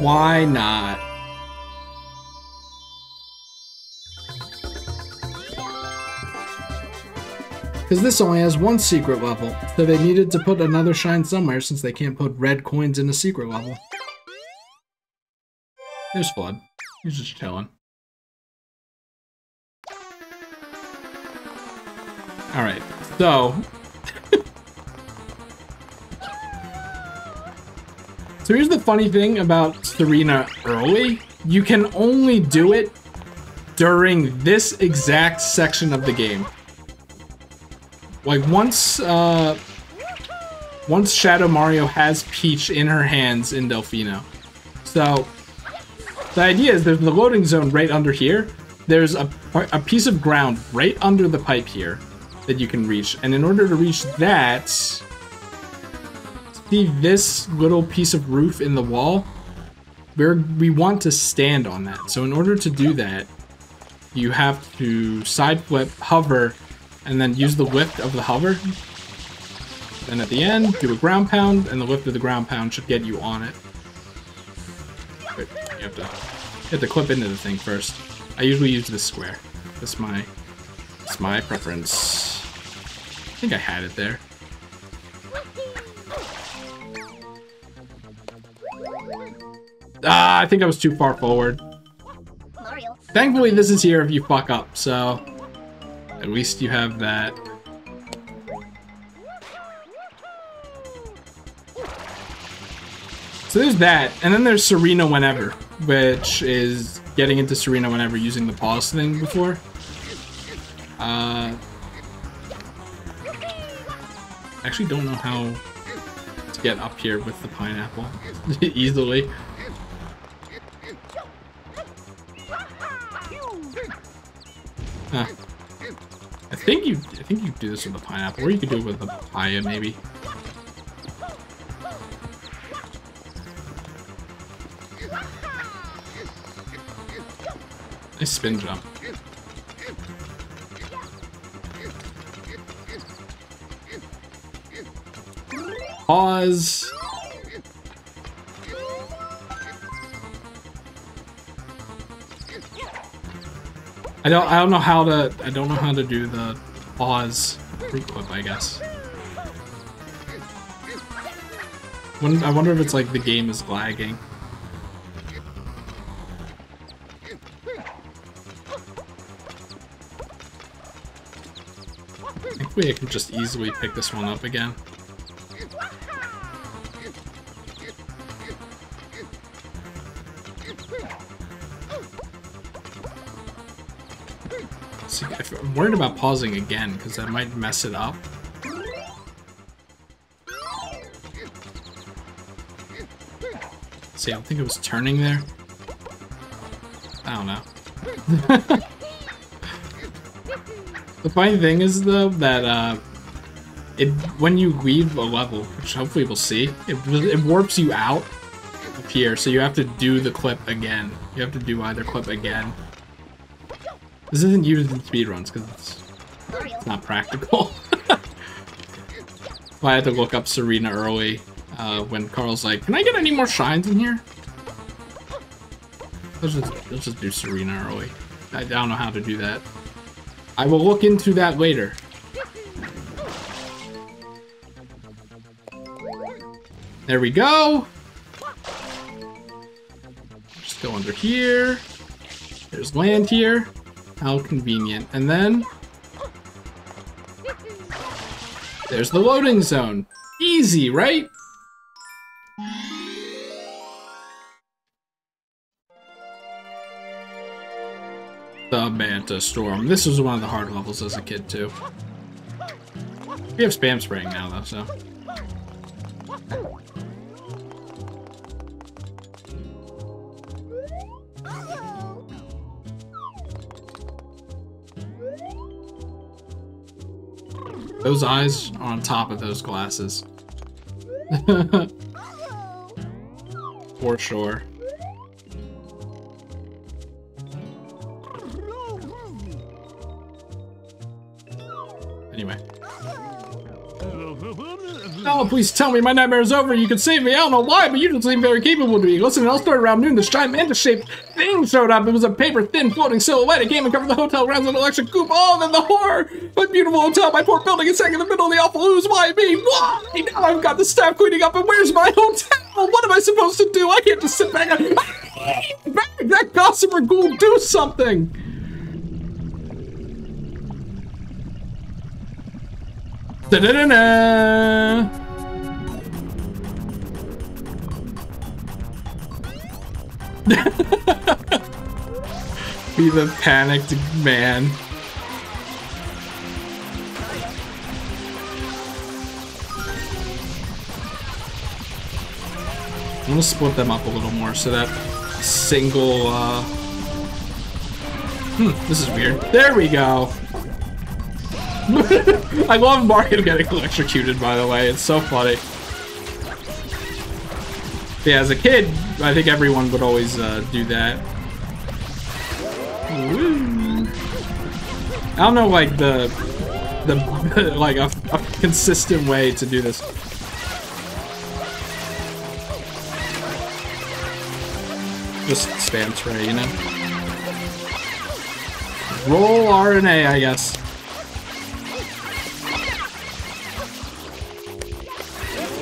Why not? Because this only has one secret level, so they needed to put another shine somewhere since they can't put red coins in a secret level. There's FLUDD. He's just chilling. Alright, so... so here's the funny thing about Sirena early. You can only do it during this exact section of the game. Like once, uh, once Shadow Mario has Peach in her hands in Delfino. So, the idea is there's the loading zone right under here. There's a, a piece of ground right under the pipe here that you can reach. And in order to reach that, see this little piece of roof in the wall? We're, we want to stand on that. So in order to do that, you have to side flip, hover, and then use the lift of the hover. Then at the end, do a ground pound, and the lift of the ground pound should get you on it. Wait, you have to, you have to clip into the thing first. I usually use this square. That's my, that's my preference. I think I had it there. Ah, I think I was too far forward. Thankfully, this is here if you fuck up, so at least you have that. So there's that, and then there's Sirena Whenever, which is getting into Sirena Whenever using the pause thing before. Uh, actually don't know how to get up here with the pineapple easily. Huh. I think you I think you do this with the pineapple, or you could do it with the papaya maybe. Nice spin jump. Pause. I don't I don't know how to I don't know how to do the pause clip, I guess. When, I wonder if it's like the game is lagging. I can just easily pick this one up again. I'm worried about pausing again because that might mess it up. See, I think it was turning there. I don't know. the funny thing is though that uh, it when you leave a level, which hopefully we'll see, it it warps you out of here, so you have to do the clip again. You have to do either clip again. This isn't used in speedruns because it's, it's not practical. I had to look up Sirena early uh, when Carl's like, "Can I get any more shines in here?" Let's just let's just do Sirena early. I, I don't know how to do that. I will look into that later. There we go. Just go under here. There's land here. How convenient. And then... There's the loading zone. Easy, right? The Manta Storm. This was one of the hard levels as a kid, too. We have spam spraying now, though, so... Those eyes are on top of those glasses. For sure. Anyway. Oh, please tell me my nightmare is over. You can save me. I don't know why, but you don't seem very capable to me. Listen, I'll start around noon. This giant manta-shaped thing showed up. It was a paper-thin floating silhouette. It came and covered the hotel grounds an electric goop. Oh, then the horror! My beautiful hotel, my poor building is sank in the middle of the awful ooze. Why me? Why? Now I've got the staff cleaning up, and where's my hotel? What am I supposed to do? I can't just sit back and... Back! That gossamer ghoul do something! Da-da-da-da! Be the panicked man. I'm gonna split them up a little more so that single, uh... Hmm, this is weird. There we go! I love Mario getting electrocuted, by the way. It's so funny. Yeah, as a kid, I think everyone would always uh, do that. I don't know, like, the... the like, a, a consistent way to do this. Just spam spray, you know? Roll RNG, I guess.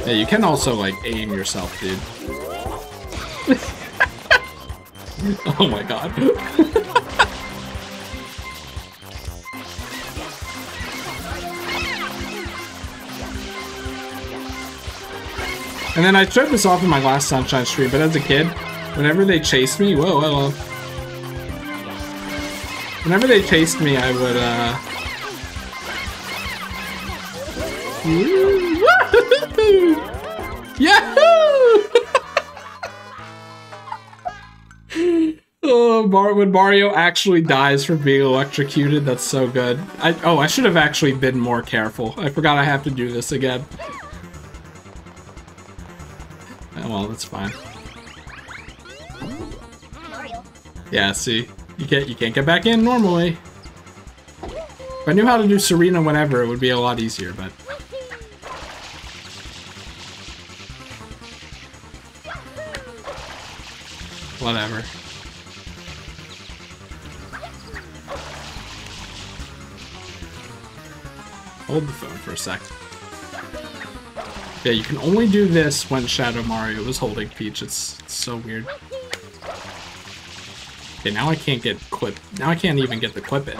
Yeah, you can also, like, aim yourself, dude. oh my god. and then I showed this off in my last Sunshine stream, but as a kid, whenever they chased me, whoa, hello. Whenever they chased me, I would, uh... Yahoo! oh, Mar- when Mario actually dies from being electrocuted, that's so good. I oh, I should have actually been more careful. I forgot I have to do this again. Oh, well, that's fine. Yeah, see, you can't you can't get back in normally. If I knew how to do Sirena whenever, it would be a lot easier. But whatever. Hold the phone for a sec. Yeah, you can only do this when Shadow Mario is holding Peach. It's, it's so weird. Okay, now I can't get clip. Now I can't even get the clip in.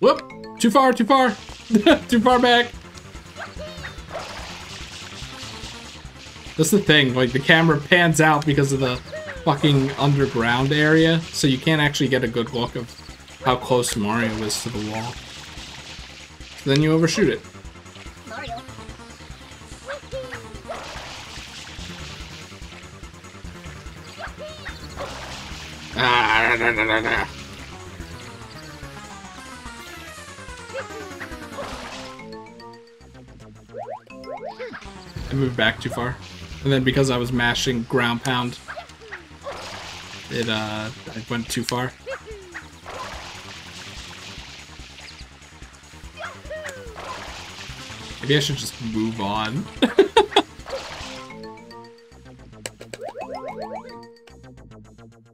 Whoop! Too far, too far! too far back! That's the thing, like the camera pans out because of the fucking underground area, so you can't actually get a good look of how close Mario is to the wall. So then you overshoot it. Mario. Ah, moved back too far. And then because I was mashing ground pound, it uh I went too far. Maybe I should just move on.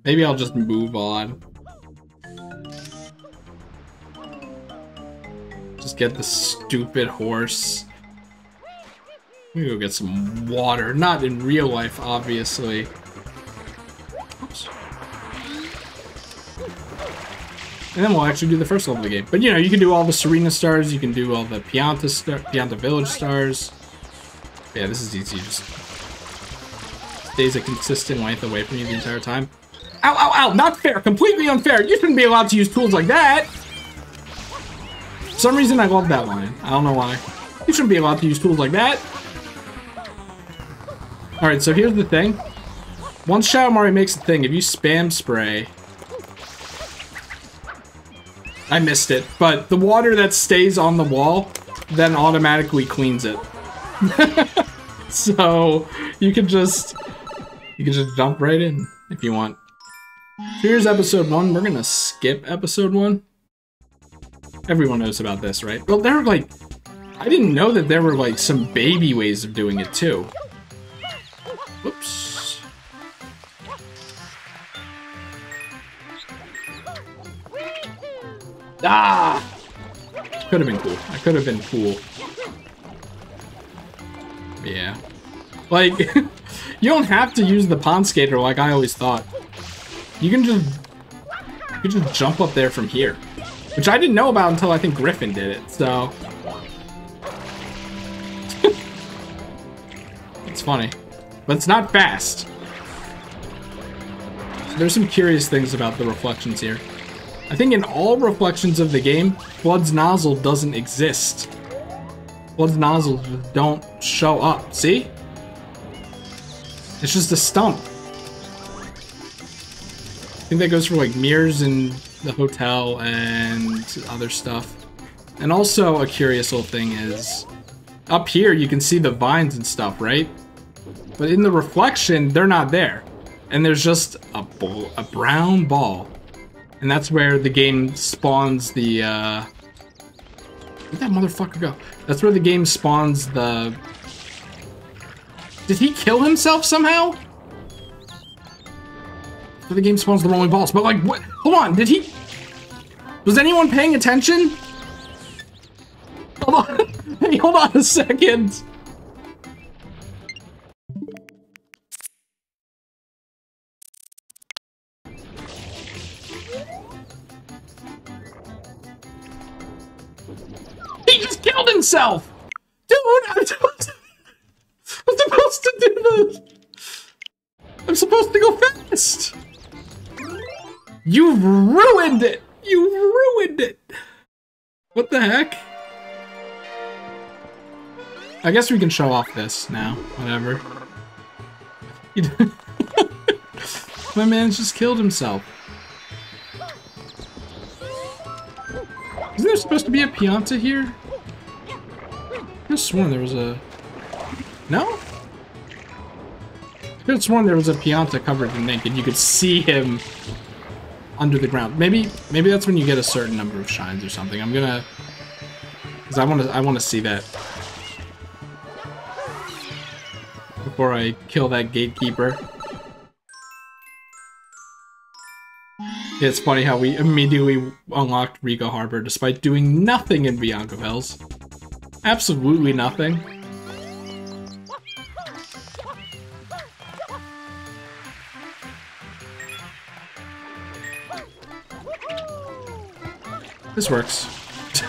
Maybe I'll just move on. Just get the stupid horse. Let me go get some water. Not in real life, obviously. Oops. And then we'll actually do the first level of the game. But you know, you can do all the Sirena stars, you can do all the Pianta, star Pianta Village stars. Yeah, this is easy. Just stays a consistent length away from you the entire time. Ow, ow, ow! Not fair! Completely unfair! You shouldn't be allowed to use tools like that! For some reason, I love that line. I don't know why. You shouldn't be allowed to use tools like that! Alright, so here's the thing. Once Shadow Mario makes a thing, if you spam spray... I missed it, but the water that stays on the wall then automatically cleans it. so you can just you can just jump right in if you want. Here's episode one. We're gonna skip episode one. Everyone knows about this, right? Well, there were like, I didn't know that there were like some baby ways of doing it too. Whoops. Ah! Could have been cool. I could have been cool. Yeah. Like, you don't have to use the pond skater like I always thought. You can just you can just jump up there from here. Which I didn't know about until I think Griffin did it, so it's funny. But it's not fast. So there's some curious things about the reflections here. I think in all reflections of the game, FLUDD's nozzle doesn't exist. FLUDD's nozzles just don't show up. See? It's just a stump. I think that goes for like mirrors in the hotel and other stuff. And also a curious little thing is up here you can see the vines and stuff, right? But in the reflection, they're not there. And there's just a ball, a brown ball. And that's where the game spawns the uh Where'd that motherfucker go? That's where the game spawns the Did he kill himself somehow? So the game spawns the rolling balls. But like what hold on, did he Was anyone paying attention? Hold on. hey, hold on a second. Himself! Dude, I'm supposed to, I'm supposed to do this! I'm supposed to go fast! You ruined it! You ruined it! What the heck? I guess we can show off this now. Whatever. My man's just killed himself. Isn't there supposed to be a Pianta here? Could have sworn there was a... No? I could have sworn there was a Pianta covered in ink and you could see him under the ground. Maybe maybe that's when you get a certain number of shines or something. I'm gonna... Because I want to I want to see that. Before I kill that gatekeeper. It's funny how we immediately unlocked Ricco Harbor despite doing nothing in Bianco Hills. Absolutely nothing. This works.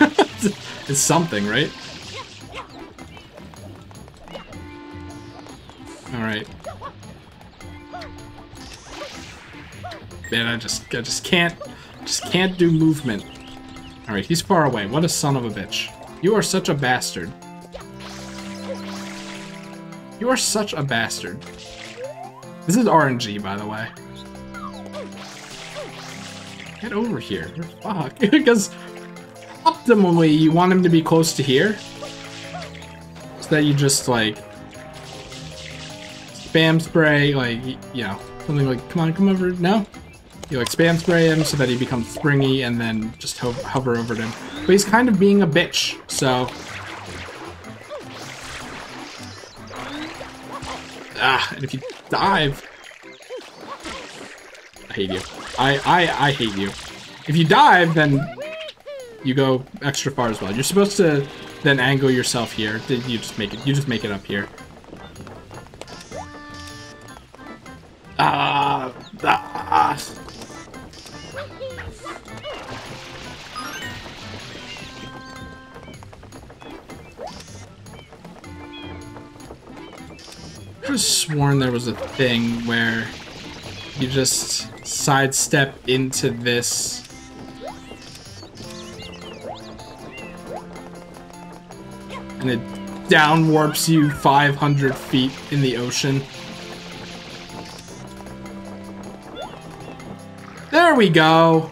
it's something, right? Alright. Man, I just I just can't just can't do movement. Alright, he's far away. What a son of a bitch. You are such a bastard. You are such a bastard. This is RNG, by the way. Get over here. Fuck. because optimally, you want him to be close to here. So that you just, like, spam spray, like, you know, something like, come on, come over. No? You, like, spam spray him so that he becomes springy and then just ho hover over him. But he's kind of being a bitch, so... Ah, and if you dive... I hate you. I, I, I hate you. If you dive, then you go extra far as well. You're supposed to then angle yourself here. You just make it. You just make it up here. Ah, ah. I have sworn there was a thing where you just sidestep into this. And it down warps you 500 feet in the ocean. There we go!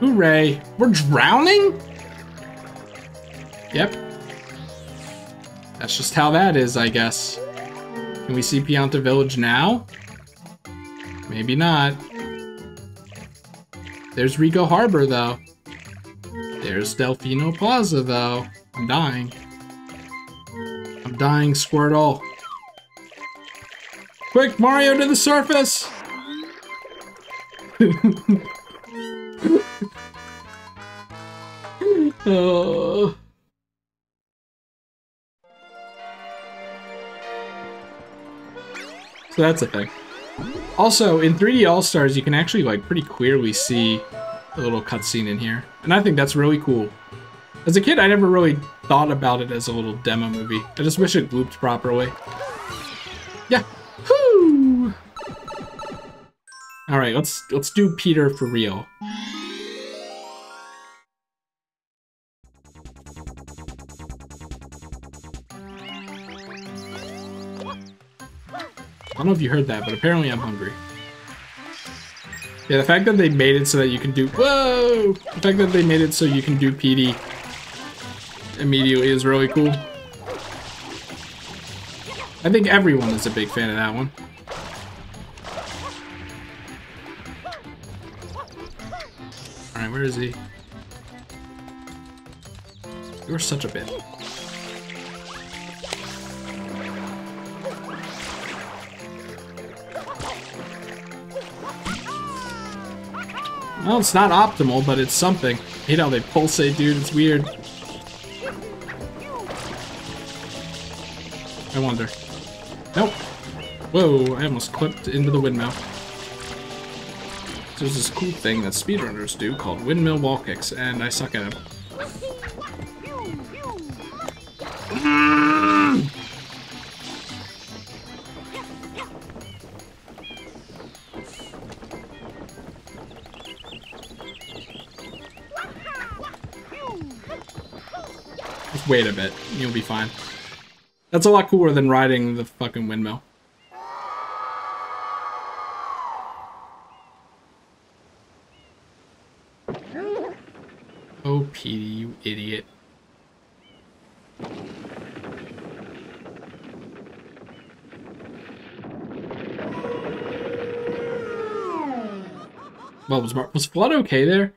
Hooray! We're drowning? Yep. That's just how that is, I guess. Can we see Pianta Village now? Maybe not. There's Ricco Harbor, though. There's Delfino Plaza, though. I'm dying. I'm dying, Squirtle. Quick, Mario to the surface! oh. So that's a thing. Also, in 3D All-Stars, you can actually, like, pretty clearly see a little cutscene in here. And I think that's really cool. As a kid, I never really thought about it as a little demo movie. I just wish it looped properly. Yeah. Whoo! Alright, let's let's do Petey for real. Don't know if you heard that, but apparently I'm hungry. Yeah, the fact that they made it so that you can do- Whoa! The fact that they made it so you can do Petey immediately is really cool. I think everyone is a big fan of that one. Alright, where is he? You're such a bit. Well, it's not optimal, but it's something. You know, they pulsate, dude. It's weird. I wonder. Nope. Whoa, I almost clipped into the windmill. There's this cool thing that speedrunners do called windmill wall kicks, and I suck at them. wait a bit. You'll be fine. That's a lot cooler than riding the fucking windmill. Oh, Petey, you idiot. Well, was, was FLUDD okay there?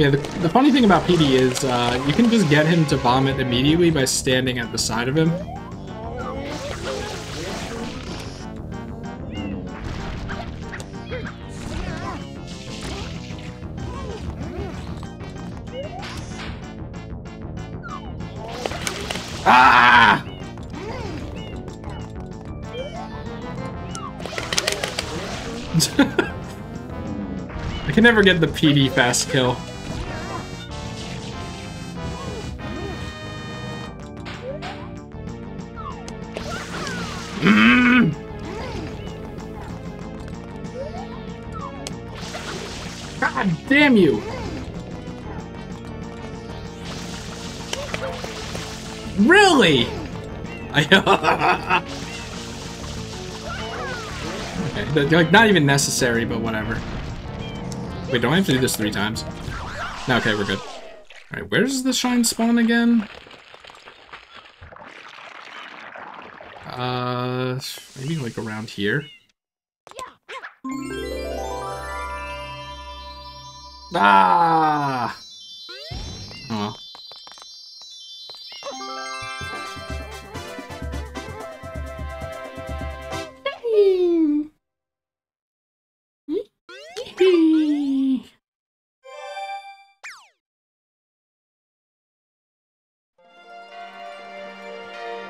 Yeah, the, the funny thing about Petey is uh, you can just get him to vomit immediately by standing at the side of him. Ah! I can never get the Petey fast kill. Damn you! Really? Okay, like not even necessary, but whatever. Wait, don't I have to do this three times? No, okay, we're good. Alright, where's the shine spawn again? Uh, maybe like around here? Ah! Oh.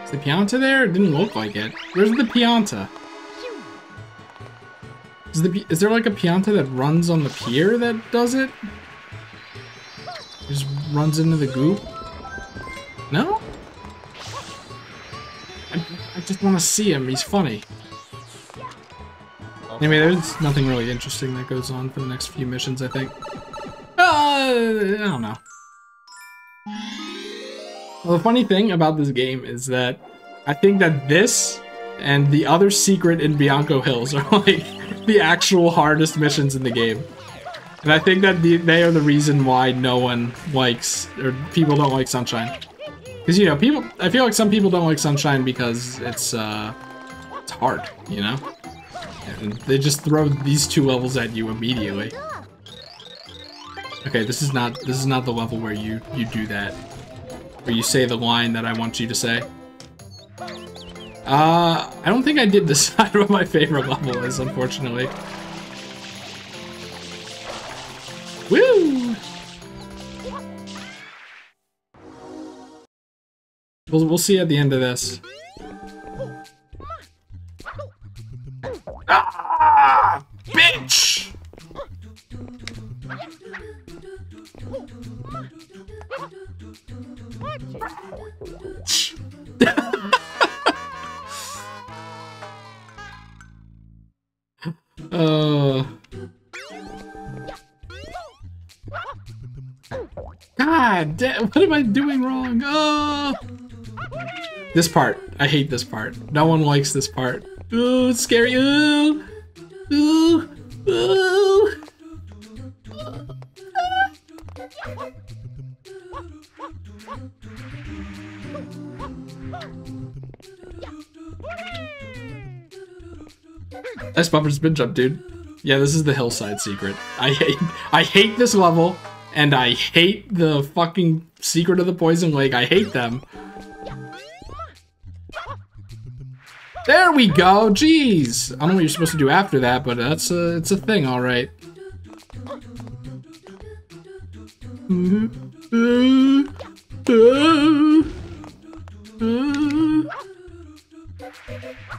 Is the Pianta there? It didn't look like it. Where's the Pianta? Is, the, is there like a Pianta that runs on the pier that does it? Just runs into the goop? No? I, I just want to see him. He's funny. Anyway, there's nothing really interesting that goes on for the next few missions, I think. Uh, I don't know. Well, the funny thing about this game is that I think that this and the other secret in Bianco Hills are like the actual hardest missions in the game. And I think that the, they are the reason why no one likes, or people don't like Sunshine. Because, you know, people, I feel like some people don't like Sunshine because it's, uh, it's hard, you know? And they just throw these two levels at you immediately. Okay, this is not, this is not the level where you, you do that. Where you say the line that I want you to say. Uh, I don't think I did decide what my favorite level is, unfortunately. Woo! We'll, we'll see at the end of this. Ah! Bitch! Uh. God what am I doing wrong? Oh. This part. I hate this part. No one likes this part. Ooh, it's scary. Ooh. Ooh. Ooh. Nice bumper spin jump, dude. Yeah, this is the hillside secret. I hate I hate this level, and I hate the fucking secret of the poison lake. I hate them. There we go. Jeez. I don't know what you're supposed to do after that, but that's a it's a thing, all right.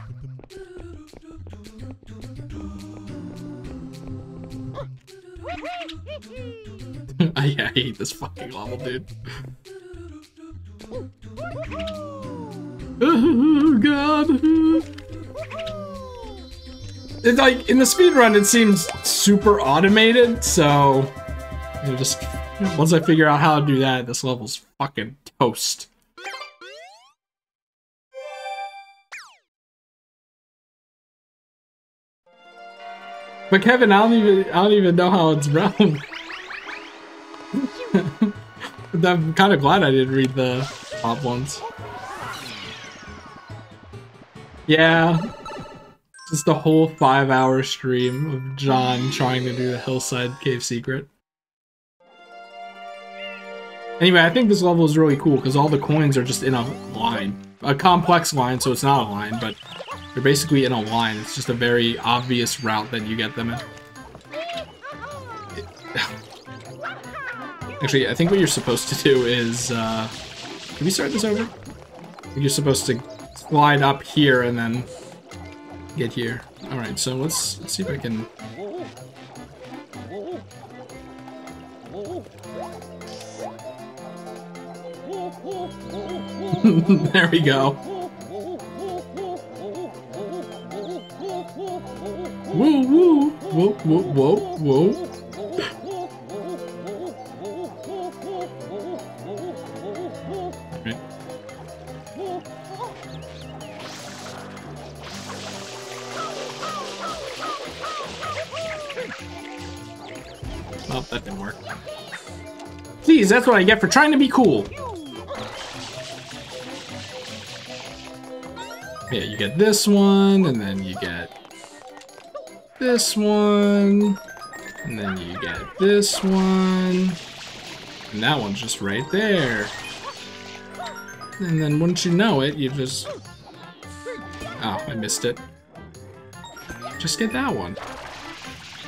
I, I hate this fucking level, dude. Oh god. It's like in the speed run it seems super automated, so you know, just once I figure out how to do that, this level's fucking post. But Kevin, I don't even I don't even know how it's round. I'm kind of glad I didn't read the top ones. Yeah, just a whole five hour stream of John trying to do the hillside cave secret. Anyway, I think this level is really cool because all the coins are just in a line. A complex line, so it's not a line, but they're basically in a line. It's just a very obvious route that you get them in. Actually, I think what you're supposed to do is, uh... Can we start this over? You're supposed to slide up here and then get here. Alright, so let's, let's see if I can... there we go. Woo woo! Whoa, whoa, whoa, whoa. Right. Well, that didn't work. Please, that's what I get for trying to be cool. Yeah, you get this one, and then you get this one, and then you get this one, and that one's just right there. And then once you know it, you just... Oh, I missed it. Just get that one.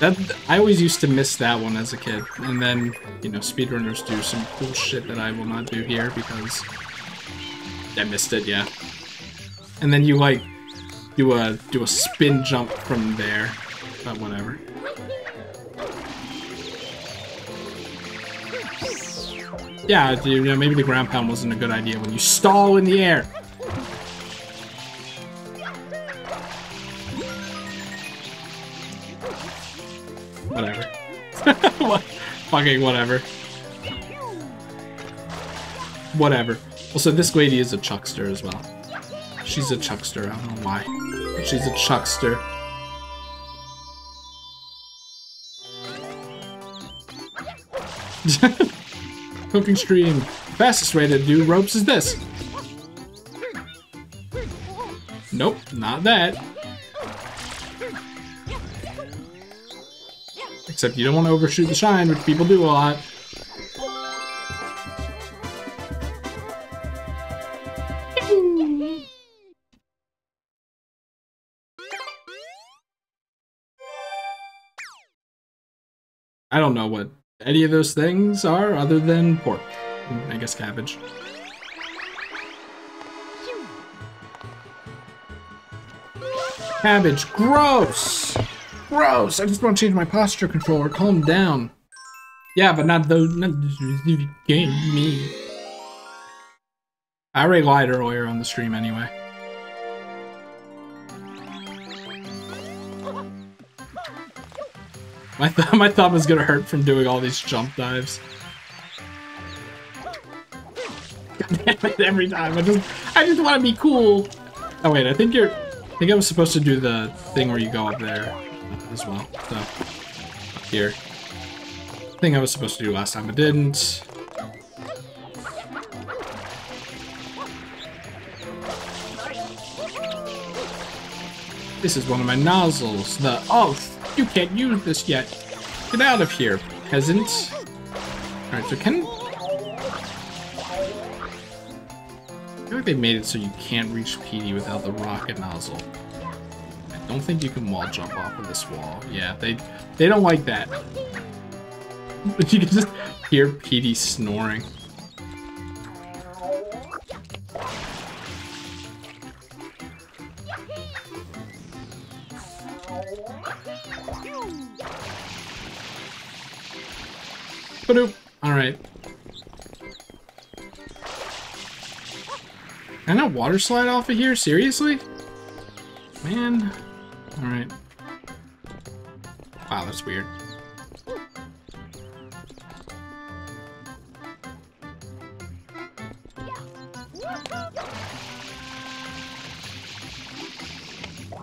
That I always used to miss that one as a kid, and then, you know, speedrunners do some cool shit that I will not do here because I missed it, yeah. And then you, like, do a, uh, do a spin jump from there, but whatever. Yeah, you know, maybe the ground pound wasn't a good idea when you stall in the air. Whatever. What- Fucking whatever. Whatever. Also, this lady is a chuckster as well. She's a chuckster, I don't know why. She's a chuckster. Cooking stream. Fastest way to do ropes is this. Nope, not that. Except you don't want to overshoot the shine, which people do a lot. I don't know what any of those things are other than pork. I guess cabbage. Cabbage, gross! Gross! I just want to change my posture controller. Calm down. Yeah, but not those. Not game me. I already lied earlier on the stream anyway. My th my thumb is gonna hurt from doing all these jump dives. It, every time. I just I just want to be cool. Oh wait, I think you're. I think I was supposed to do the thing where you go up there as well. So up here. Thing I was supposed to do last time, I didn't. This is one of my nozzles. The oh, you can't use this yet. Get out of here, peasant. All right, so can. I feel like they made it so you can't reach Petey without the rocket nozzle. I don't think you can wall jump off of this wall. Yeah, they they don't like that. But you can just hear Petey snoring. Badoop. Alright. Can I water slide off of here? Seriously? Man. Alright. Wow, that's weird.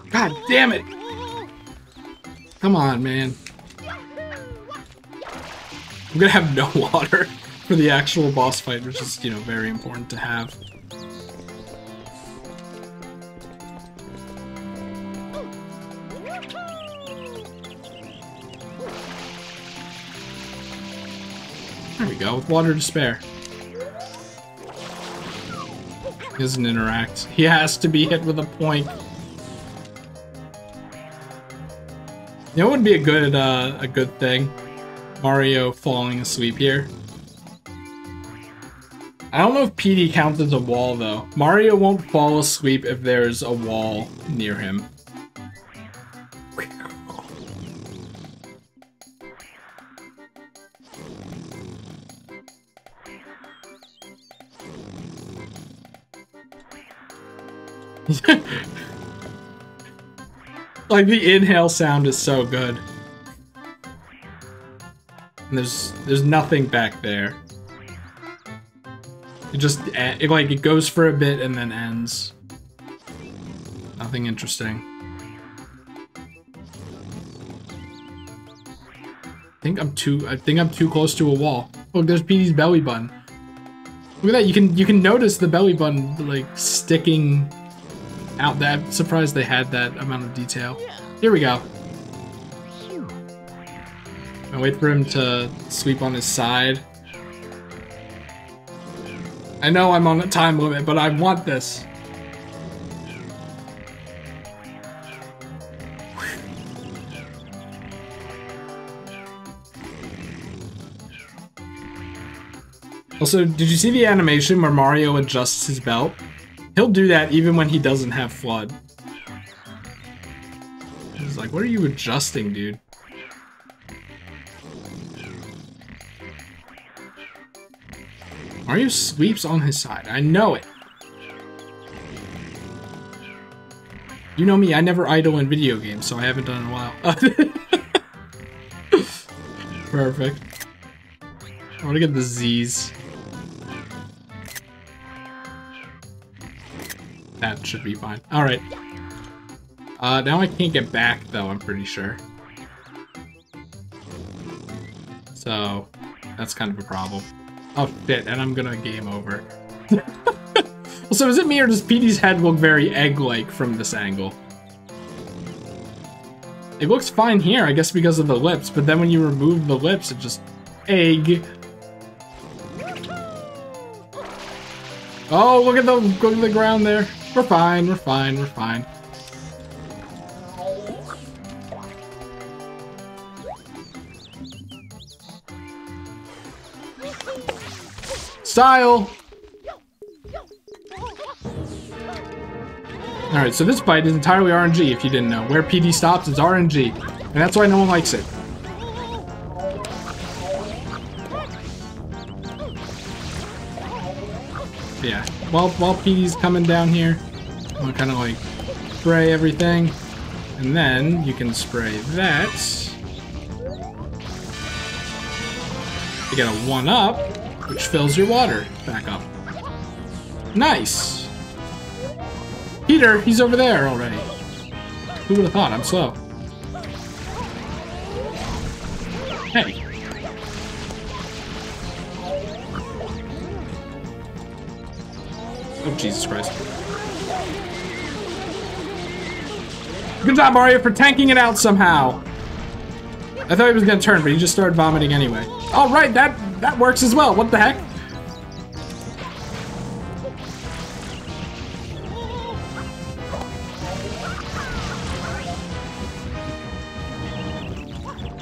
God damn it! Come on, man. I'm gonna have no water for the actual boss fight, which is, you know, very important to have. There we go, with water to spare. He doesn't interact. He has to be hit with a point. You know what would be a good uh, a good thing? Mario falling asleep here. I don't know if Petey counts as a wall though. Mario won't fall asleep if there's a wall near him. like the inhale sound is so good. And there's there's nothing back there. It just eh, it, like it goes for a bit and then ends. Nothing interesting. I think I'm too I think I'm too close to a wall. Look, there's Petey's belly button. Look at that, you can you can notice the belly button like sticking out that I'm surprised they had that amount of detail. Here we go. I wait for him to sweep on his side. I know I'm on a time limit, but I want this. Also, did you see the animation where Mario adjusts his belt? He'll do that even when he doesn't have FLUDD. He's like, what are you adjusting, dude? Mario sweeps on his side. I know it. You know me, I never idle in video games, so I haven't done in a while. Perfect. I want to get the Z's. That should be fine. Alright. Uh, now I can't get back, though, I'm pretty sure. So, that's kind of a problem. Oh, shit, and I'm gonna game over. so is it me, or does Petey's head look very egg-like from this angle? It looks fine here, I guess because of the lips, but then when you remove the lips, it just... Egg. Oh, look at the look at the ground there. We're fine, we're fine, we're fine. Style! Alright, so this fight is entirely RNG, if you didn't know. Where Petey stops is RNG. And that's why no one likes it. Yeah, while, while Petey's coming down here, I'm gonna kind of like spray everything. And then you can spray that. You get a 1-up, which fills your water back up. Nice! Petey, he's over there already. Who would have thought? I'm slow. Hey. Oh, Jesus Christ. Good job, Mario, for tanking it out somehow. I thought he was gonna turn, but he just started vomiting anyway. All right, that that works as well. What the heck?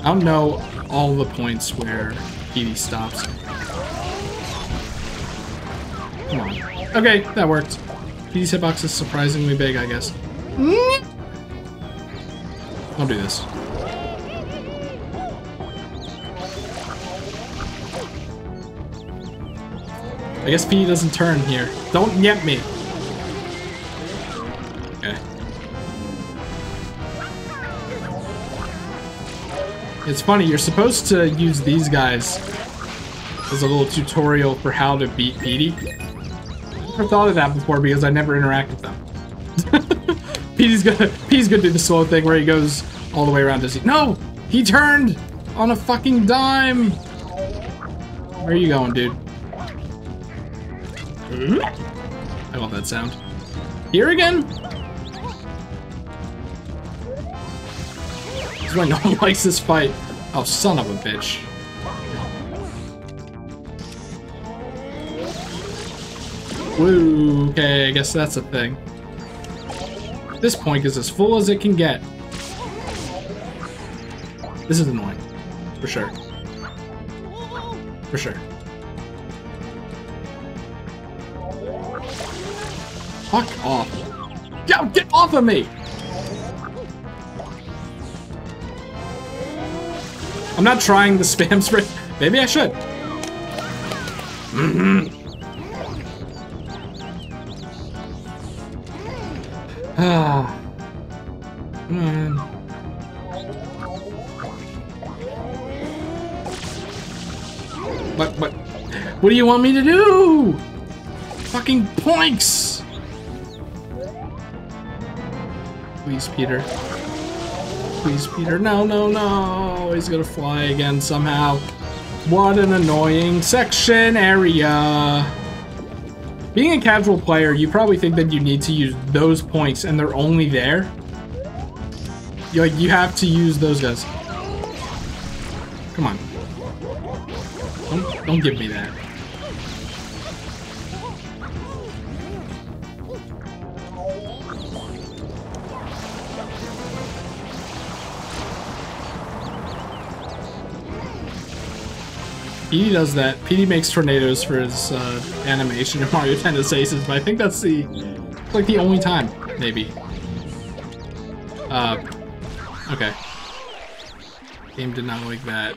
I don't know all the points where Petey stops. Come on. Okay, that worked. Petey's hitbox is surprisingly big, I guess. I'll do this. I guess Petey doesn't turn here. Don't yep me. Okay. It's funny, you're supposed to use these guys as a little tutorial for how to beat Petey. Never thought of that before because I never interact with them. Petey's gonna Petey's gonna do the slow thing where he goes all the way around to see. No! He turned on a fucking dime! Where are you going, dude? I love that sound. Here again? This is why no one likes this fight. Oh, son of a bitch. Woo, okay, I guess that's a thing. This point is as full as it can get. This is annoying. For sure. For sure. Fuck off. Get, get off of me! I'm not trying the spam spray. Maybe I should. Ah. Man. What, what? What do you want me to do? Fucking points! Please, Peter. Please, Peter. No, no, no. He's gonna fly again somehow. What an annoying section area. Being a casual player, you probably think that you need to use those points and they're only there. You, like, you have to use those guys. Come on. Don't, don't give me that. Petey does that. Petey makes tornadoes for his uh, animation in Mario Tennis Aces, but I think that's the like the only time, maybe. Uh, okay. Game did not like that.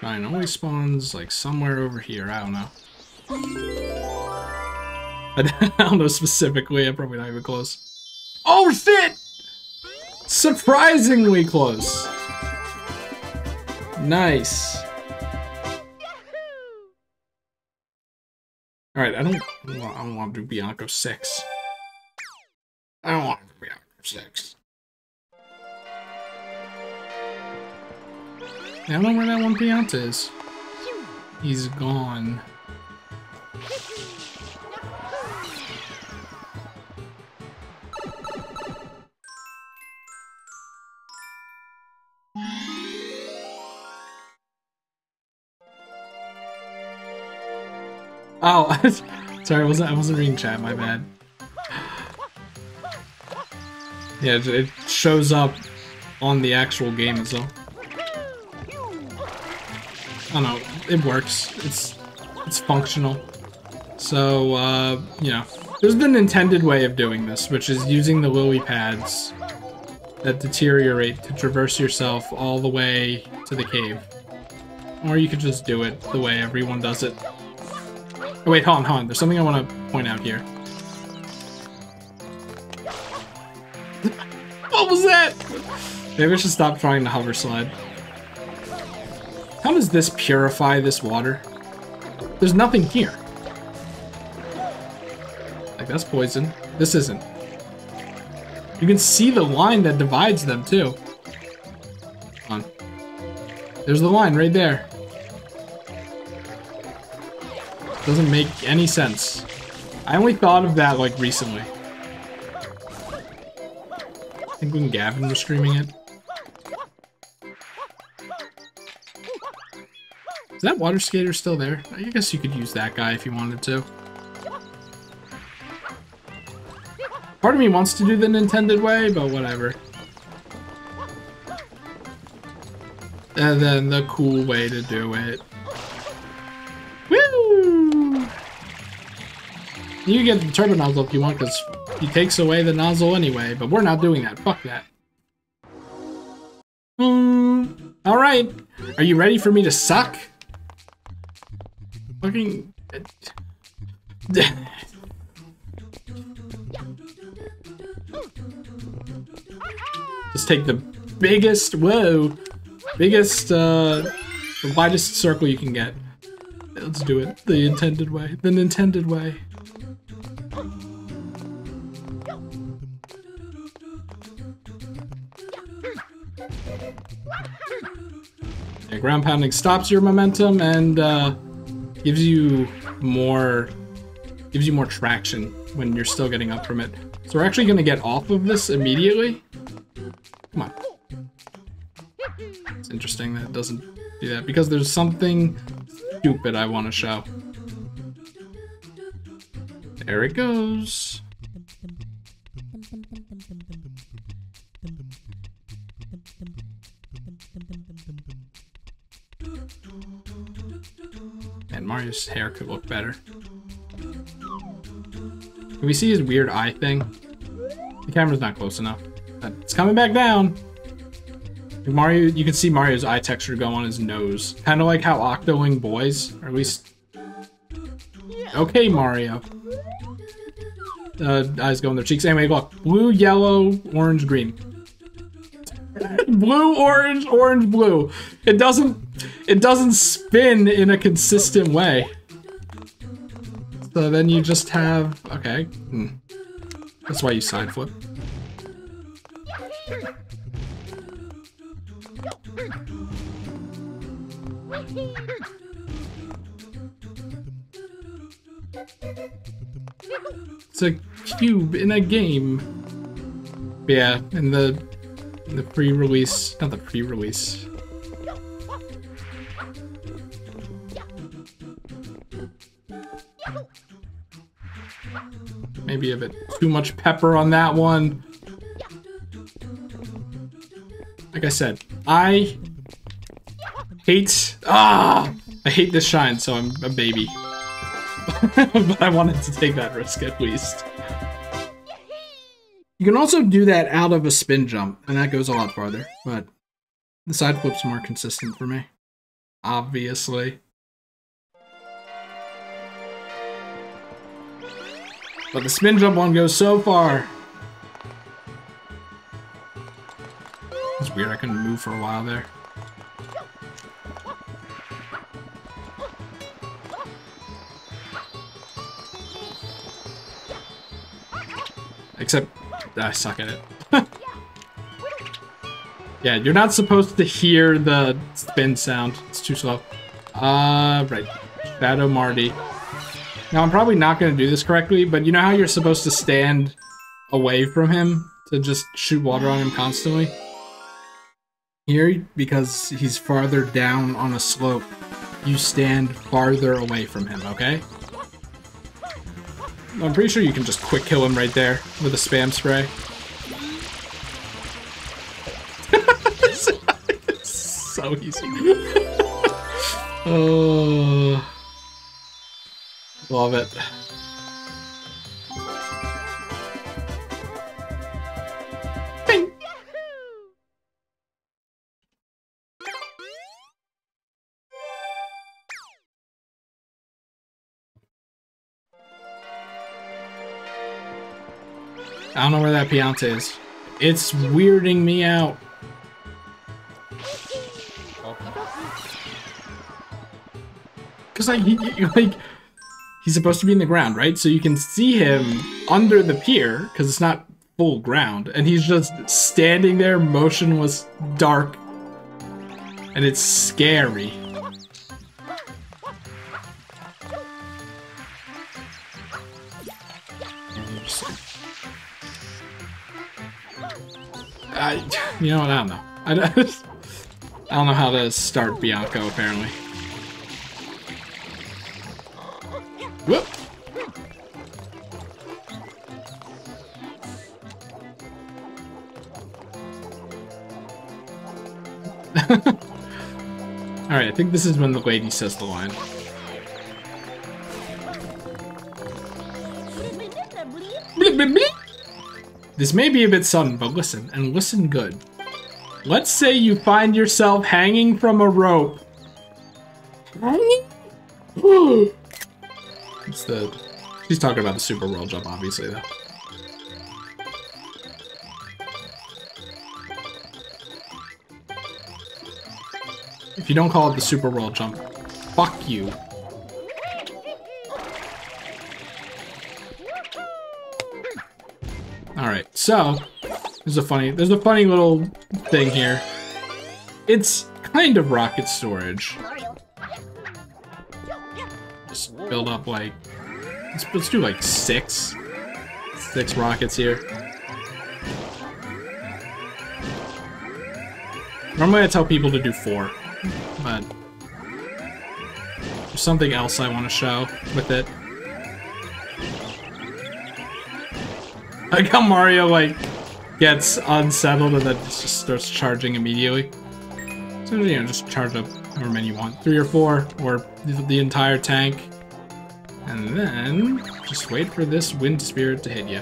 Fine, always spawns like somewhere over here. I don't know. I don't know specifically. I'm probably not even close. Oh shit! Surprisingly close. Nice. All right, I don't, I don't, want, to do Bianco six. I don't want to do Bianco six. I don't know where that one Pianta is. He's gone. Oh, sorry, I wasn't I wasn't reading chat. My bad. Yeah, it- shows up on the actual game as well. I don't know. It works. It's it's functional. So uh, you know, there's the intended way of doing this, which is using the lily pads that deteriorate to traverse yourself all the way to the cave. Or you could just do it the way everyone does it. Oh, wait, hold on, hold on. There's something I want to point out here. what was that? Maybe I should stop trying to hover slide. How does this purify this water? There's nothing here. Like, that's poison. This isn't. You can see the line that divides them, too. There's the line right there. Doesn't make any sense. I only thought of that, like, recently. I think when Gavin was streaming it. Is that water skater still there? I guess you could use that guy if you wanted to. Part of me wants to do the intended way, but whatever. And then the cool way to do it. You get the turbo nozzle if you want, because he takes away the nozzle anyway, but we're not doing that. Fuck that. Mm, Alright. Are you ready for me to suck? Fucking... Just take the biggest, whoa, biggest, uh, the widest circle you can get. Let's do it the intended way. The intended way. Ground pounding stops your momentum and uh, gives you more gives you more traction when you're still getting up from it. So we're actually gonna get off of this immediately. Come on. It's interesting that it doesn't do that because there's something stupid I want to show. There it goes. Mario's hair could look better. Can we see his weird eye thing? The camera's not close enough. It's coming back down. Mario, you can see Mario's eye texture go on his nose. Kind of like how Octoling boys, or at least... Okay, Mario. Uh, eyes go in their cheeks. Anyway, look. Blue, yellow, orange, green. blue, orange, orange, blue. It doesn't... It doesn't spin in a consistent way. So then you just have... Okay. Hmm. That's why you side flip. It's a cube in a game. Yeah, in the the pre-release, not the pre-release. Maybe a bit too much pepper on that one. Like I said, I hate ah I hate this shine, so I'm a baby. but I wanted to take that risk at least. You can also do that out of a spin jump, and that goes a lot farther, but the side flip's more consistent for me. Obviously. But the spin jump one goes so far. It's weird, I couldn't move for a while there. Except, I suck at it. yeah, you're not supposed to hear the spin sound. It's too slow. Uh, right. Shadow Mario. Now, I'm probably not going to do this correctly, but you know how you're supposed to stand away from him to just shoot water on him constantly? Here, because he's farther down on a slope, you stand farther away from him, okay? I'm pretty sure you can just quick kill him right there with a spam spray. so easy. oh, love it. Bing. I don't know where that Pianta is. It's weirding me out. Cause like, he- like, he's supposed to be in the ground, right? So you can see him under the pier, cause it's not full ground, and he's just standing there, motionless, dark, and it's scary. I, you know what? I don't know. I, I don't know how to start Bianco, apparently. Whoop! Alright, I think this is when the lady says the line. This may be a bit sudden, but listen, and listen good. Let's say you find yourself hanging from a rope. Hanging? It's the... She's talking about the super world jump, obviously, though. If you don't call it the super world jump, fuck you. Alright, so there's a funny there's a funny little thing here. It's kind of rocket storage. Just build up like let's, let's do like six, six rockets here. Normally I tell people to do four, but there's something else I want to show with it. Like how Mario like gets unsettled and then just starts charging immediately. So you know, just charge up however many you want, three or four, or the, the entire tank, and then just wait for this wind spirit to hit you.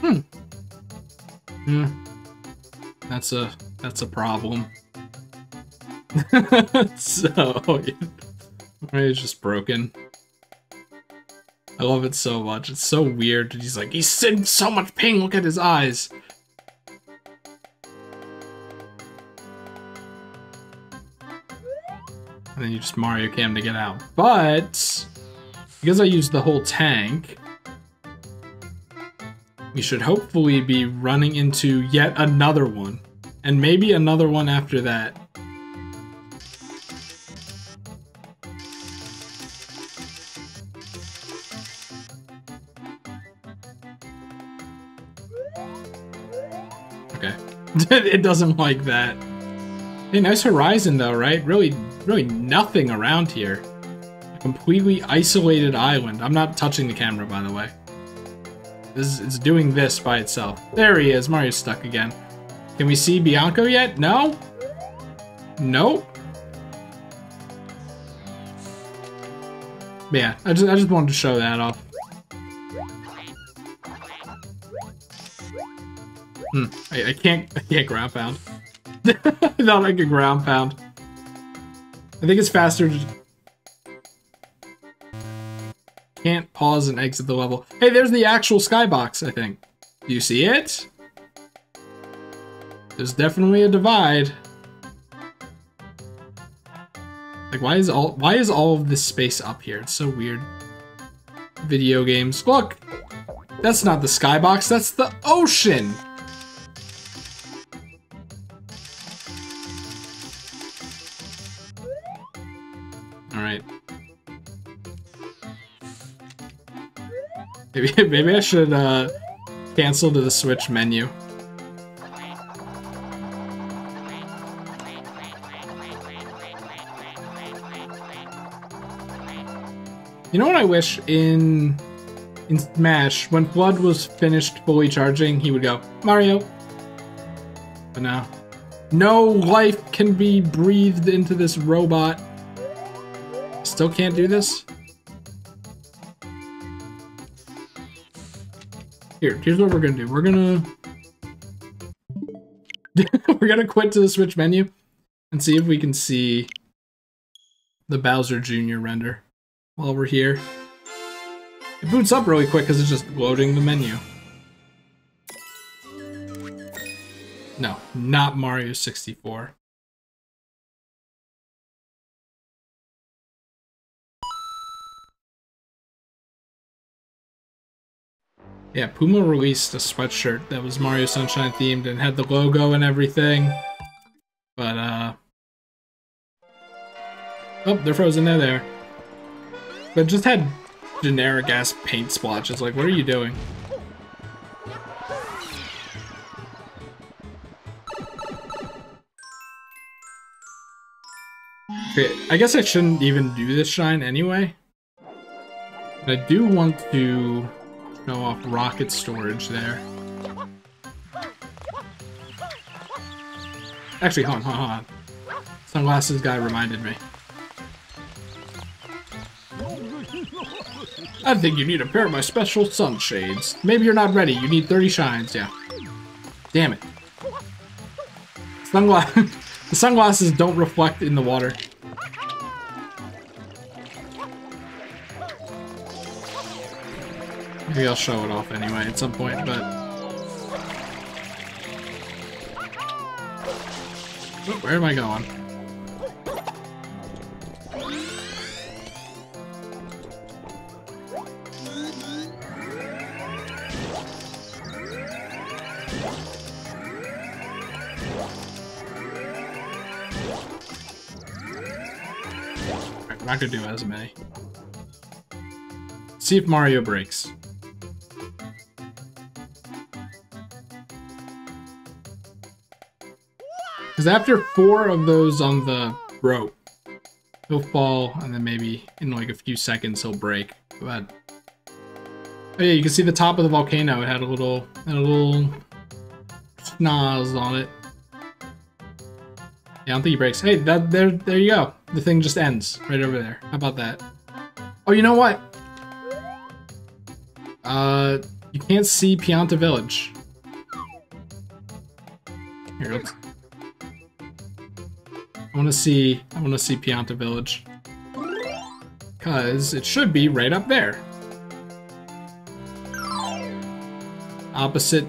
Hmm. Hmm. That's a that's a problem. so it's just broken. I love it so much. It's so weird. He's like, he's in so much pain. Look at his eyes. And then you just Mario Cam to get out. But because I used the whole tank, we should hopefully be running into yet another one. And maybe another one after that. it doesn't like that. Hey, nice horizon though, right? Really, really nothing around here. A completely isolated island. I'm not touching the camera, by the way. This is, it's doing this by itself. There he is. Mario's stuck again. Can we see Bianco yet? No? Nope. Yeah, I just I just wanted to show that off. Hmm, I, I can't I can't ground pound. I thought I could ground pound. I think it's faster to can't pause and exit the level. Hey, there's the actual skybox, I think. Do you see it? There's definitely a divide. Like, why is all why is all of this space up here? It's so weird. Video games. Look! That's not the skybox, that's the ocean! Maybe maybe I should uh cancel to the Switch menu. You know what I wish in in Smash when FLUDD was finished fully charging, he would go Mario. But no, no life can be breathed into this robot. Still can't do this. Here, here's what we're gonna do. We're gonna we're gonna quit to the Switch menu and see if we can see the Bowser Jr. render while we're here. It boots up really quick because it's just loading the menu. No, not Mario 64. Yeah, Puma released a sweatshirt that was Mario Sunshine themed and had the logo and everything. But, uh... Oh, they're frozen. They're there. But just had generic ass paint splotches. Like, what are you doing? Okay, I guess I shouldn't even do this shine anyway. I do want to show off rocket storage there. Actually, hold on, hold on, hold on. Sunglasses guy reminded me. I think you need a pair of my special sunshades. Maybe you're not ready. You need 30 shines, yeah. Damn it. Sunglass the sunglasses don't reflect in the water. Maybe I'll show it off anyway at some point, but... Ooh, where am I going? Not gonna do as many. See if Mario breaks. Because after four of those on the rope, he'll fall, and then maybe in like a few seconds he'll break. But oh yeah, you can see the top of the volcano. It had a little, had a little schnoz on it. Yeah, I don't think he breaks. Hey, that there, there you go. The thing just ends right over there. How about that? Oh, you know what? Uh, you can't see Pianta Village. Here, let's. I want to see. I want to see Pianta Village. Cause it should be right up there. Opposite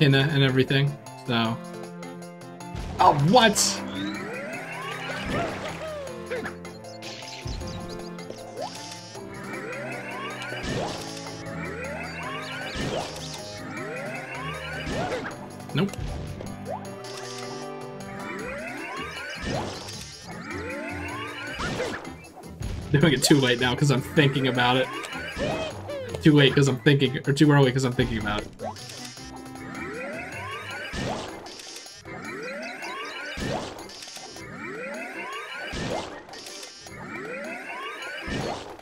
Pinna and everything. So. Oh, what? Doing it too late now because I'm thinking about it. Too late because I'm thinking, or too early because I'm thinking about it.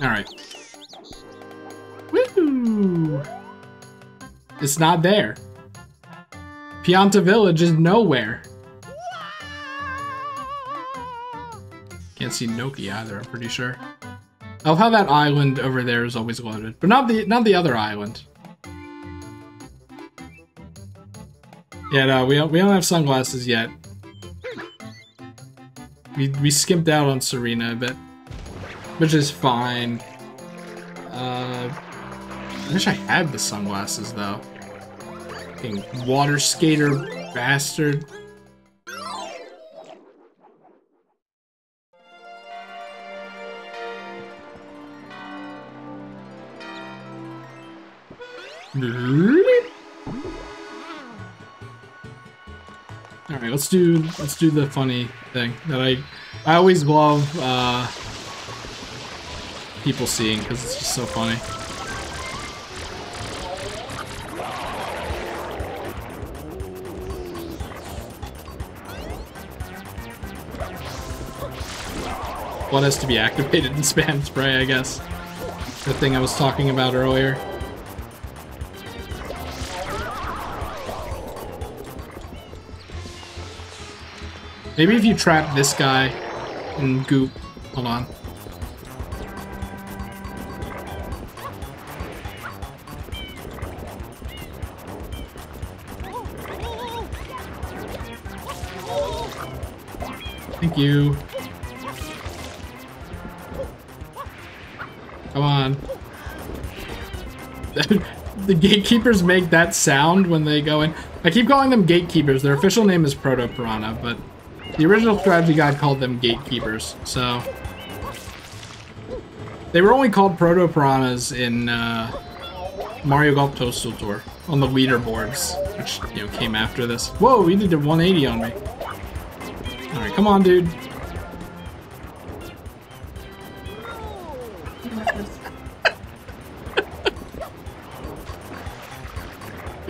Alright. Woohoo! It's not there. Pianta Village is nowhere. Can't see Noki either, I'm pretty sure. Love how that island over there is always loaded. But not the not the other island. Yeah, no, we don't we don't have sunglasses yet. We we skimped out on Sirena a bit. Which is fine. Uh I wish I had the sunglasses though. Water skater bastard. All right, let's do let's do the funny thing that I I always love uh, people seeing because it's just so funny. What has to be activated in spam spray, I guess. The thing I was talking about earlier. Maybe if you trap this guy in goop. Hold on. Thank you. Come on. the gatekeepers make that sound when they go in. I keep calling them gatekeepers. Their official name is Proto Piranha, but the original strategy guide called them gatekeepers, so... They were only called Proto Piranhas in uh, Mario Golf Toadstool Tour on the leaderboards, which, you know, came after this. Whoa, he did a 180 on me. Alright, come on, dude.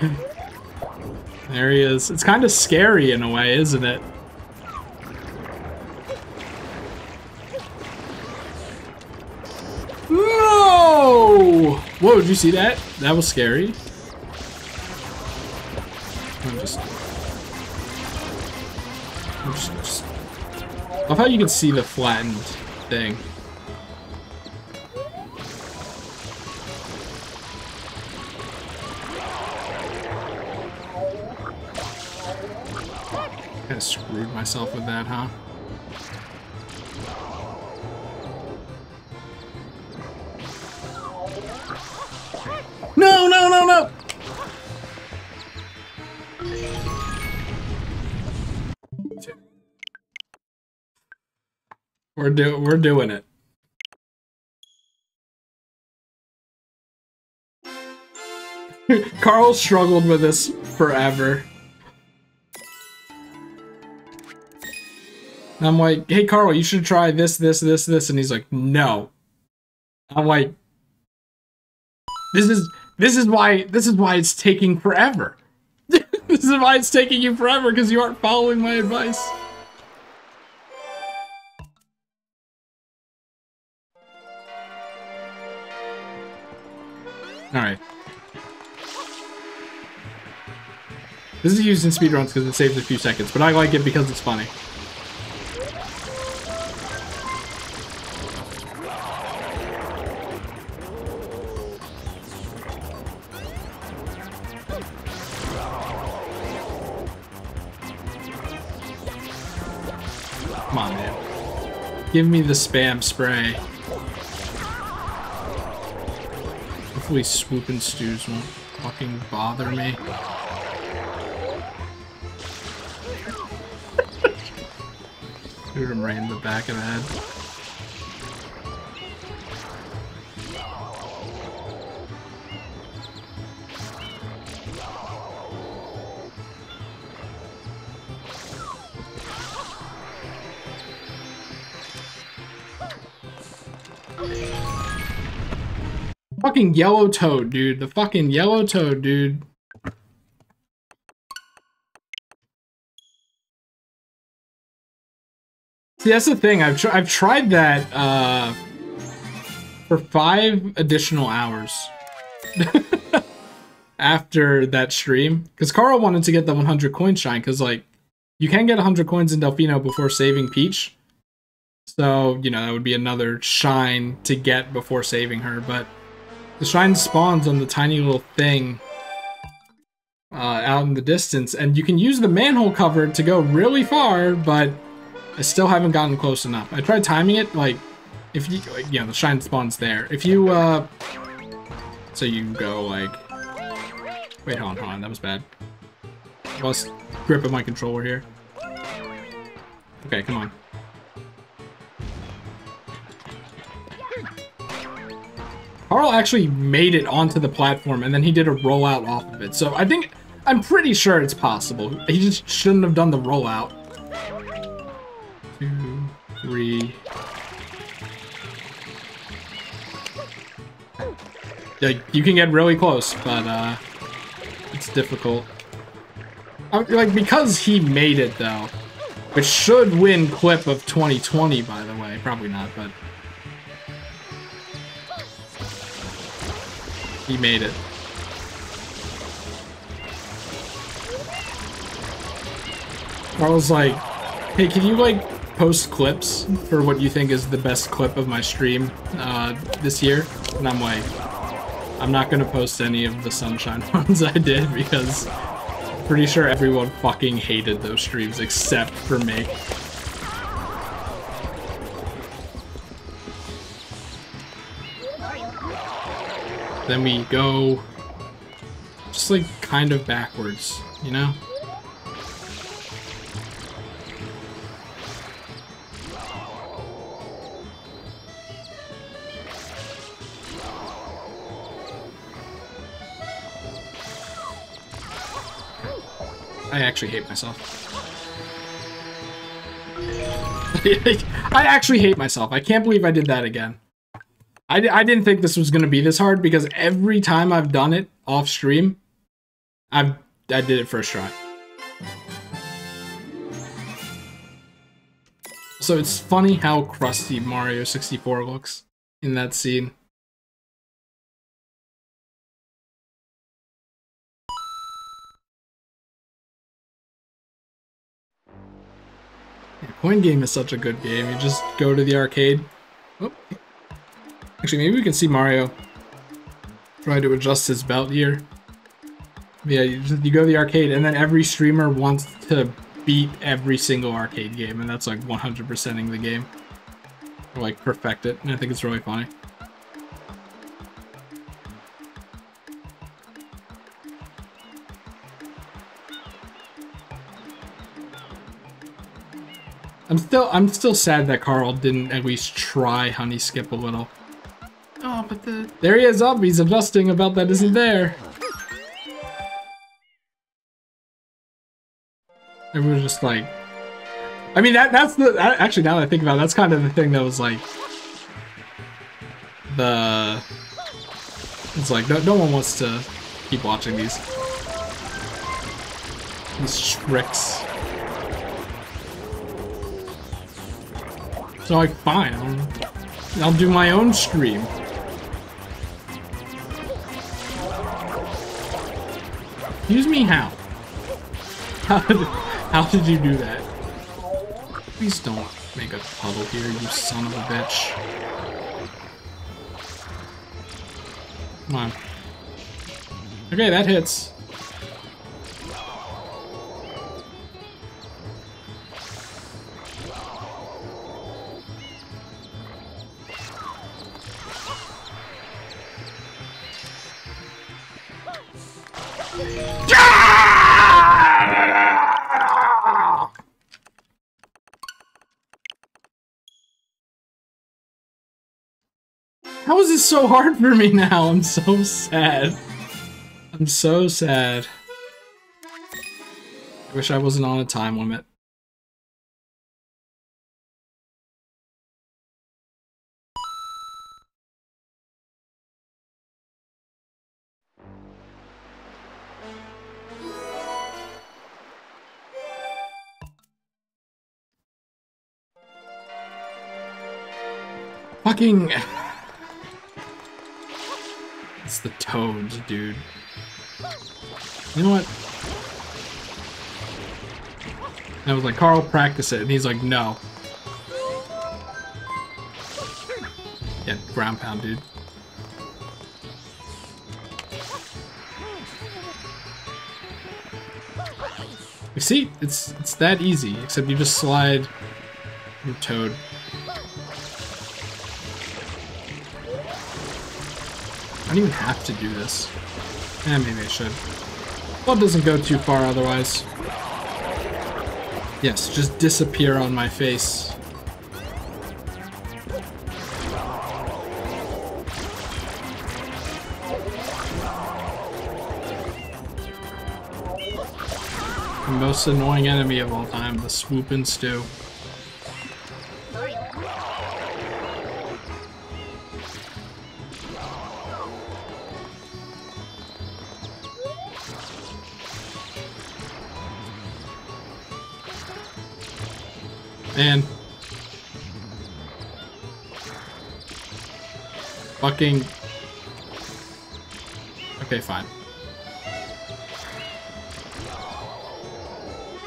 There he is. It's kind of scary in a way, isn't it? Did you see that? That was scary. I'm just... I'm just, just... Love how you can see the flattened thing. Kind of screwed myself with that, huh? Do we're doing it. Carl struggled with this forever. And I'm like, hey Carl, you should try this, this, this, this, and he's like, no. I'm like, this is this is why this is why it's taking forever. this is why it's taking you forever because you aren't following my advice. Alright. This is used in speedruns because it saves a few seconds, but I like it because it's funny. Come on, man. Give me the spam spray. Hopefully Swoopin' Stus won't fucking bother me. Shoot him right in the back of the head. Fucking yellow toad, dude. The fucking yellow toad, dude. See, that's the thing. I've tr I've tried that uh, for five additional hours after that stream because Carl wanted to get the 100 coin shine because like you can get 100 coins in Delfino before saving Peach. So, you know, that would be another shine to get before saving her, but the shrine spawns on the tiny little thing uh, out in the distance, and you can use the manhole cover to go really far, but I still haven't gotten close enough. I tried timing it, like, if you, you know, the shrine spawns there. If you, uh, so you go, like, wait, hold on, hold on, that was bad. Lost grip of my controller here. Okay, come on. Carl actually made it onto the platform and then he did a rollout off of it. So I think, I'm pretty sure it's possible. He just shouldn't have done the rollout. Two, three. Yeah, you can get really close, but uh, it's difficult. Uh, like, because he made it though, which should win clip of 2020, by the way. Probably not, but He made it. I was like, hey, can you like post clips for what you think is the best clip of my stream uh, this year? And I'm like, I'm not gonna post any of the Sunshine ones I did because pretty sure everyone fucking hated those streams except for me. Then we go just like kind of backwards, you know? I actually hate myself. I actually hate myself. I can't believe I did that again. I, I didn't think this was going to be this hard because every time I've done it off stream, I've I did it first try. So it's funny how crusty Mario 64 looks in that scene. Coin Game is such a good game. You just go to the arcade. Oh, Actually, maybe we can see Mario try to adjust his belt here. Yeah, you, just, you go to the arcade, and then every streamer wants to beat every single arcade game, and that's like 100%ing the game. Or like perfect it, and I think it's really funny. I'm still I'm still sad that Carl didn't at least try honey skip a little. Oh, but the... There he is. He's adjusting about that isn't there. Everyone's just like... I mean, that that's the actually now that I think about it, that's kind of the thing that was like the. It's like no, no one wants to keep watching these these tricks. So like, fine, I'll, I'll do my own stream. Excuse me, how? How did, how did you do that? Please don't make a puddle here, you son of a bitch. Come on. Okay, that hits. How is this so hard for me now? I'm so sad. I'm so sad. I wish I wasn't on a time limit. Fucking. It's the toads, dude. You know what? I was like, Carl, practice it. And he's like, no. Yeah, ground pound, dude. You see, it's it's that easy, except you just slide your toad. Don't even have to do this. Eh, maybe I should. It doesn't go too far otherwise. Yes, just disappear on my face. The most annoying enemy of all time, the Swoopin' Stu. Okay, fine.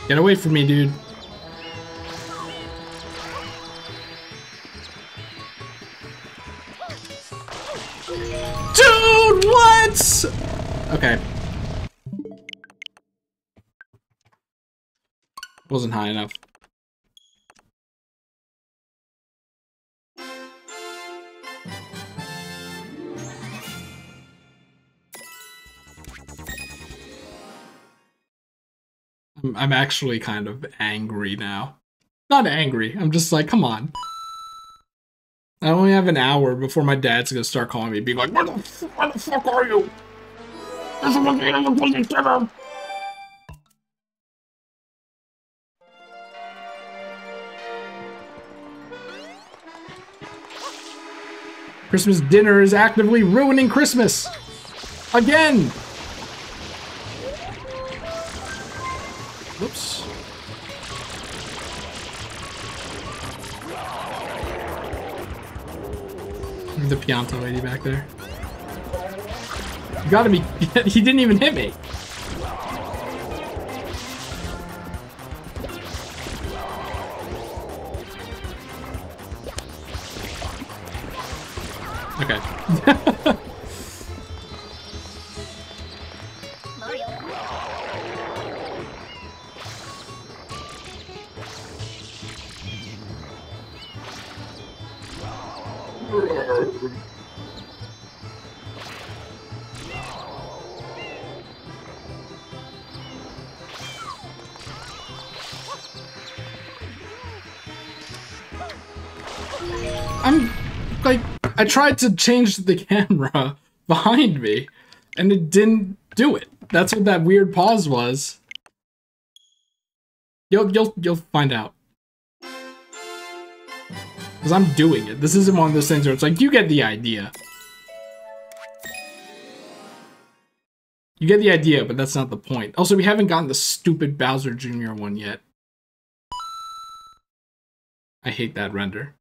Get away from me, dude. Dude, what? Okay. Wasn't high enough. I'm, actually kind of angry now. Not angry. I'm just like, come on. I only have an hour before my dad's gonna start calling me, being like, "Where the, where the fuck are you?" There's someone in the fucking dinner." Christmas dinner is actively ruining Christmas. Again. Pianta lady back there. You gotta be. he didn't even hit me. Tried to change the camera behind me and it didn't do it. That's what that weird pause was. You'll you'll you'll find out. Because I'm doing it. This isn't one of those things where it's like, you get the idea. You get the idea, but that's not the point. Also, we haven't gotten the stupid Bowser Jr. one yet. I hate that render.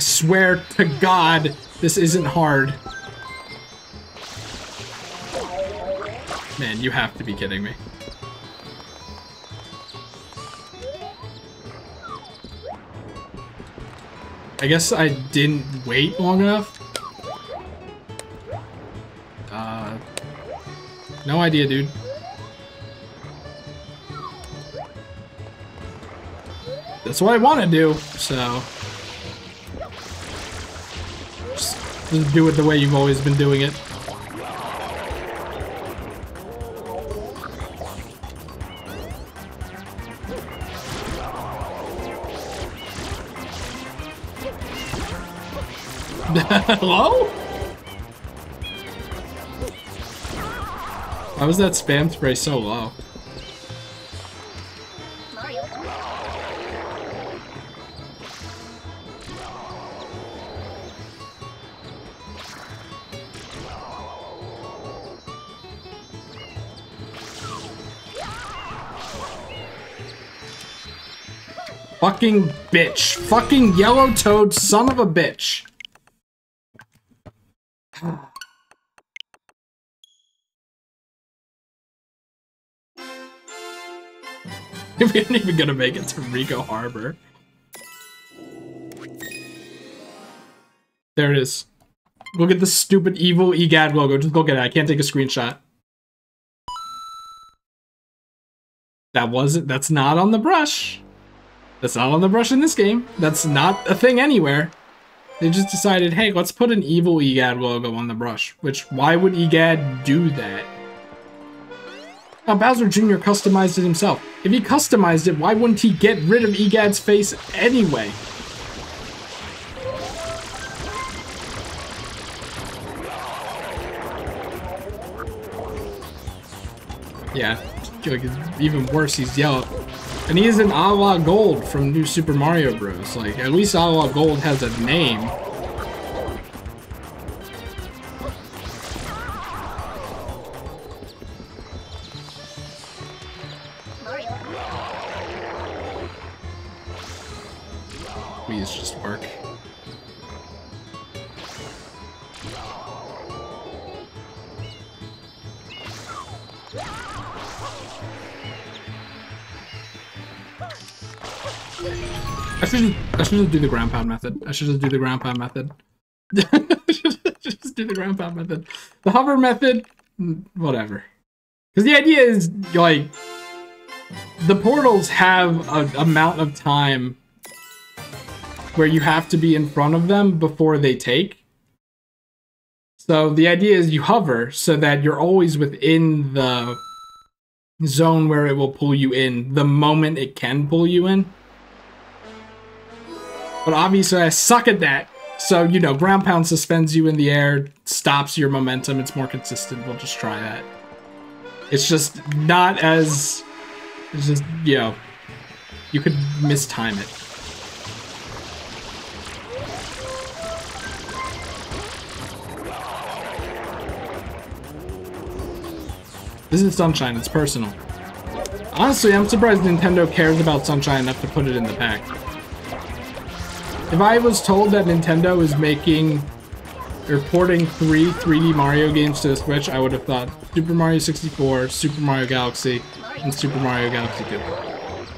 I swear to God, this isn't hard. Man, you have to be kidding me. I guess I didn't wait long enough. Uh, no idea, dude. That's what I want to do, so... Just, do it the way you've always been doing it. Hello? Why was that spam spray so low? Fucking bitch. Fucking yellow toad son of a bitch. we aren't even gonna make it to Ricco Harbor. There it is. Look at the stupid evil EGAD logo. Just look at it. I can't take a screenshot. That wasn't, that's not on the brush. That's not on the brush in this game. That's not a thing anywhere. They just decided, hey, let's put an evil EGAD logo on the brush. Which, why would EGAD do that? Now, Bowser Jr. customized it himself. If he customized it, why wouldn't he get rid of EGAD's face anyway? Yeah, even worse, he's yellow. And he is an Awa Gold from New Super Mario Bros. Like, at least Awa Gold has a name. Just do the ground pound method. I should just do the ground pound method. just do the ground pound method. The hover method, mm, whatever. Because the idea is like the portals have an amount of time where you have to be in front of them before they take. So the idea is you hover so that you're always within the zone where it will pull you in the moment it can pull you in. But obviously I suck at that. So, you know, ground pound suspends you in the air, stops your momentum, it's more consistent. We'll just try that. It's just not as it's just, you know, you could mistime it. This is Sunshine, it's personal. Honestly, I'm surprised Nintendo cares about Sunshine enough to put it in the pack. If I was told that Nintendo is making or porting three 3D Mario games to the Switch, I would have thought Super Mario 64, Super Mario Galaxy, and Super Mario Galaxy 2.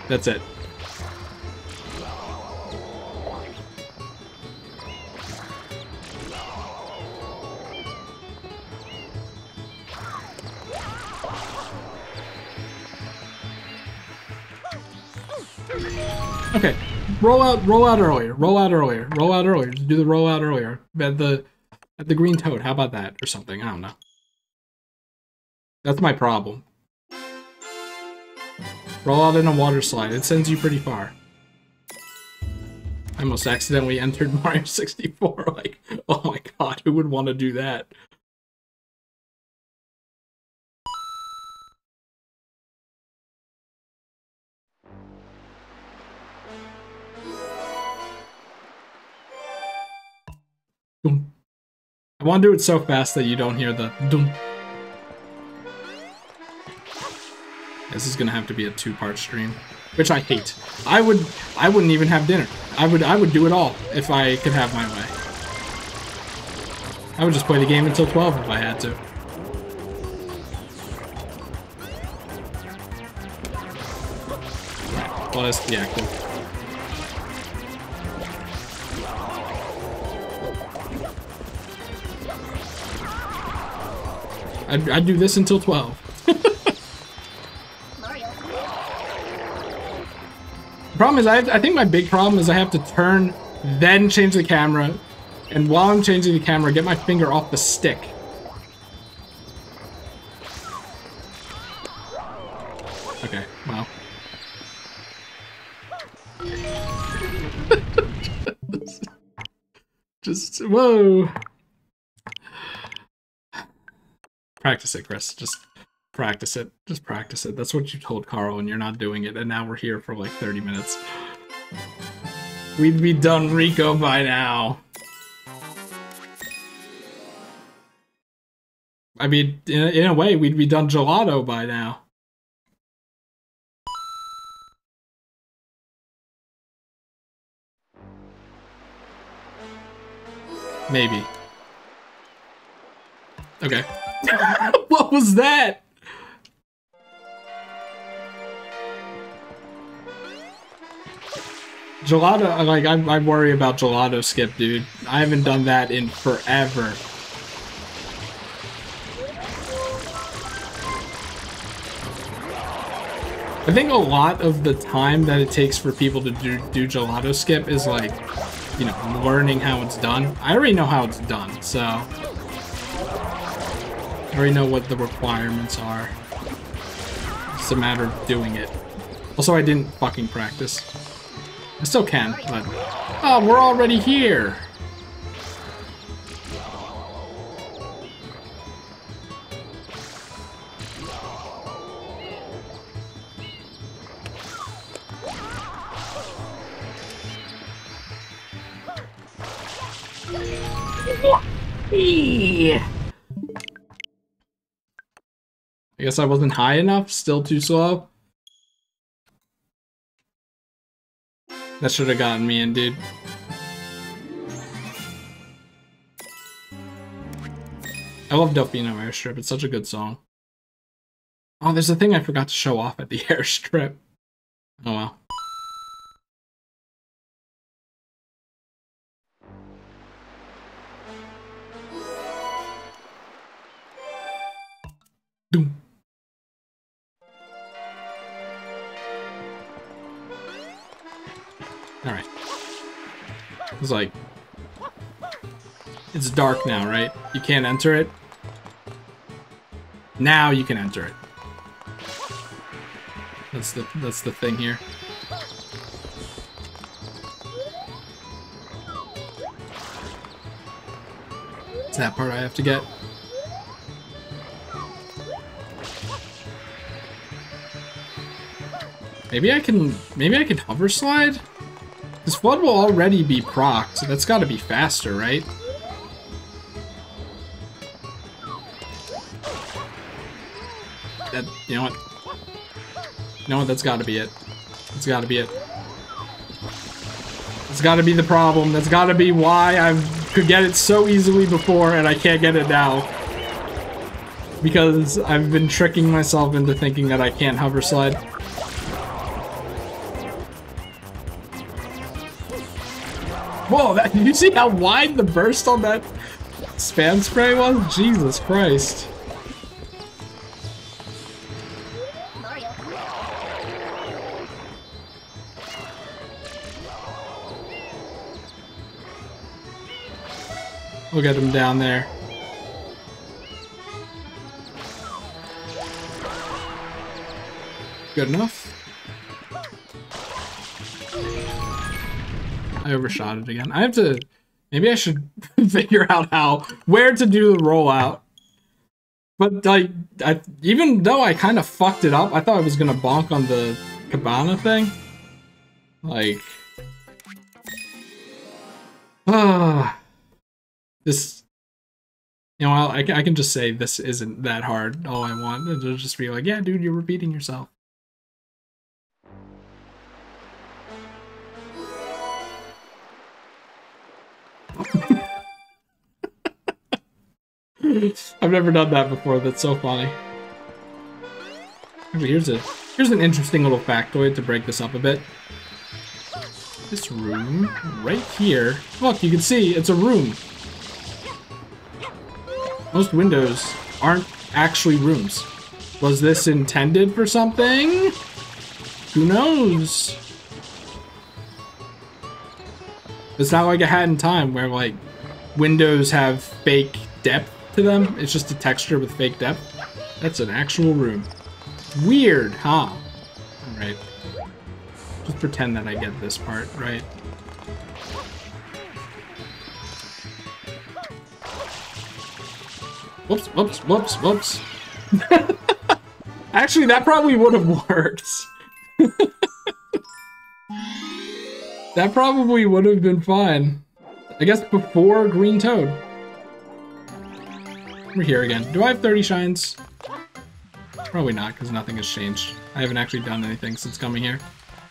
That's it. Okay, roll out, roll out earlier, roll out earlier, roll out earlier. Do the roll out earlier at the at the green toad. How about that or something? I don't know. That's my problem. Roll out in a water slide. It sends you pretty far. I almost accidentally entered Mario 64. Like, oh my god, who would want to do that? I want to do it so fast that you don't hear the dum. This is gonna have to be a two-part stream, which I hate. I would, I wouldn't even have dinner. I would, I would do it all if I could have my way. I would just play the game until 12 if I had to. That's, yeah, cool. I'd, I'd do this until 12. The problem is, I, I think my big problem is I have to turn, then change the camera, and while I'm changing the camera, get my finger off the stick. Okay, well. Just, whoa. Practice it, Chris. Just practice it. Just practice it. That's what you told Carl, and you're not doing it. And now we're here for like 30 minutes. We'd be done Ricco by now. I mean, in a, in a way, we'd be done gelato by now. Maybe. Okay. what was that? Gelato, like, I'm, I worry about gelato skip, dude. I haven't done that in forever. I think a lot of the time that it takes for people to do, do gelato skip is like, you know, learning how it's done. I already know how it's done, so I already know what the requirements are. It's a matter of doing it. Also, I didn't fucking practice. I still can, but... Oh, we're already here! I guess I wasn't high enough? Still too slow? That should have gotten me in, dude. I love Delfino Airstrip. It's such a good song. Oh, there's a thing I forgot to show off at the airstrip. Oh well. Doom. It's like... It's dark now, right? You can't enter it? Now you can enter it. That's the that's the thing here. It's that part I have to get. Maybe I can maybe I can hover slide? This FLUDD will already be procced, so that's gotta be faster, right? That you know what? You know what, that's gotta be it. That's gotta be it. That's gotta be the problem. That's gotta be why I could get it so easily before and I can't get it now. Because I've been tricking myself into thinking that I can't hover slide. You see how wide the burst on that spam spray was? Jesus Christ. We'll get him down there. Good enough. I overshot it again. I have to. Maybe I should figure out how where to do the rollout. But like, I, even though I kind of fucked it up, I thought I was gonna bonk on the cabana thing. Like, ah, this. You know, I, I can just say this isn't that hard. All I want to just be like, yeah, dude, you're repeating yourself. I've never done that before. That's so funny. Here's a here's an interesting little factoid to break this up a bit. This room right here. Look, you can see it's a room. Most windows aren't actually rooms. Was this intended for something? Who knows? It's not like a hat in time where like windows have fake depth to them. It's just a texture with fake depth. That's an actual room. Weird, huh? Alright. Just pretend that I get this part, right? Whoops, whoops, whoops, whoops. Actually, that probably would have worked. that probably would have been fine. I guess before Green Toad. We're here again. Do I have 30 shines? Probably not, because nothing has changed. I haven't actually done anything since coming here.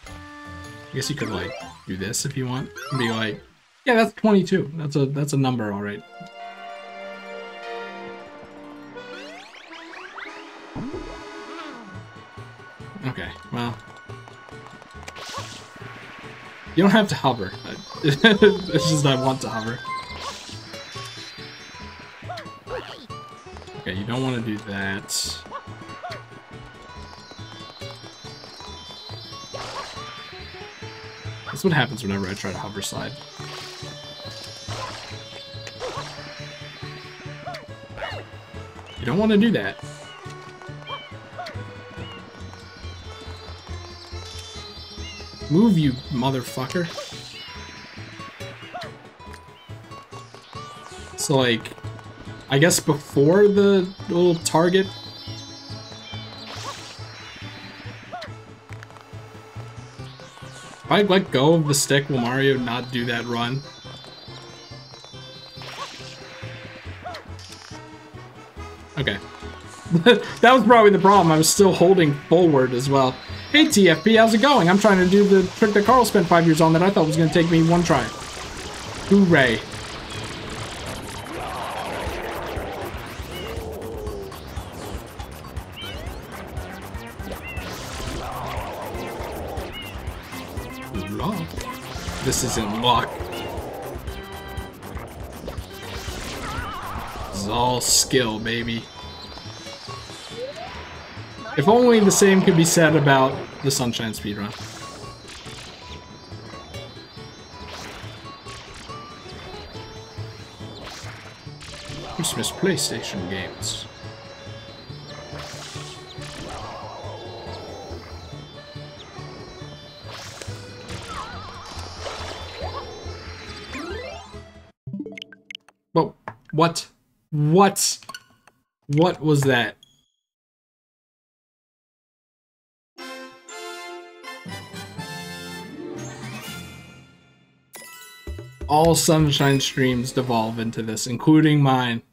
I guess you could, like, do this if you want. And be like, yeah, that's 22. That's a that's a number, alright. Okay, well. You don't have to hover. it's just I want to hover. Okay, you don't want to do that. That's what happens whenever I try to hover slide. You don't want to do that. Move, you motherfucker. So, like, I guess before the little target. If I let go of the stick, will Mario not do that run? Okay. that was probably the problem. I was still holding forward as well. Hey TFP, how's it going? I'm trying to do the trick that Carl spent five years on that I thought was going to take me one try. Hooray. This isn't luck. This is all skill, baby. If only the same could be said about the Sunshine speedrun. Christmas PlayStation games. What? What? What was that? all Sunshine streams devolve into this, including mine.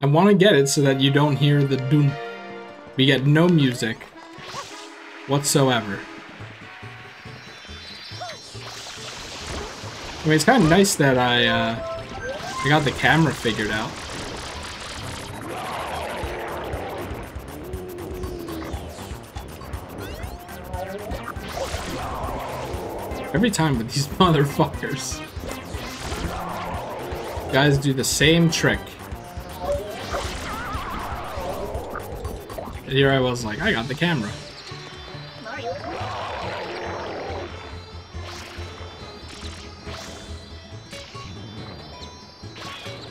I want to get it so that you don't hear the doom. We get no music whatsoever. I mean, it's kind of nice that I, uh, I got the camera figured out. Every time with these motherfuckers. Guys do the same trick. And here I was like, I got the camera.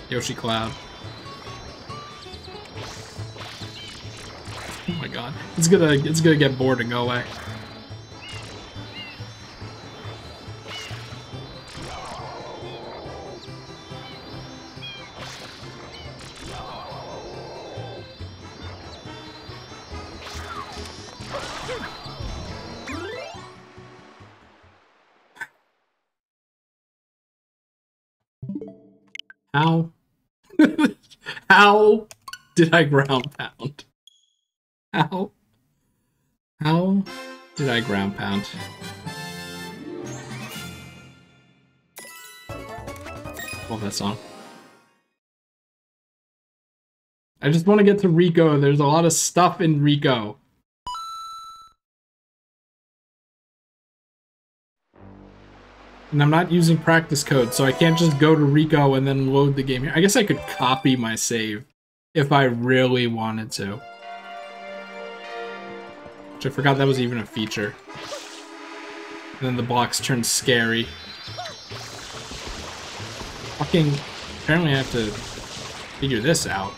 Yoshi Cloud. Oh my god. It's gonna it's gonna get bored and go away. How? How did I ground pound? How? How did I ground pound? Love that song. I just want to get to Ricco. There's a lot of stuff in Ricco. And I'm not using practice code, so I can't just go to Ricco and then load the game here. I guess I could copy my save if I really wanted to. Which I forgot that was even a feature. And then the blocks turn scary. Fucking... Apparently I have to figure this out.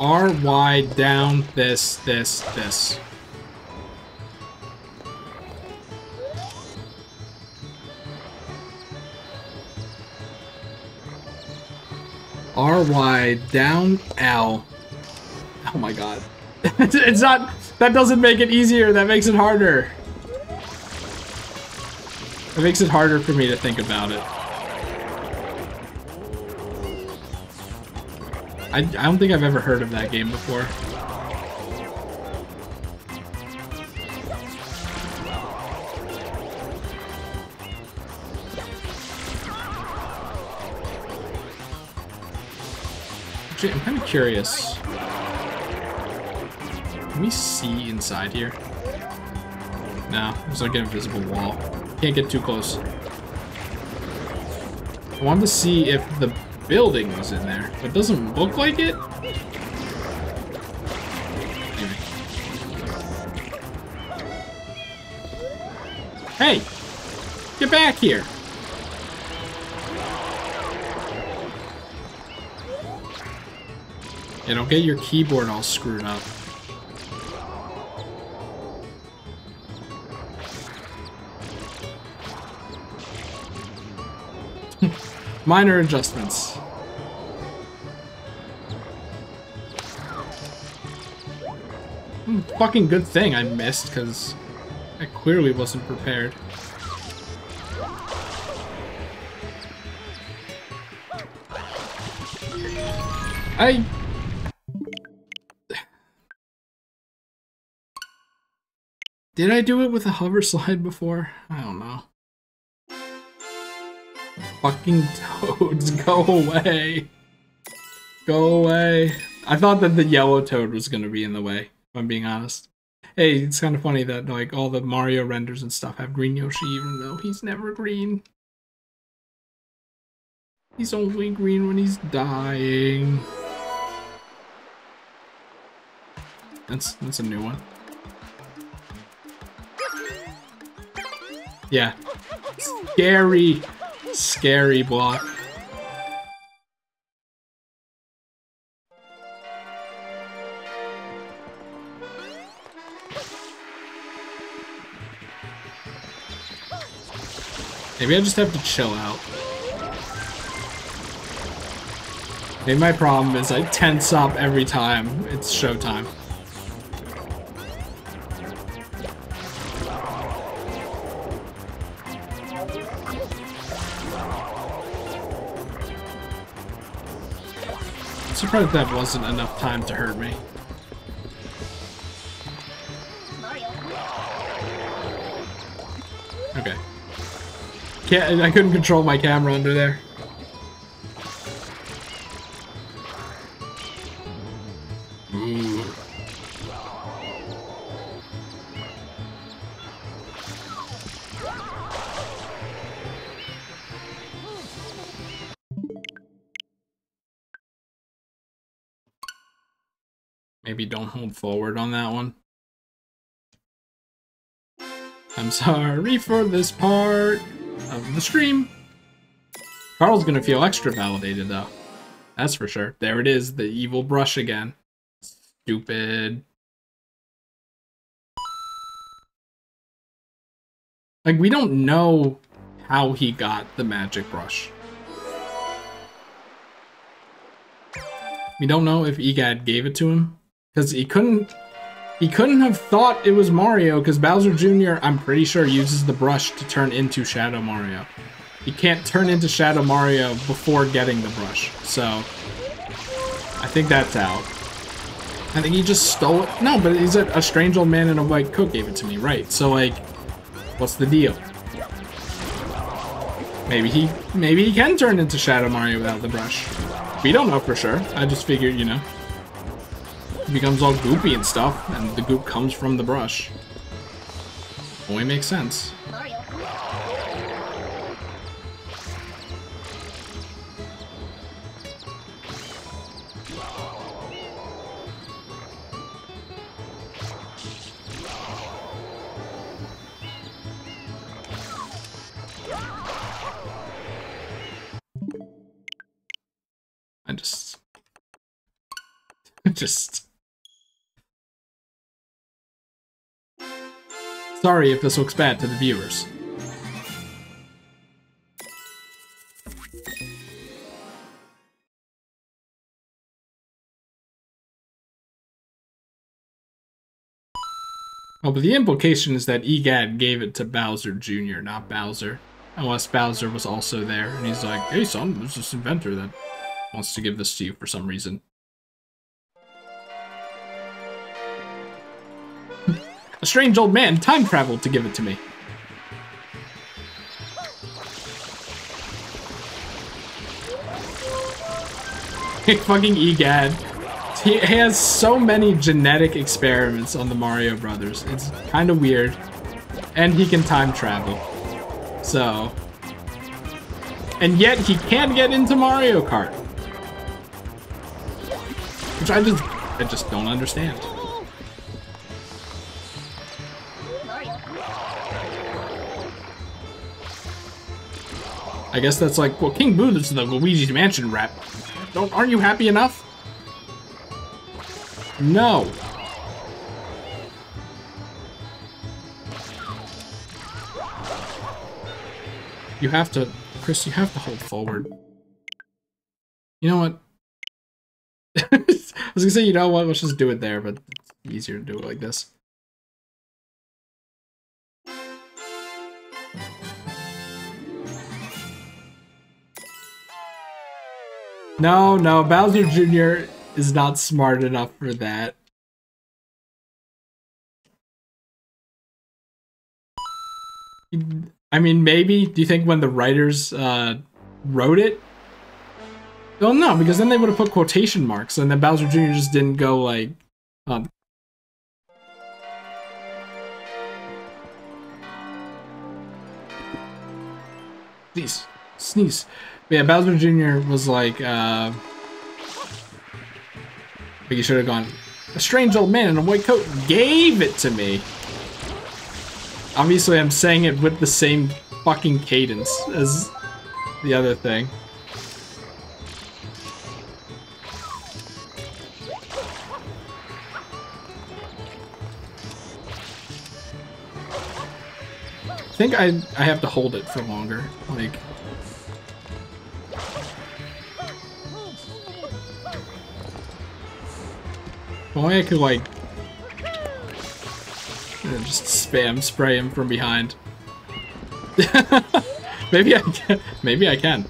R, Y, down, this, this, this. R-Y, down, L. Oh my god. it's not... That doesn't make it easier, that makes it harder. It makes it harder for me to think about it. I, I don't think I've ever heard of that game before. I'm kind of curious. Can we see inside here? No, there's like an invisible wall. Can't get too close. I wanted to see if the building was in there, but it doesn't look like it. Hey! Get back here! Yeah, don't get your keyboard all screwed up. Minor adjustments. Hmm, fucking good thing I missed, because I clearly wasn't prepared. I... Did I do it with a hover slide before? I don't know. Fucking toads, go away. Go away. I thought that the yellow toad was gonna be in the way, if I'm being honest. Hey, it's kind of funny that like all the Mario renders and stuff have green Yoshi even though he's never green. He's only green when he's dying. That's that's a new one. Yeah. Scary. Scary block. Maybe I just have to chill out. Maybe my problem is I tense up every time it's showtime. Surprised that wasn't enough time to hurt me. Okay. Can't, I couldn't control my camera under there. Don't hold forward on that one. I'm sorry for this part of the stream. Carl's gonna feel extra validated though. That's for sure. There it is, the evil brush again. Stupid. Like, we don't know how he got the magic brush. We don't know if EGAD gave it to him. Because he couldn't... He couldn't have thought it was Mario, because Bowser Jr., I'm pretty sure, uses the brush to turn into Shadow Mario. He can't turn into Shadow Mario before getting the brush. So, I think that's out. I think he just stole it. No, but he's a, a strange old man in a white coat gave it to me, right? So, like, what's the deal? Maybe he, maybe he can turn into Shadow Mario without the brush. We don't know for sure. I just figured, you know, becomes all goopy and stuff, and the goop comes from the brush. Only makes sense. I just, just. Sorry if this looks bad to the viewers. Oh, but the implication is that EGAD gave it to Bowser Jr., not Bowser. Unless Bowser was also there, and he's like, hey son, there's this inventor that wants to give this to you for some reason. A strange old man time traveled to give it to me. Fucking EGAD. He has so many genetic experiments on the Mario Brothers. It's kind of weird. And he can time travel. So. And yet he can't get into Mario Kart. Which I just, I just don't understand. I guess that's like, well, King Boo is the Luigi's Mansion rep. Don't, aren't you happy enough? No. You have to, Chris, you have to hold forward. You know what? I was gonna say, you know what, let's just do it there, but it's easier to do it like this. No, no, Bowser Jr. is not smart enough for that. I mean, maybe. Do you think when the writers uh, wrote it? Well, no, because then they would have put quotation marks, and then Bowser Jr. just didn't go like, um, sneeze, sneeze. But yeah, Bowser Jr. was like, uh, like he should have gone. A strange old man in a white coat gave it to me. Obviously, I'm saying it with the same fucking cadence as the other thing. I think I I have to hold it for longer. Like If only I could like just spam spray him from behind. maybe I can. Maybe I can.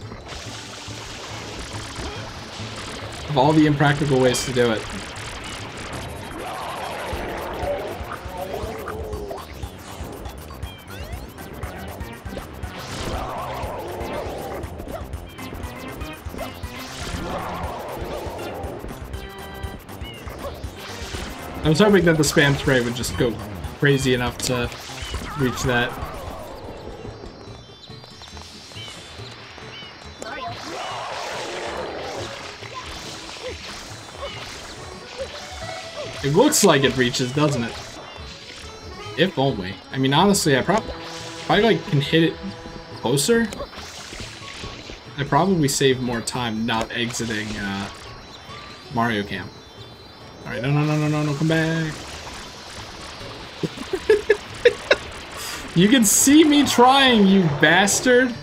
Of all the impractical ways to do it. I was hoping that the spam spray would just go crazy enough to reach that. It looks like it reaches, doesn't it? If only. I mean, honestly, I probably, I like can hit it closer, I probably save more time not exiting uh, Mario Camp. All right, no, no, no, no, no, no, come back. you can see me trying, you bastard.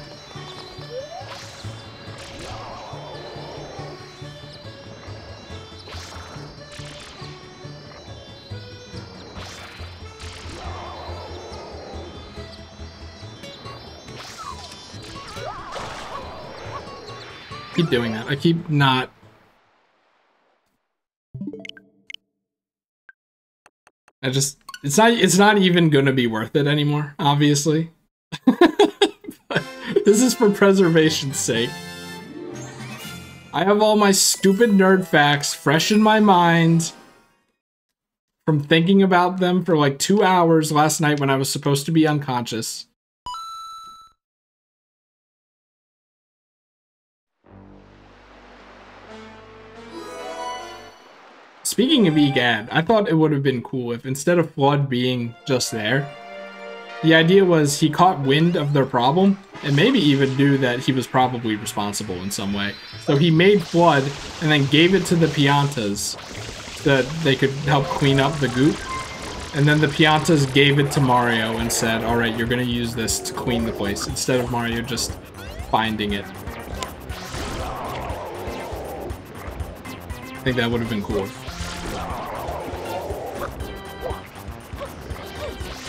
keep doing that. I keep not. I just it's not it's not even gonna be worth it anymore, obviously. this is for preservation's sake. I have all my stupid nerd facts fresh in my mind from thinking about them for like two hours last night when I was supposed to be unconscious. Speaking of EGAD, I thought it would have been cool if instead of FLUDD being just there, the idea was he caught wind of their problem and maybe even knew that he was probably responsible in some way. So he made FLUDD and then gave it to the Piantas that they could help clean up the goop. And then the Piantas gave it to Mario and said, alright, you're gonna use this to clean the place instead of Mario just finding it. I think that would have been cool.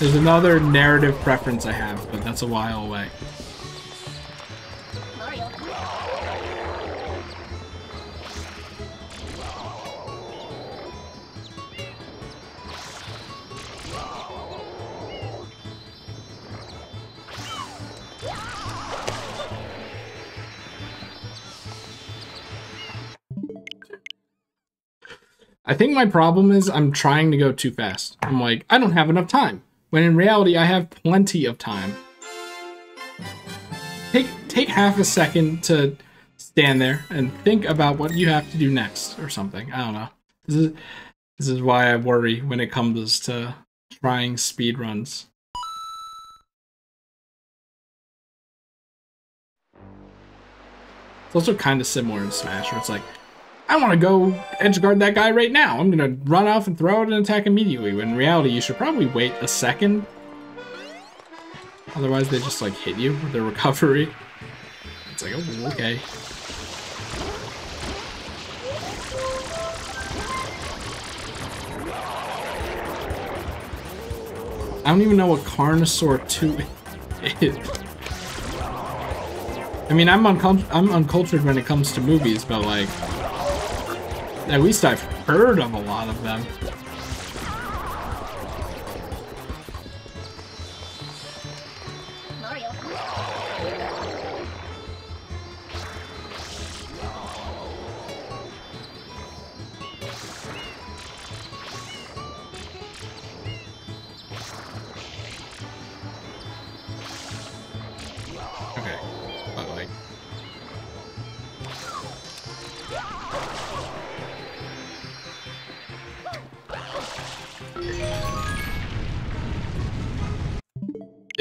There's another narrative preference I have, but that's a while away. I think my problem is I'm trying to go too fast. I'm like, I don't have enough time when in reality I have plenty of time. Take take half a second to stand there and think about what you have to do next or something. I don't know. This is this is why I worry when it comes to trying speed runs. It's also kind of similar in Smash, where it's like, I want to go edge guard that guy right now. I'm going to run off and throw out an attack immediately. When in reality, you should probably wait a second. Otherwise, they just like hit you with their recovery. It's like, oh, okay. I don't even know what Carnosaur 2 is. I mean, I'm, I'm uncultured when it comes to movies, but like, at least I've heard of a lot of them.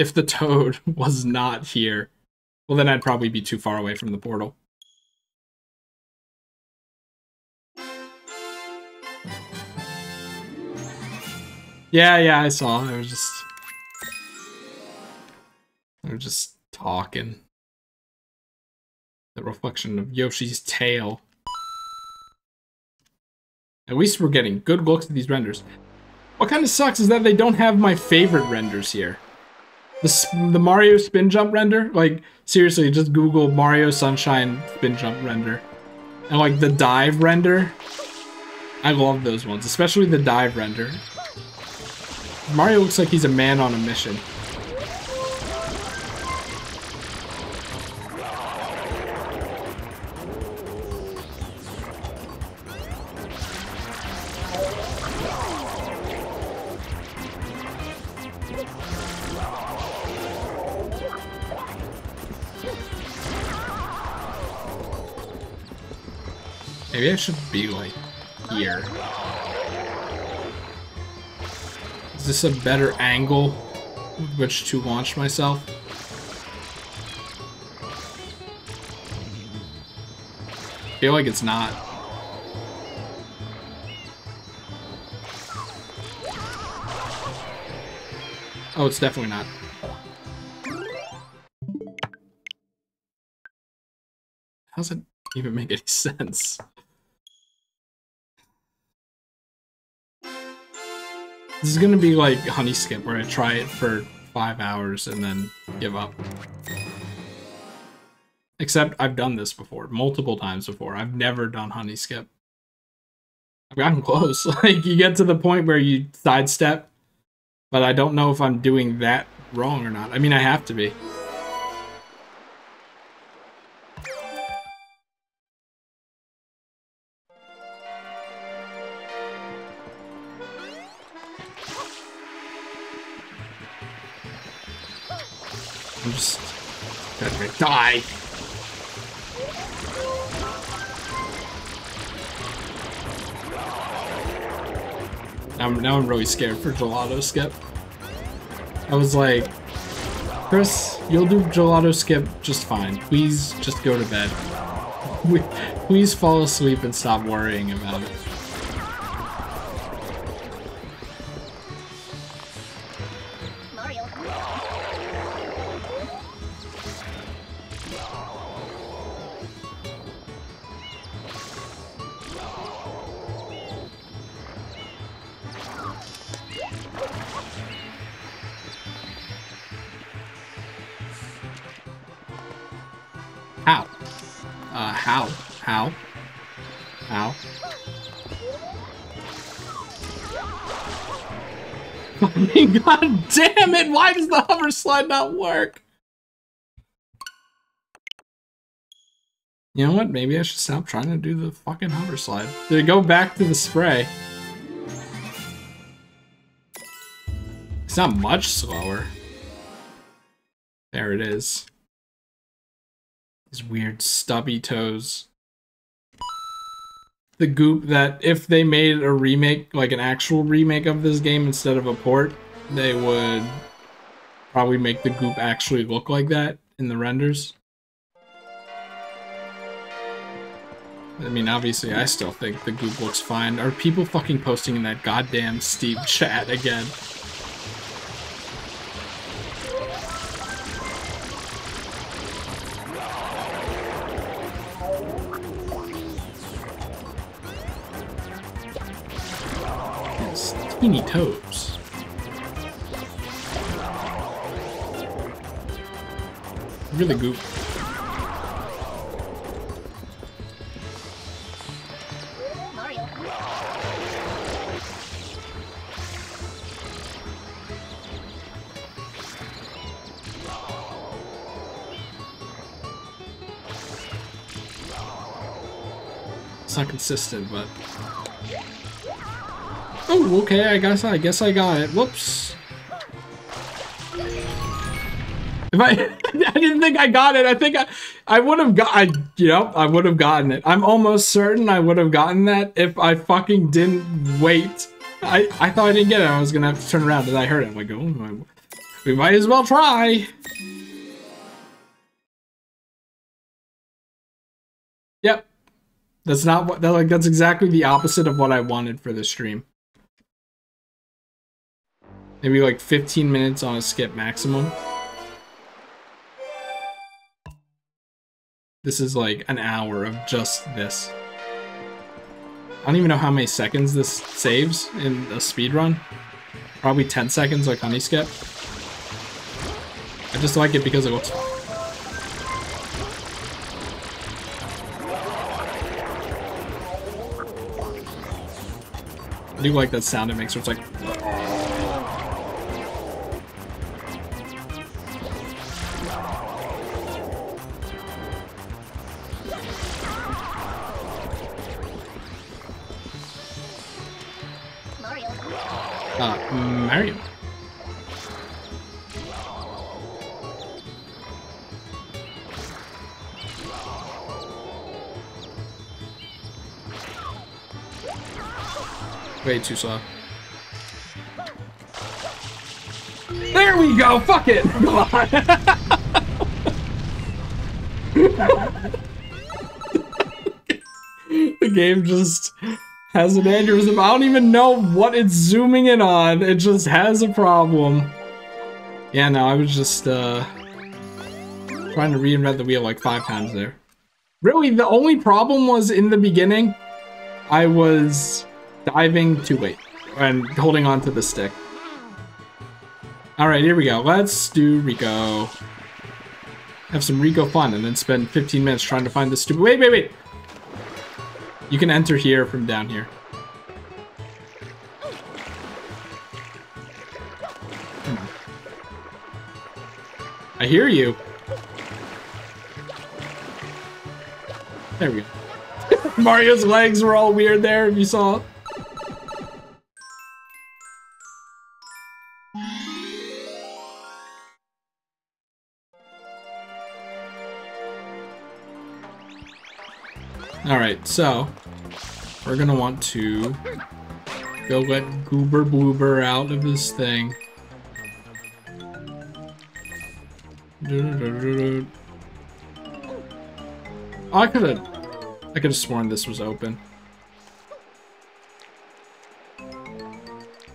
If the toad was not here, well then I'd probably be too far away from the portal. Yeah, yeah, I saw. I was just... I was just talking. The reflection of Yoshi's tail. At least we're getting good looks at these renders. What kind of sucks is that they don't have my favorite renders here. The, the Mario spin jump render, like, seriously, just Google Mario Sunshine spin jump render. And, like, the dive render. I love those ones, especially the dive render. Mario looks like he's a man on a mission. Maybe I should be like here. Is this a better angle with which to launch myself? I feel like it's not. Oh, it's definitely not. How does it even make any sense? This is gonna be like Honey Skip, where I try it for five hours and then give up. Except I've done this before, multiple times before. I've never done Honey Skip. I've gotten close. like, you get to the point where you sidestep, but I don't know if I'm doing that wrong or not. I mean, I have to be. Die. I'm, now I'm really scared for Gelato Skip. I was like, Chris, you'll do Gelato Skip just fine. Please just go to bed. Please fall asleep and stop worrying about it. Damn it! Why does the hover slide not work? You know what? Maybe I should stop trying to do the fucking hover slide. It go back to the spray? It's not much slower. There it is. These weird stubby toes. The goop that if they made a remake, like an actual remake of this game instead of a port, they would probably make the goop actually look like that in the renders. I mean, obviously, I still think the goop looks fine. Are people fucking posting in that goddamn Steve chat again? Teeny toes. Really goop. It's not consistent, but. Oh, okay. I guess I guess I got it. Whoops. If I, I didn't think I got it. I think I, I would have got. I, you know, I would have gotten it. I'm almost certain I would have gotten that if I fucking didn't wait. I, I thought I didn't get it. I was gonna have to turn around, and I heard it. I'm like, oh, we might as well try. Yep. That's not what that like that's exactly the opposite of what I wanted for this stream. Maybe like 15 minutes on a skip maximum. This is like an hour of just this. I don't even know how many seconds this saves in a speed run. Probably 10 seconds like Honey Skip. I just like it because it looks fun. I do like that sound it makes where it's like too slow. There we go. Fuck it. The game just has an aneurysm. I don't even know what it's zooming in on. It just has a problem. Yeah, no, I was just uh trying to reinvent the wheel like five times there. Really, the only problem was in the beginning, I was diving too late and holding on to the stick. Alright, here we go. Let's do Ricco. Have some Ricco fun and then spend 15 minutes trying to find this stupid- Wait, wait, wait! You can enter here from down here. Hmm. I hear you. There we go. Mario's legs were all weird there, if you saw. Alright, so we're gonna want to go let Gooper Blooper out of this thing. Oh, I could have I could have sworn this was open.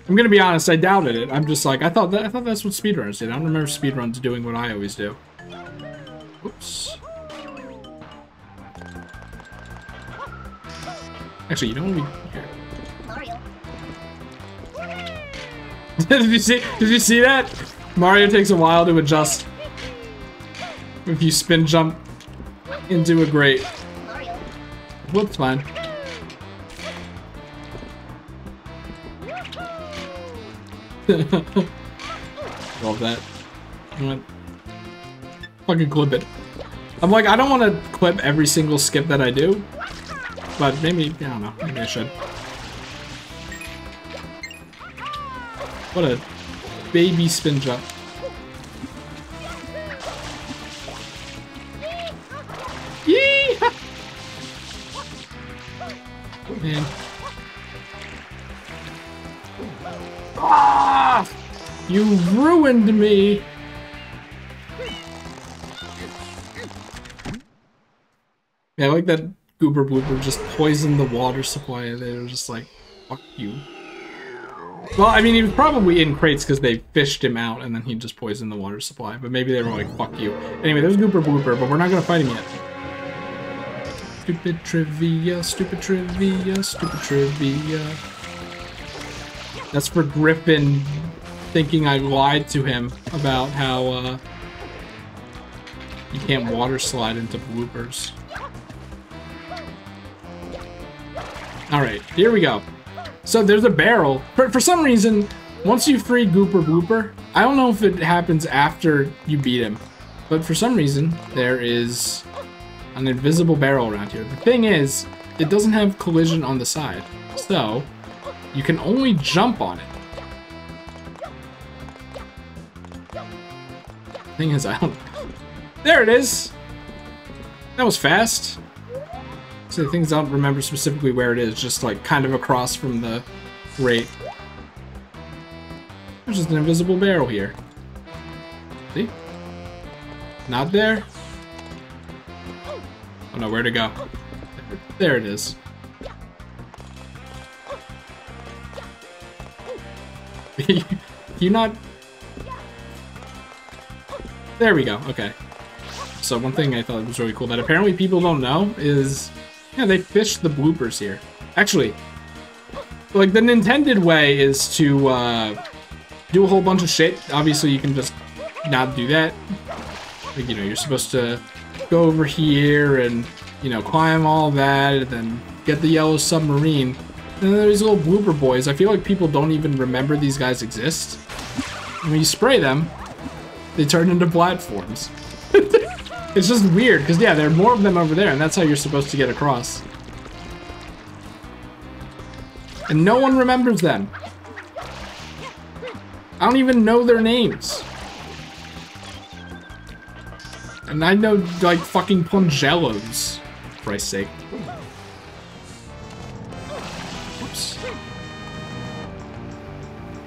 I'm gonna be honest, I doubted it. I'm just like, I thought that I thought that's what speedrunners did. I don't remember speedruns doing what I always do. Oops. Actually, you know what we here. Mario. did you see did you see that? Mario takes a while to adjust. If you spin jump into a grate. Whoops, fine. Love that. You know what? Fucking clip it. I'm like, I don't want to clip every single skip that I do, but maybe, I don't know, maybe I should. What a baby spin jump. Yee! Man. Ah! You ruined me! Yeah, I like that Gooper Blooper just poisoned the water supply and they were just like, fuck you. Well, I mean, he was probably in crates because they fished him out and then he just poisoned the water supply. But maybe they were like, fuck you. Anyway, there's Gooper Blooper, but we're not gonna fight him yet. Stupid trivia, stupid trivia, stupid trivia. That's for Griffin thinking I lied to him about how uh, you can't water slide into bloopers. Alright, here we go. So there's a barrel. For, for some reason, once you free Gooper Blooper, I don't know if it happens after you beat him, but for some reason, there is an invisible barrel around here. The thing is, it doesn't have collision on the side, so you can only jump on it. Thing is, I don't... There it is! That was fast. Things I don't remember specifically where it is, just like kind of across from the grate. There's just an invisible barrel here. See? Not there? Oh no, where to go? There it is. you not... There we go, okay. So one thing I thought was really cool that apparently people don't know is, yeah, they fished the bloopers here. Actually, like the intended way is to uh, do a whole bunch of shit. Obviously, you can just not do that. Like, you know, you're supposed to go over here and, you know, climb all that and then get the yellow submarine. And then there's little blooper boys. I feel like people don't even remember these guys exist. And when you spray them, they turn into platforms. it's just weird, because yeah, there are more of them over there, and that's how you're supposed to get across. And no one remembers them. I don't even know their names. And I know, like, fucking Pongellos, for Christ's sake. Whoops.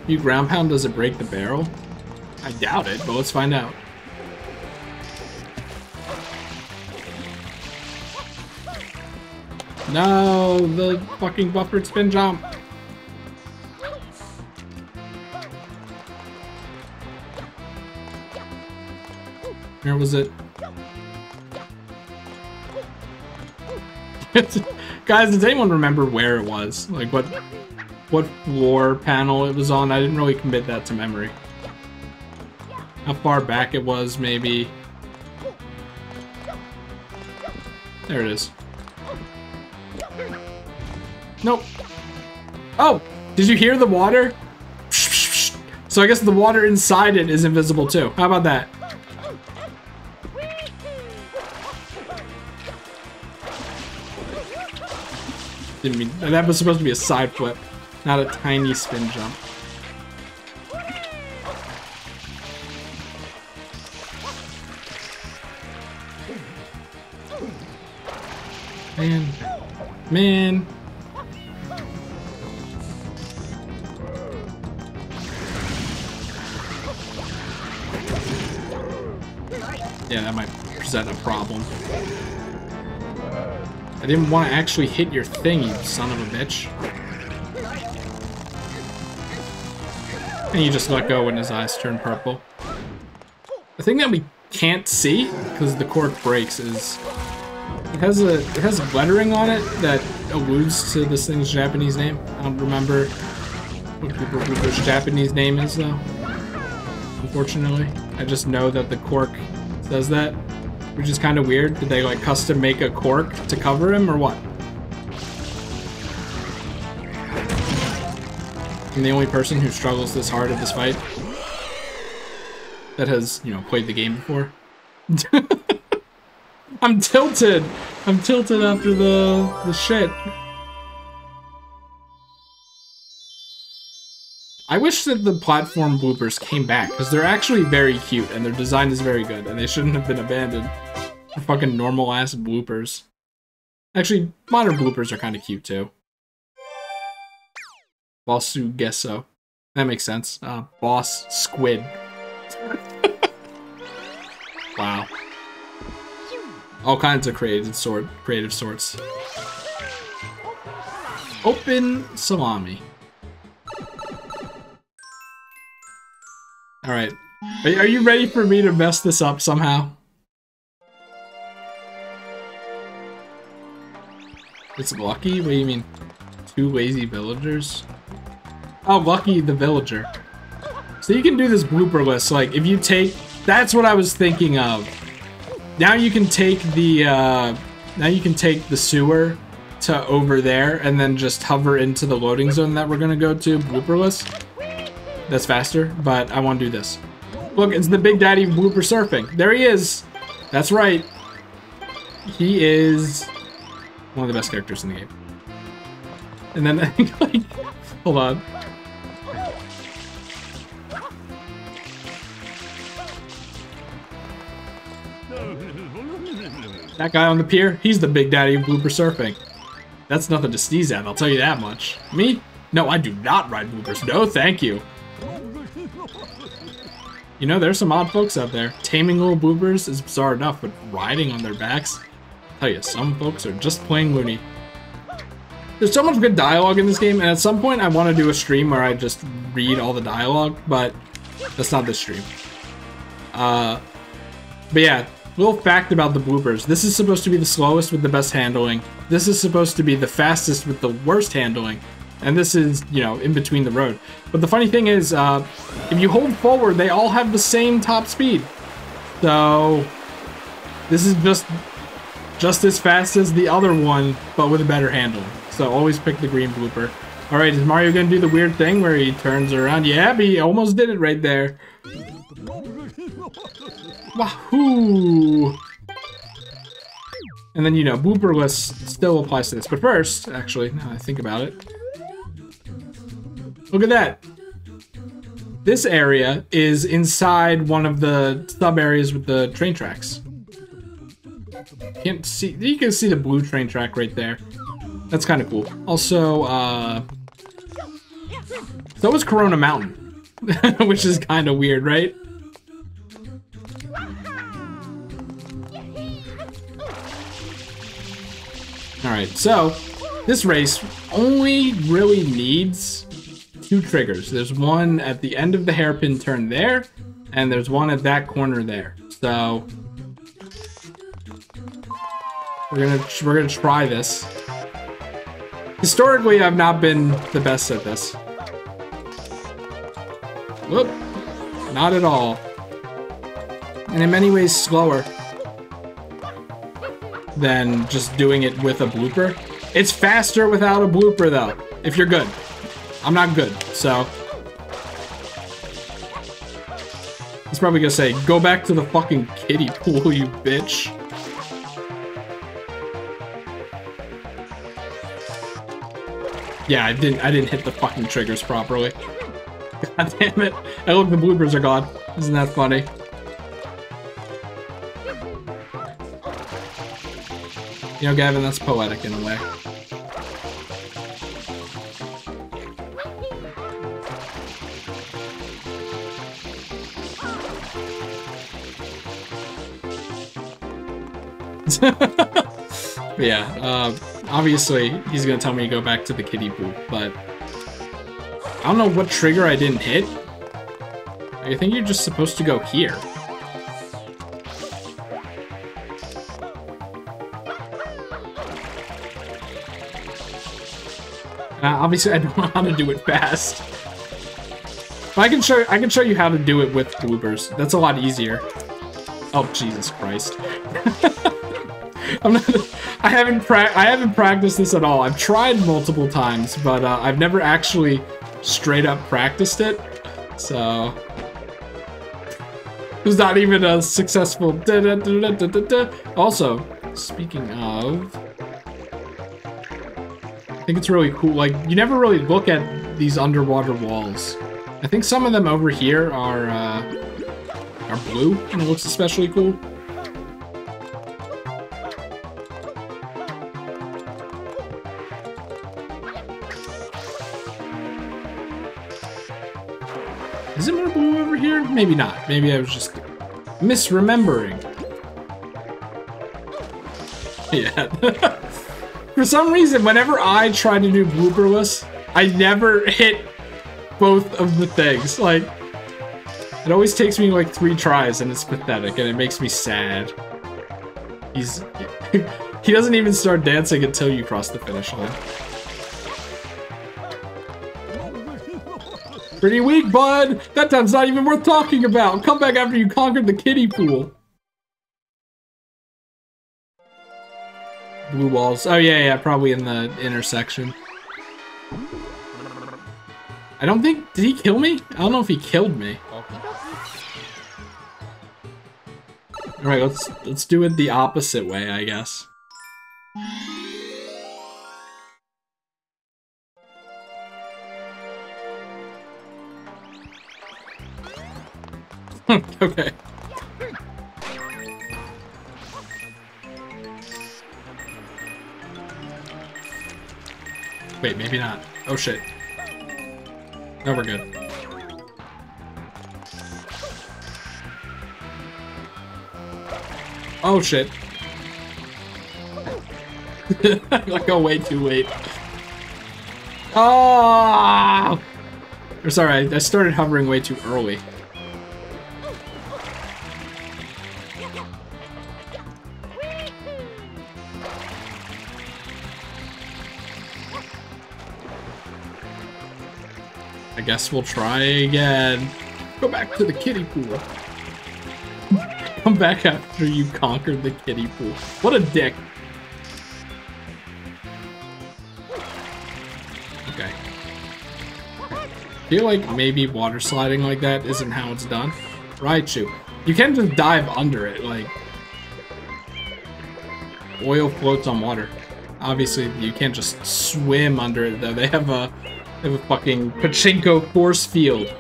You ground pound, does it break the barrel? I doubt it, but let's find out. No, the fucking buffered spin jump. Where was it? Guys, does anyone remember where it was? Like what what floor panel it was on? I didn't really commit that to memory. How far back it was, maybe. There it is. Nope. Oh! Did you hear the water? So I guess the water inside it is invisible too. How about that? Didn't mean that was supposed to be a side flip, not a tiny spin jump. Man. Man. Yeah, that might present a problem. I didn't want to actually hit your thing, you son of a bitch. And you just let go when his eyes turn purple. The thing that we can't see, because the cork breaks, is it has a it has lettering on it that alludes to this thing's Japanese name. I don't remember what Gooper Japanese name is though. Unfortunately, I just know that the cork says that, which is kind of weird. Did they like custom make a cork to cover him or what? I'm the only person who struggles this hard at this fight that has, you know, played the game before. I'm tilted. I'm tilted after the the shit. I wish that the platform bloopers came back because they're actually very cute and their design is very good and they shouldn't have been abandoned for fucking normal ass bloopers. Actually, modern bloopers are kind of cute too. Bossu Gesso. That makes sense. Uh, boss Squid. wow. All kinds of creative sort, creative sorts. Open salami. All right, are, you ready for me to mess this up somehow? It's lucky. What do you mean? Two lazy villagers? Oh, lucky the villager. So you can do this blooperless. Like if you take, that's what I was thinking of now you can take the uh, now you can take the sewer to over there and then just hover into the loading zone that we're gonna go to blooperless. That's faster, but I want to do this. Look, it's the Big Daddy blooper surfing. There he is. That's right. He is one of the best characters in the game. And then, hold on. That guy on the pier, he's the big daddy of blooper surfing. That's nothing to sneeze at, I'll tell you that much. Me? No, I do not ride bloopers. No, thank you. You know, there's some odd folks out there. Taming little bloopers is bizarre enough, but riding on their backs? I'll tell you, some folks are just plain loony. There's so much good dialogue in this game, and at some point I want to do a stream where I just read all the dialogue, but that's not this stream. Uh, but yeah, Little fact about the bloopers. This is supposed to be the slowest with the best handling. This is supposed to be the fastest with the worst handling. And this is, you know, in between the road. But the funny thing is, uh, if you hold forward, they all have the same top speed. So, this is just just as fast as the other one, but with a better handle. So always pick the green blooper. Alright, is Mario gonna do the weird thing where he turns around? Yeah, he almost did it right there. Wahoo! And then, you know, blooperless still applies to this. But first, actually, now I think about it. Look at that. This area is inside one of the sub areas with the train tracks. Can't see. You can see the blue train track right there. That's kind of cool. Also, uh, so was Corona Mountain, which is kind of weird, right? All right, so this race only really needs two triggers. There's one at the end of the hairpin turn there, and there's one at that corner there. So we're gonna we're gonna try this. Historically, I've not been the best at this. Whoop. Not at all. And in many ways slower than just doing it with a blooper. It's faster without a blooper though, if you're good. I'm not good, so. He's probably gonna say, go back to the fucking kiddie pool, you bitch. Yeah, I didn't I didn't hit the fucking triggers properly. God damn it. And look, the bloopers are gone. Isn't that funny? You know, Gavin, that's poetic in a way. yeah, uh, obviously, he's gonna tell me to go back to the kiddie pool, but I don't know what trigger I didn't hit. I think you're just supposed to go here. Uh, obviously, I don't know how to do it fast. But I can show I can show you how to do it with bloopers. That's a lot easier. Oh Jesus Christ! I'm not. I haven't pra I haven't practiced this at all. I've tried multiple times, but uh, I've never actually straight up practiced it. So it was not even a successful. Da -da -da also, speaking of. I think it's really cool. Like, you never really look at these underwater walls. I think some of them over here are, uh, are blue, and it looks especially cool. Maybe not. Maybe I was just misremembering. Yeah. For some reason, whenever I try to do blooperless, I never hit both of the things. Like, it always takes me like three tries, and it's pathetic, and it makes me sad. He's... he doesn't even start dancing until you cross the finish line. Pretty weak, bud! That time's not even worth talking about! Come back after you conquered the kiddie pool! Blue walls. Oh, yeah, yeah, probably in the intersection. I don't think... Did he kill me? I don't know if he killed me. Alright, let's, let's do it the opposite way, I guess. okay. Wait, maybe not. Oh shit. No, we're good. Oh shit. I go way too late. Oh! Or sorry, I started hovering way too early. Guess we'll try again. Go back to the kiddie pool. Come back after you conquered the kiddie pool. What a dick. Okay. feel like maybe water sliding like that isn't how it's done. Raichu. You can't just dive under it, like... Oil floats on water. Obviously, you can't just swim under it, though. They have a have a fucking pachinko force field.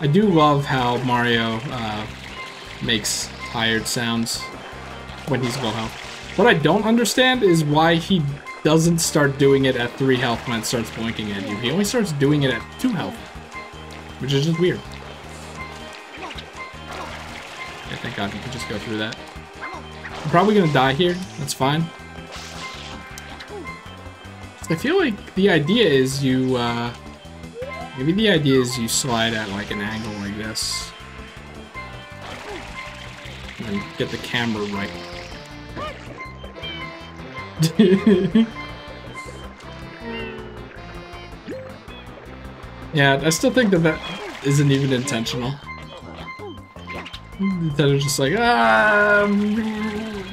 I do love how Mario uh, makes tired sounds when he's low health. What I don't understand is why he doesn't start doing it at 3 health when it starts blinking at you. He only starts doing it at 2 health. Which is just weird. I think. thank God you can just go through that. I'm probably gonna die here. That's fine. I feel like the idea is you, uh, maybe the idea is you slide at like an angle like this. And get the camera right. yeah, I still think that that isn't even intentional. That is just like, ah, mm,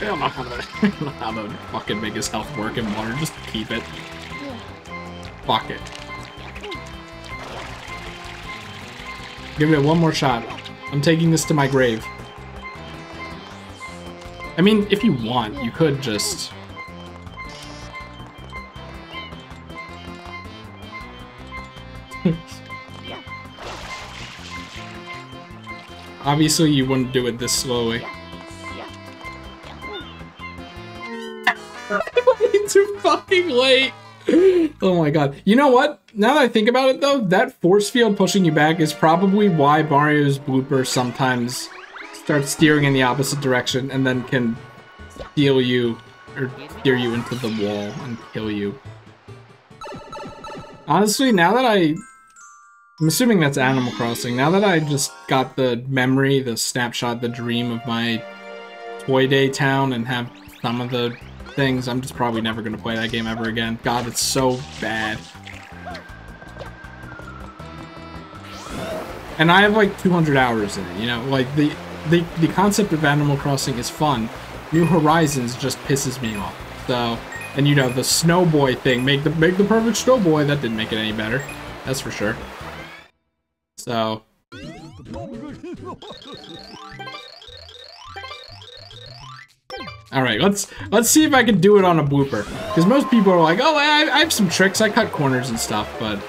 I don't know how to, I don't know how to fucking make his health work in water. Just keep it. Fuck it. Give it one more shot. I'm taking this to my grave. I mean, if you want, you could just... Obviously, you wouldn't do it this slowly. too fucking late. Oh my god. You know what? Now that I think about it though, that force field pushing you back is probably why Mario's blooper sometimes starts steering in the opposite direction and then can steal you or steer you into the wall and kill you. Honestly, now that I I'm assuming that's Animal Crossing. Now that I just got the memory, the snapshot, the dream of my Toy Day town and have some of the things, I'm just probably never going to play that game ever again. God, it's so bad. And I have like 200 hours in it, you know? Like, the, the, the concept of Animal Crossing is fun. New Horizons just pisses me off. So, and you know, the Snowboy thing, make the, make the perfect Snowboy, that didn't make it any better. That's for sure. So... All right, let's let's see if I can do it on a blooper. Because most people are like, oh, I, I have some tricks. I cut corners and stuff, but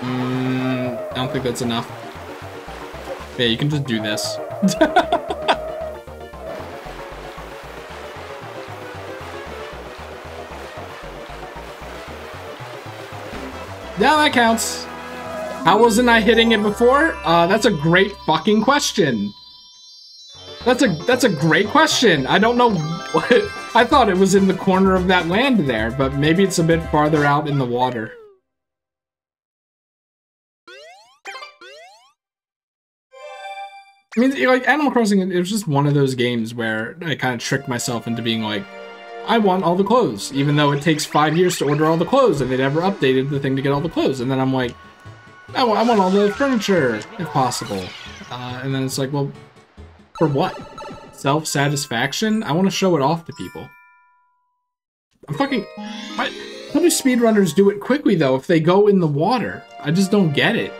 Mm, I don't think that's enough. Yeah, you can just do this. Yeah, that counts. How wasn't I hitting it before? Uh, that's a great fucking question. That's a that's a great question. I don't know what I thought it was in the corner of that land there, but maybe it's a bit farther out in the water. I mean, like Animal Crossing, it was just one of those games where I kind of tricked myself into being like, I want all the clothes, even though it takes five years to order all the clothes and they never updated the thing to get all the clothes. And then I'm like, I I want all the furniture, if possible. Uh, and then it's like, well, for what? Self-satisfaction? I want to show it off to people. I'm fucking... What? How do speedrunners do it quickly, though, if they go in the water? I just don't get it.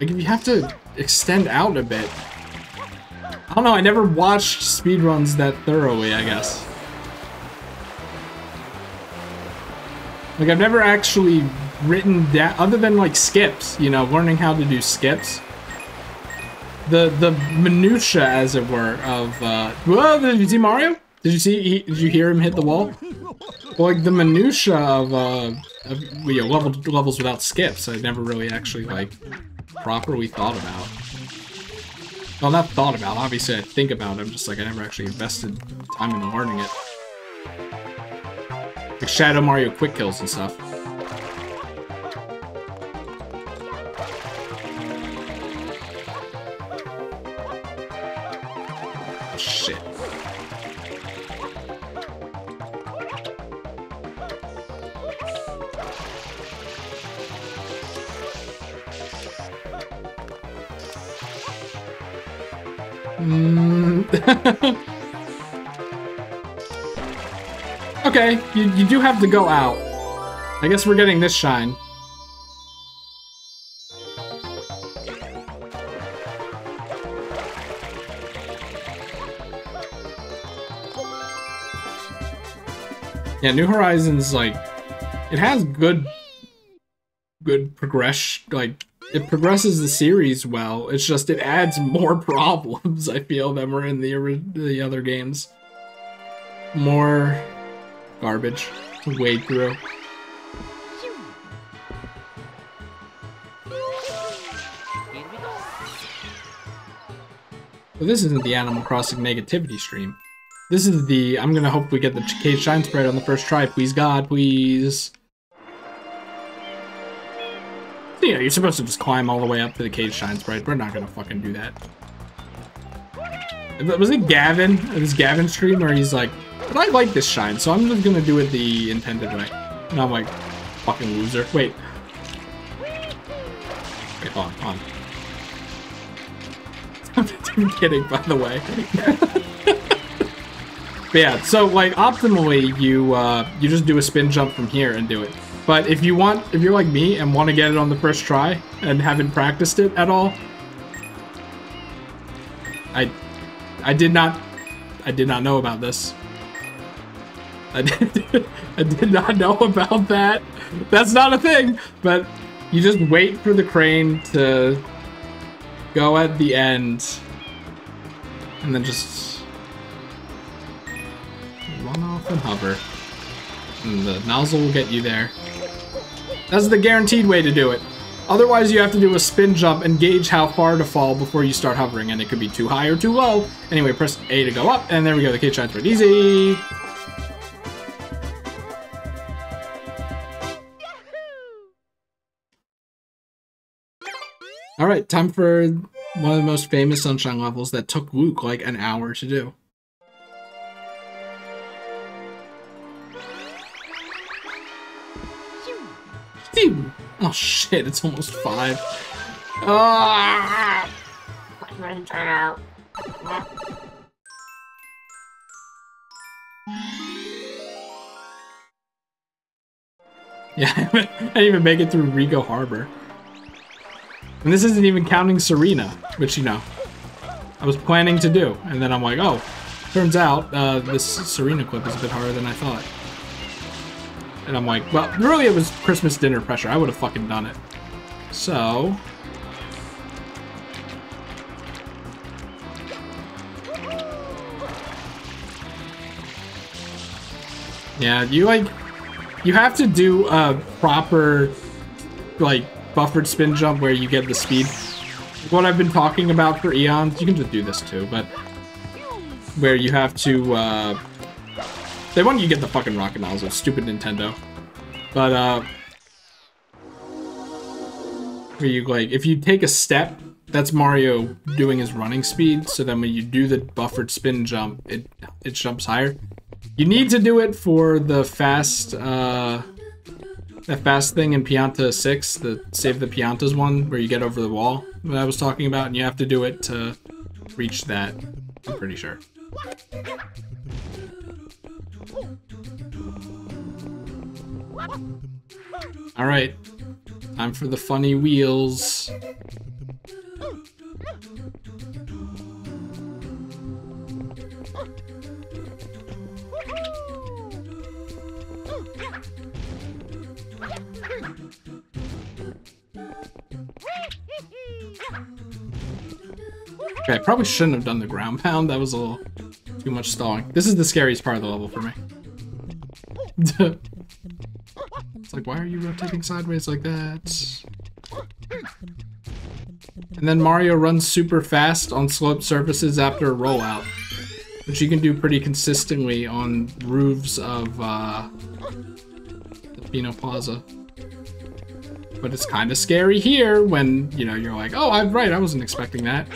Like, if you have to extend out a bit, I don't know, I never watched speedruns that thoroughly, I guess. Like, I've never actually written down, other than, like, skips, you know, learning how to do skips. The, the minutia, as it were, of, uh, whoa, did you see Mario? Did you see, he, did you hear him hit the wall? Like, the minutia of, uh, of, you know, level, levels without skips, I never really actually, like, properly thought about. Well, not thought about. Obviously, I think about it. I'm just like, I never actually invested time into learning it. Like Shadow Mario quick kills and stuff. Mm. okay, you, you do have to go out. I guess we're getting this shine. Yeah, New Horizons, like, it has good, good progression, like, it progresses the series well. It's just it adds more problems. I feel than were in the the other games. more garbage to wade through. But this isn't the Animal Crossing negativity stream. This is the, I'm gonna hope we get the Cage Shine Sprite on the first try, please God, please. Know, you're supposed to just climb all the way up to the Cage Shine Sprite. We're not gonna fucking do that. Was it Gavin? It was Gavin stream where he's like, but I like this shine, so I'm just gonna do it the intended way. And I'm like, fucking loser. Wait. Wait, on, on. I'm kidding, by the way. yeah, so like optimally, you uh, you just do a spin jump from here and do it. But if you want, if you're like me and want to get it on the first try and haven't practiced it at all, I I did not I did not know about this. I did, I did not know about that. That's not a thing, but you just wait for the crane to go at the end and then just run off and hover. And the nozzle will get you there. That's the guaranteed way to do it. Otherwise, you have to do a spin jump and gauge how far to fall before you start hovering, and it could be too high or too low. Anyway, press A to go up, and there we go. The cage shines pretty easy. All right, time for one of the most famous Sunshine levels that took Luke like an hour to do. Oh shit, it's almost five. Ah! Yeah, I didn't even make it through Ricco Harbor. And this isn't even counting Sirena, which, you know, I was planning to do. And then I'm like, oh, turns out uh, this Sirena clip is a bit harder than I thought. And I'm like, well, really it was Christmas dinner pressure. I would have fucking done it. So... Yeah, you like, you have to do a proper, like, buffered spin jump where you get the speed. What I've been talking about for eons, you can just do this too, but where you have to, uh, they want you to get the fucking rocket nozzle, stupid Nintendo. But, uh, you, like, if you take a step, that's Mario doing his running speed, so then when you do the buffered spin jump, it, it jumps higher. You need to do it for the fast, uh, that fast thing in Pianta 6, the Save the Piantas one, where you get over the wall that I was talking about, and you have to do it to reach that, I'm pretty sure. Alright, time for the funny wheels. Okay, I probably shouldn't have done the ground pound. That was a little too much stalling. This is the scariest part of the level for me. it's like, why are you rotating sideways like that? And then Mario runs super fast on sloped surfaces after a rollout, which you can do pretty consistently on roofs of uh, Delfino Plaza. But it's kind of scary here when, you know, you're like, oh, I'm right, I wasn't expecting that.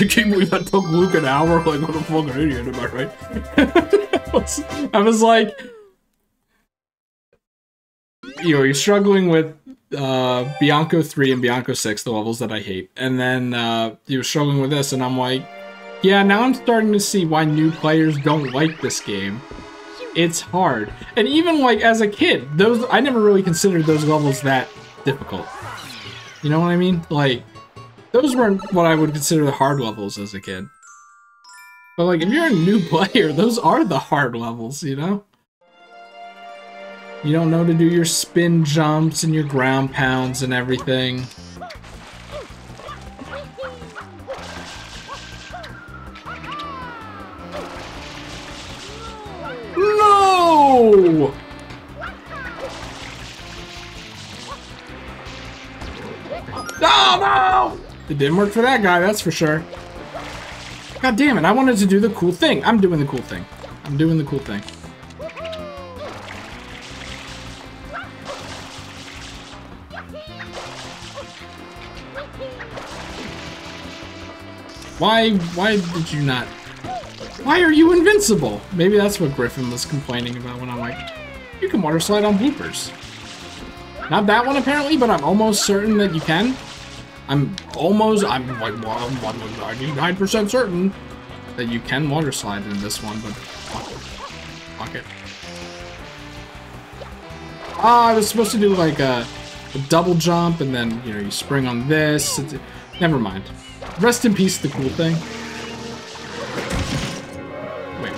I can't believe that took Luke an hour. Like, what a fucking idiot, am I right? I was like, you know, you're struggling with uh, Bianco 3 and Bianco 6, the levels that I hate. And then uh, you're struggling with this, and I'm like, yeah, now I'm starting to see why new players don't like this game. It's hard. And even, like, as a kid, those I never really considered those levels that difficult. You know what I mean? Like, those weren't what I would consider the hard levels as a kid. But like, if you're a new player, those are the hard levels, you know? You don't know to do your spin jumps and your ground pounds and everything. No! No, no! It didn't work for that guy, that's for sure. God damn it, I wanted to do the cool thing. I'm doing the cool thing. I'm doing the cool thing. Why, why did you not? Why are you invincible? Maybe that's what Griffin was complaining about when I'm like, you can water slide on bloopers. Not that one apparently, but I'm almost certain that you can. I'm almost, I'm like, well, I'm 99% certain that you can water slide in this one, but fuck it. Fuck it. Ah, I was supposed to do like a, a double jump and then, you know, you spring on this. It's, never mind. Rest in peace, the cool thing.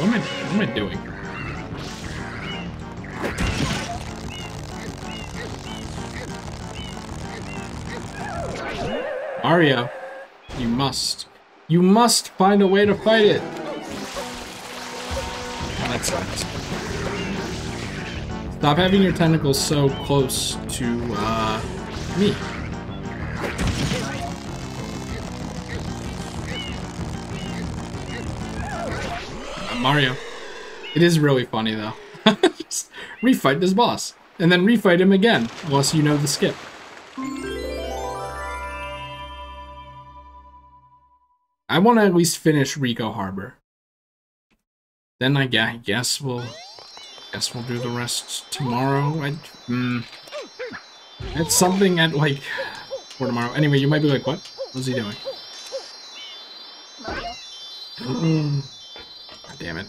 What am I, what am I doing? Mario, you must. You must find a way to fight it. That sucks. Stop having your tentacles so close to, uh, me. Mario. It is really funny, though. Just refight this boss. And then refight him again, unless you know the skip. I want to at least finish Ricco Harbor. Then I guess we'll guess we'll do the rest tomorrow. I mm, it's something at like for tomorrow. Anyway, you might be like, what? What's he doing? Mm. Damn it!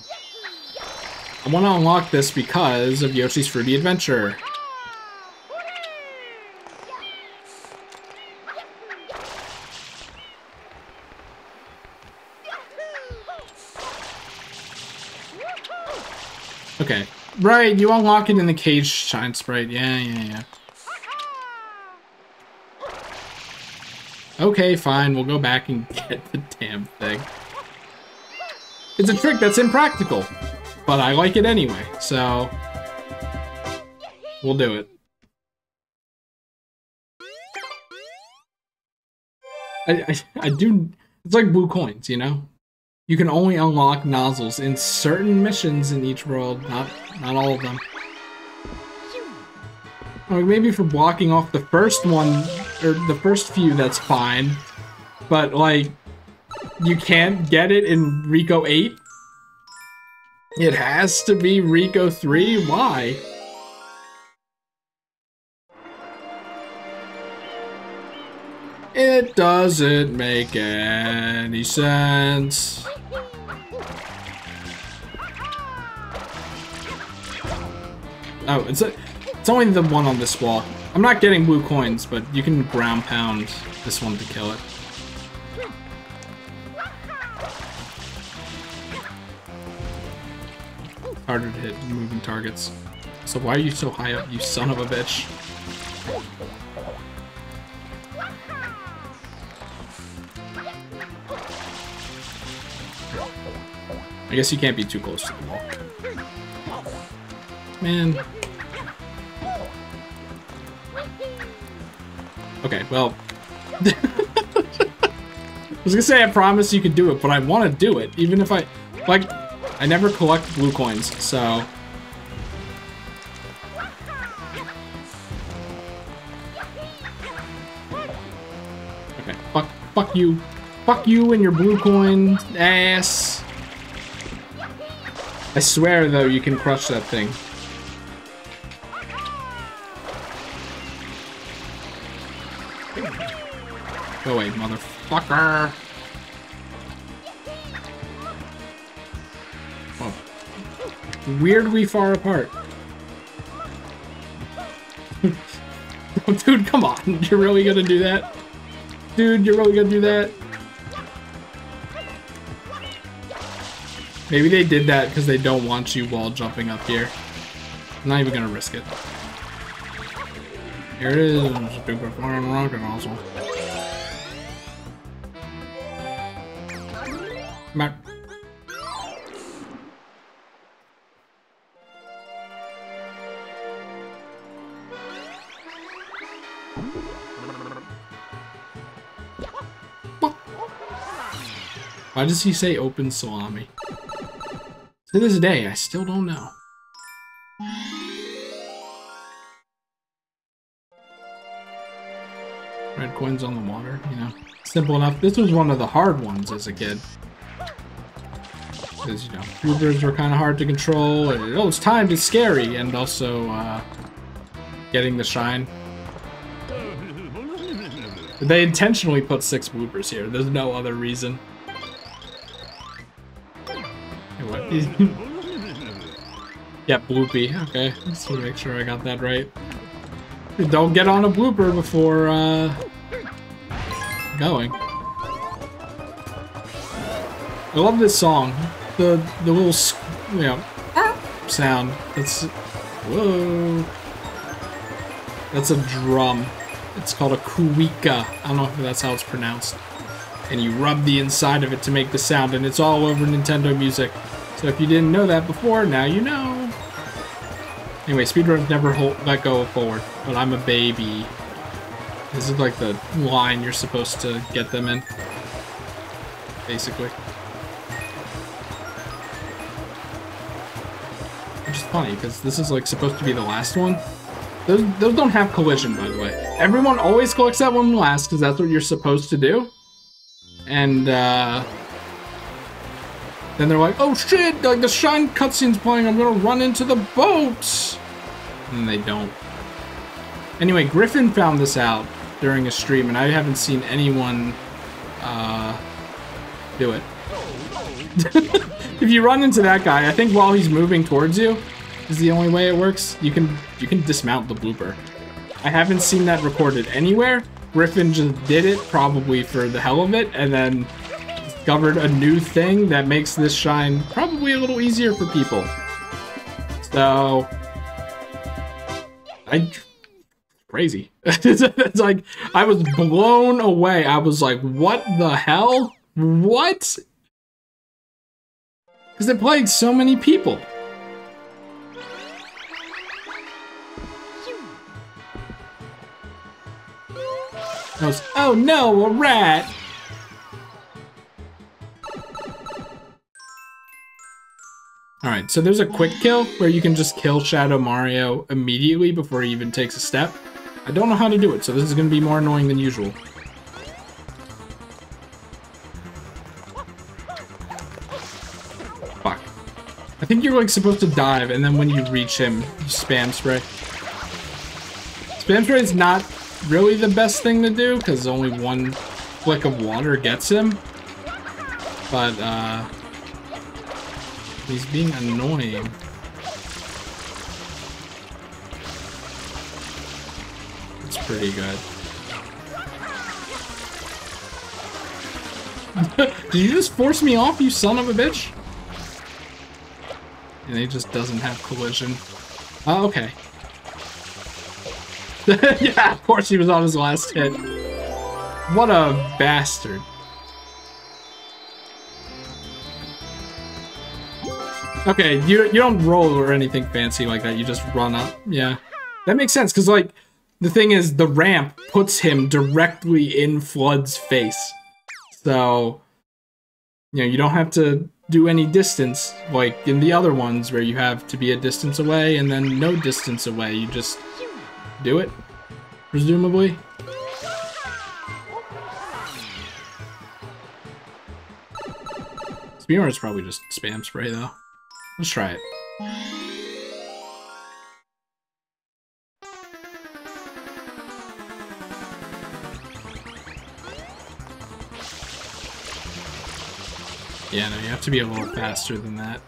I want to unlock this because of Yoshi's Fruity Adventure. Okay. Right, you unlock it in the cage shine sprite. Yeah, yeah, yeah. Okay, fine. We'll go back and get the damn thing. It's a trick that's impractical, but I like it anyway, so we'll do it. I, I, I do, it's like blue coins, you know? You can only unlock nozzles in certain missions in each world, not not all of them. Or maybe for blocking off the first one, or the first few, that's fine. But, like, you can't get it in Ricco 8? It has to be Ricco 3? Why? It doesn't make any sense. Oh, it's a, it's only the one on this wall. I'm not getting blue coins, but you can ground pound this one to kill it. Harder to hit moving targets. So why are you so high up, you son of a bitch? I guess you can't be too close to the wall. Man. Okay, well. I was gonna say I promise you could do it, but I want to do it, even if I... Like, I never collect blue coins, so... Okay, fuck, fuck you. Fuck you and your blue coin ass. I swear, though, you can crush that thing. Oh, Go away, motherfucker! Weirdly far apart. Dude, come on. You're really gonna do that? Dude, you're really gonna do that? Maybe they did that because they don't want you wall jumping up here. I'm not even gonna risk it. Here it is, super flying rocket also. Mar- Why does he say open salami? To this day, I still don't know. Red coins on the water, you know. Simple enough. This was one of the hard ones as a kid. Because, you know, bloopers were kind of hard to control. And, oh, it's timed, it's scary. And also, uh, getting the shine. They intentionally put six bloopers here. There's no other reason. yeah, bloopy. Okay, let's make sure I got that right. Don't get on a blooper before uh, going. I love this song. The the little s- you know sound. That's whoa. That's a drum. It's called a cuica. I don't know if that's how it's pronounced. And you rub the inside of it to make the sound, and it's all over Nintendo Music. So if you didn't know that before, now you know. Anyway, speedruns never hold, let go of forward, but I'm a baby. This is like the line you're supposed to get them in. Basically. Which is funny, because this is like supposed to be the last one. Those, those don't have collision, by the way. Everyone always collects that one last, because that's what you're supposed to do. And, uh... Then they're like, oh shit, like the Shine cutscene's playing, I'm gonna run into the boat! And they don't. Anyway, Griffin found this out during a stream, and I haven't seen anyone, uh, do it. if you run into that guy, I think while he's moving towards you, is the only way it works. You can you can dismount the blooper. I haven't seen that recorded anywhere. Griffin just did it, probably for the hell of it, and then discovered a new thing that makes this shine probably a little easier for people. So, I crazy. it's like I was blown away. I was like, what the hell? What? Because it plagued so many people. Oh no, a rat! Alright, so there's a quick kill where you can just kill Shadow Mario immediately before he even takes a step. I don't know how to do it, so this is going to be more annoying than usual. Fuck. I think you're like supposed to dive, and then when you reach him, you spam spray. Spam spray is not really the best thing to do, because only one flick of water gets him. But, uh... He's being annoying. It's pretty good. Did you just force me off, you son of a bitch? And he just doesn't have collision. Oh, okay. yeah, of course he was on his last hit. What a bastard. Okay, you you don't roll or anything fancy like that. You just run up. Yeah, that makes sense. Cause like the thing is, the ramp puts him directly in FLUDD's face, so you know you don't have to do any distance like in the other ones where you have to be a distance away and then no distance away. You just do it, presumably. Speedrun is probably just spam spray though. Let's try it. Yeah, no, you have to be a little faster than that.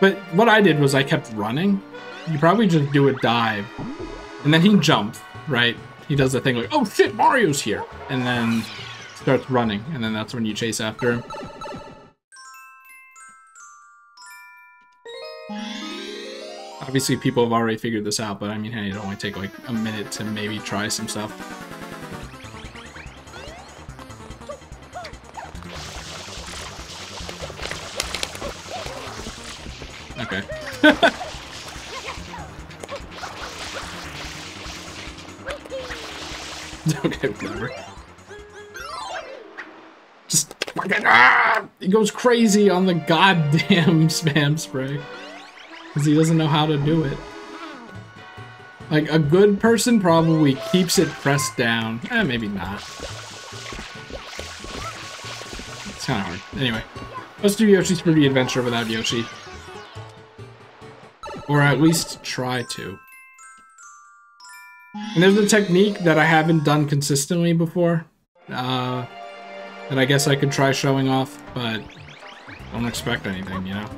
But what I did was I kept running. You probably just do a dive. And then he jumped, right? He does the thing like, oh shit, Mario's here! And then starts running, and then that's when you chase after him. Obviously, people have already figured this out, but I mean, hey, it only take like a minute to maybe try some stuff. Okay. okay, whatever. Ah! He goes crazy on the goddamn spam spray. Because he doesn't know how to do it. Like, a good person probably keeps it pressed down. Eh, maybe not. It's kind of hard. Anyway, let's do Yoshi's Fruity Adventure without Yoshi. Or at least try to. And there's a technique that I haven't done consistently before. Uh, that I guess I could try showing off, but don't expect anything, you know?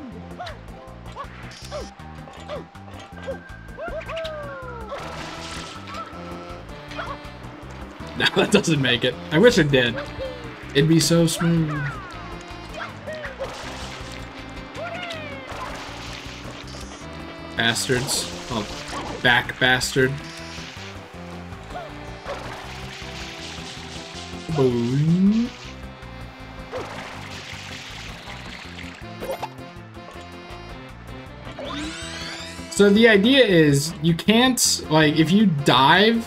No, that doesn't make it. I wish it did. It'd be so smooth. Bastards. Oh, back bastard. Boom. So the idea is you can't like if you dive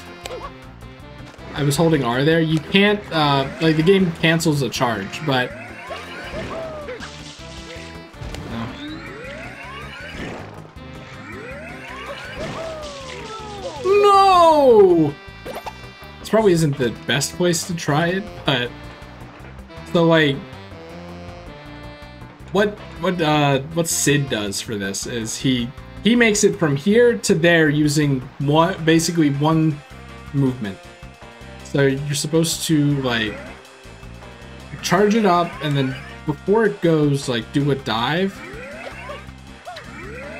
I was holding R there, you can't uh like the game cancels a charge, but No! This probably isn't the best place to try it, but so like what what uh what Sid does for this is he he makes it from here to there using one basically one movement. So you're supposed to like charge it up and then before it goes like do a dive.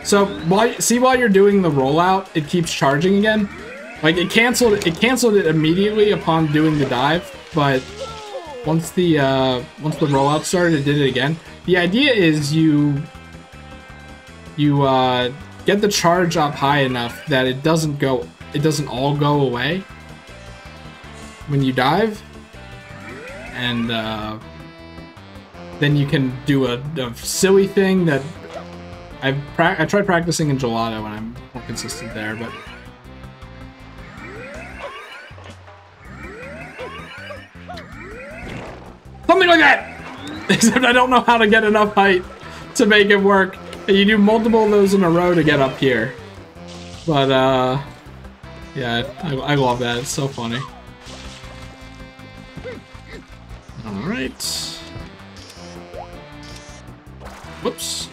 So while see while you're doing the rollout, it keeps charging again. Like it canceled it canceled it immediately upon doing the dive, but once the uh once the rollout started, it did it again. The idea is you you uh get the charge up high enough that it doesn't go it doesn't all go away when you dive. And uh, then you can do a, a silly thing that I've I tried practicing in gelato and I'm more consistent there but something like that! Except I don't know how to get enough height to make it work you do multiple of those in a row to get up here. But, uh, yeah, I, I love that. It's so funny. Alright. Whoops.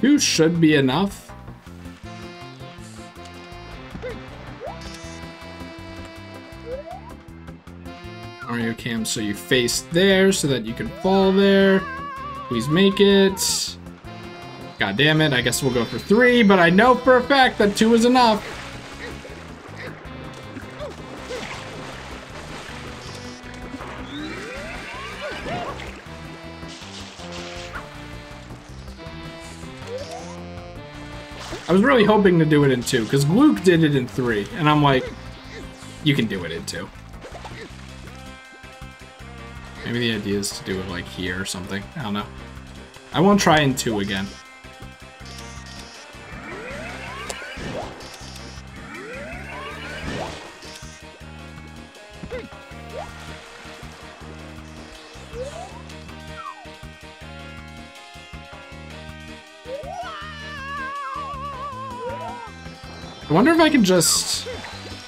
Two should be enough. Mario cam so you face there so that you can fall there. Please make it. God damn it, I guess we'll go for three, but I know for a fact that two is enough. I was really hoping to do it in two, because Luke did it in three, and I'm like, you can do it in two. Maybe the idea is to do it like here or something. I don't know. I won't try in two again. I wonder if I can just...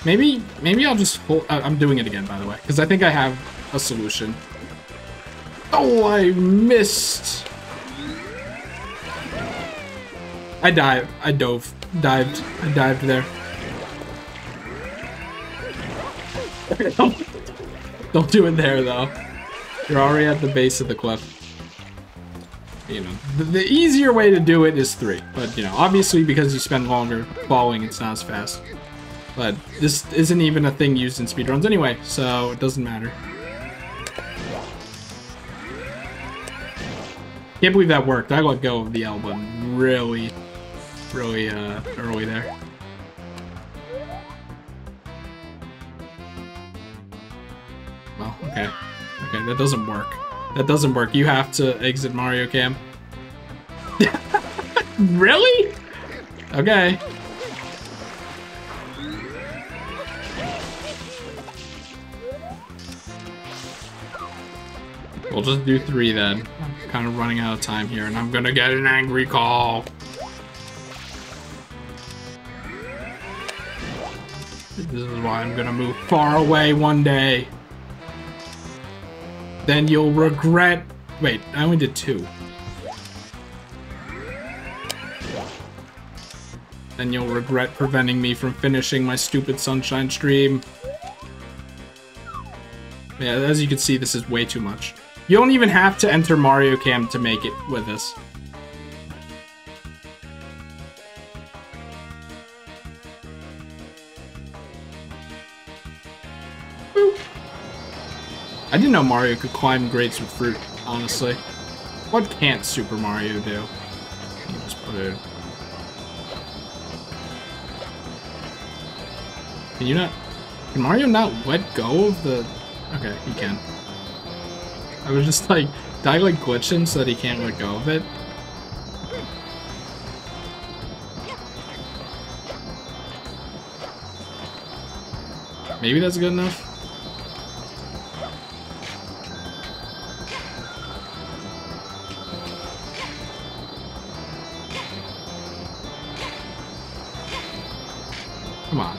Maybe, maybe I'll just pull... I'm doing it again, by the way, because I think I have a solution. Oh, I missed. I dive. I dove. Dived. I dived there. don't, do it there, though. You're already at the base of the cliff. You know, the, the easier way to do it is three. But, you know, obviously because you spend longer falling, it's not as fast. But this isn't even a thing used in speedruns anyway, so it doesn't matter. Can't believe that worked. I let go of the L button really, really uh, early there. Well, okay. Okay, that doesn't work. That doesn't work. You have to exit Mario Cam. really? Okay. We'll just do three then. Kind of running out of time here, and I'm gonna get an angry call. This is why I'm gonna move far away one day. Then you'll regret. Wait, I only did two. Then you'll regret preventing me from finishing my stupid sunshine stream. Yeah, as you can see, this is way too much. You don't even have to enter Mario Cam to make it with us. I didn't know Mario could climb grates with fruit, honestly. What can't Super Mario do? Just put it... Can you not... Can Mario not let go of the... Okay, he can. I was just like, did I like glitch him so that he can't let go of it? Maybe that's good enough? Come on.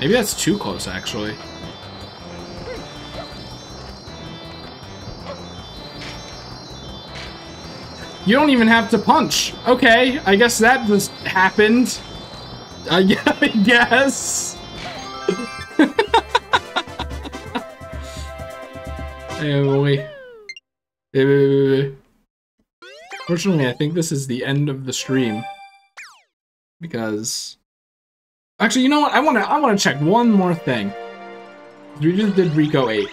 Maybe that's too close, actually. You don't even have to punch. Okay, I guess that just happened. I guess. Emily. Fortunately, I think this is the end of the stream. Because... Actually, you know what? I want to I want to check one more thing. We just did Ricco 8.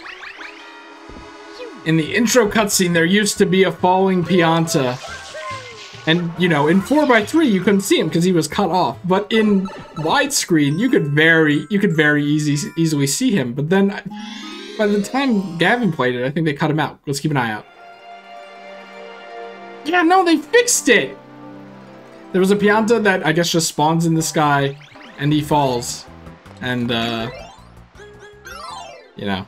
In the intro cutscene, there used to be a falling Pianta. And, you know, in 4x3, you couldn't see him because he was cut off. But in widescreen, you could very, you could very easy, easily see him. But then, by the time Gavin played it, I think they cut him out. Let's keep an eye out. Yeah, no, they fixed it! There was a Pianta that I guess just spawns in the sky, and he falls. And, uh... You know.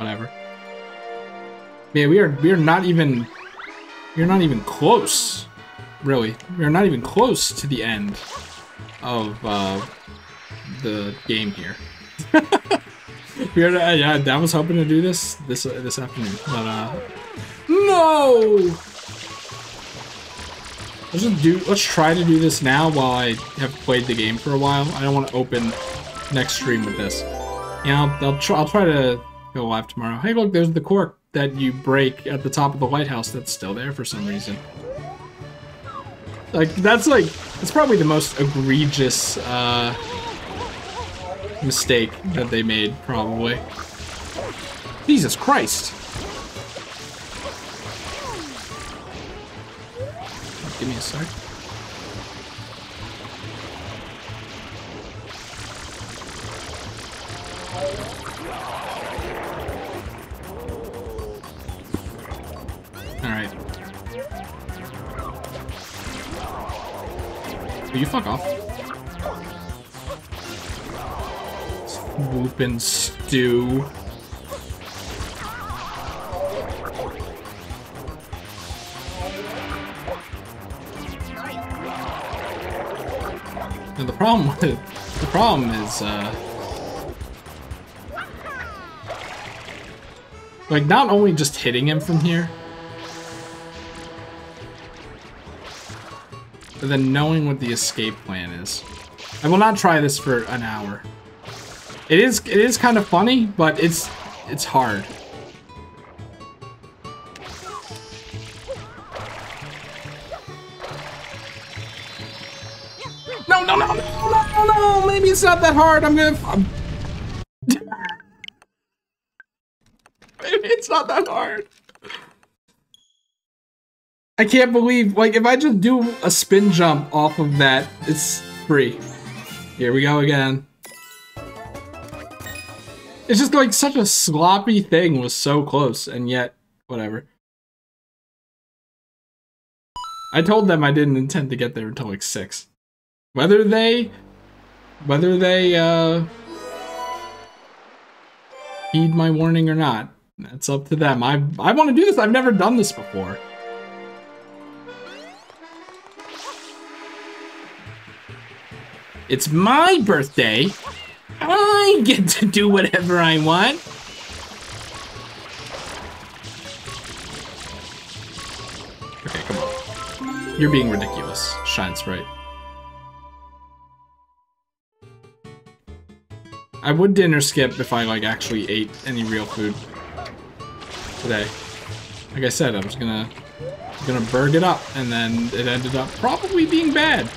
Whatever. Yeah, we are we are not even we're not even close. Really. We're not even close to the end of uh the game here. we are uh, yeah, I was hoping to do this this uh, this afternoon, but uh no. Let's just do let's try to do this now while I have played the game for a while. I don't want to open next stream with this. Yeah, I'll, I'll try I'll try to go live tomorrow. Hey, look, there's the cork that you break at the top of the lighthouse that's still there for some reason. Like, that's like, it's probably the most egregious, uh, mistake that they made, probably. Jesus Christ! Give me a sec. Alright. Will you fuck off? Swoopin' Stu. And the problem with the problem is uh like not only just hitting him from here but then knowing what the escape plan is. I will not try this for an hour. It is it is kind of funny, but it's it's hard. No, no, no, no, no, no, maybe it's not that hard. I'm gonna... I'm... maybe it's not that hard. I can't believe, like, if I just do a spin jump off of that, it's free. Here we go again. It's just like such a sloppy thing was so close, and yet, whatever. I told them I didn't intend to get there until like 6. Whether they... Whether they, uh... Heed my warning or not, that's up to them. I, I want to do this. I've never done this before. It's my birthday. I get to do whatever I want. Okay, come on. You're being ridiculous, Shine Sprite. I would dinner skip if I like actually ate any real food today. Like I said, I was gonna gonna burg it up, and then it ended up probably being bad.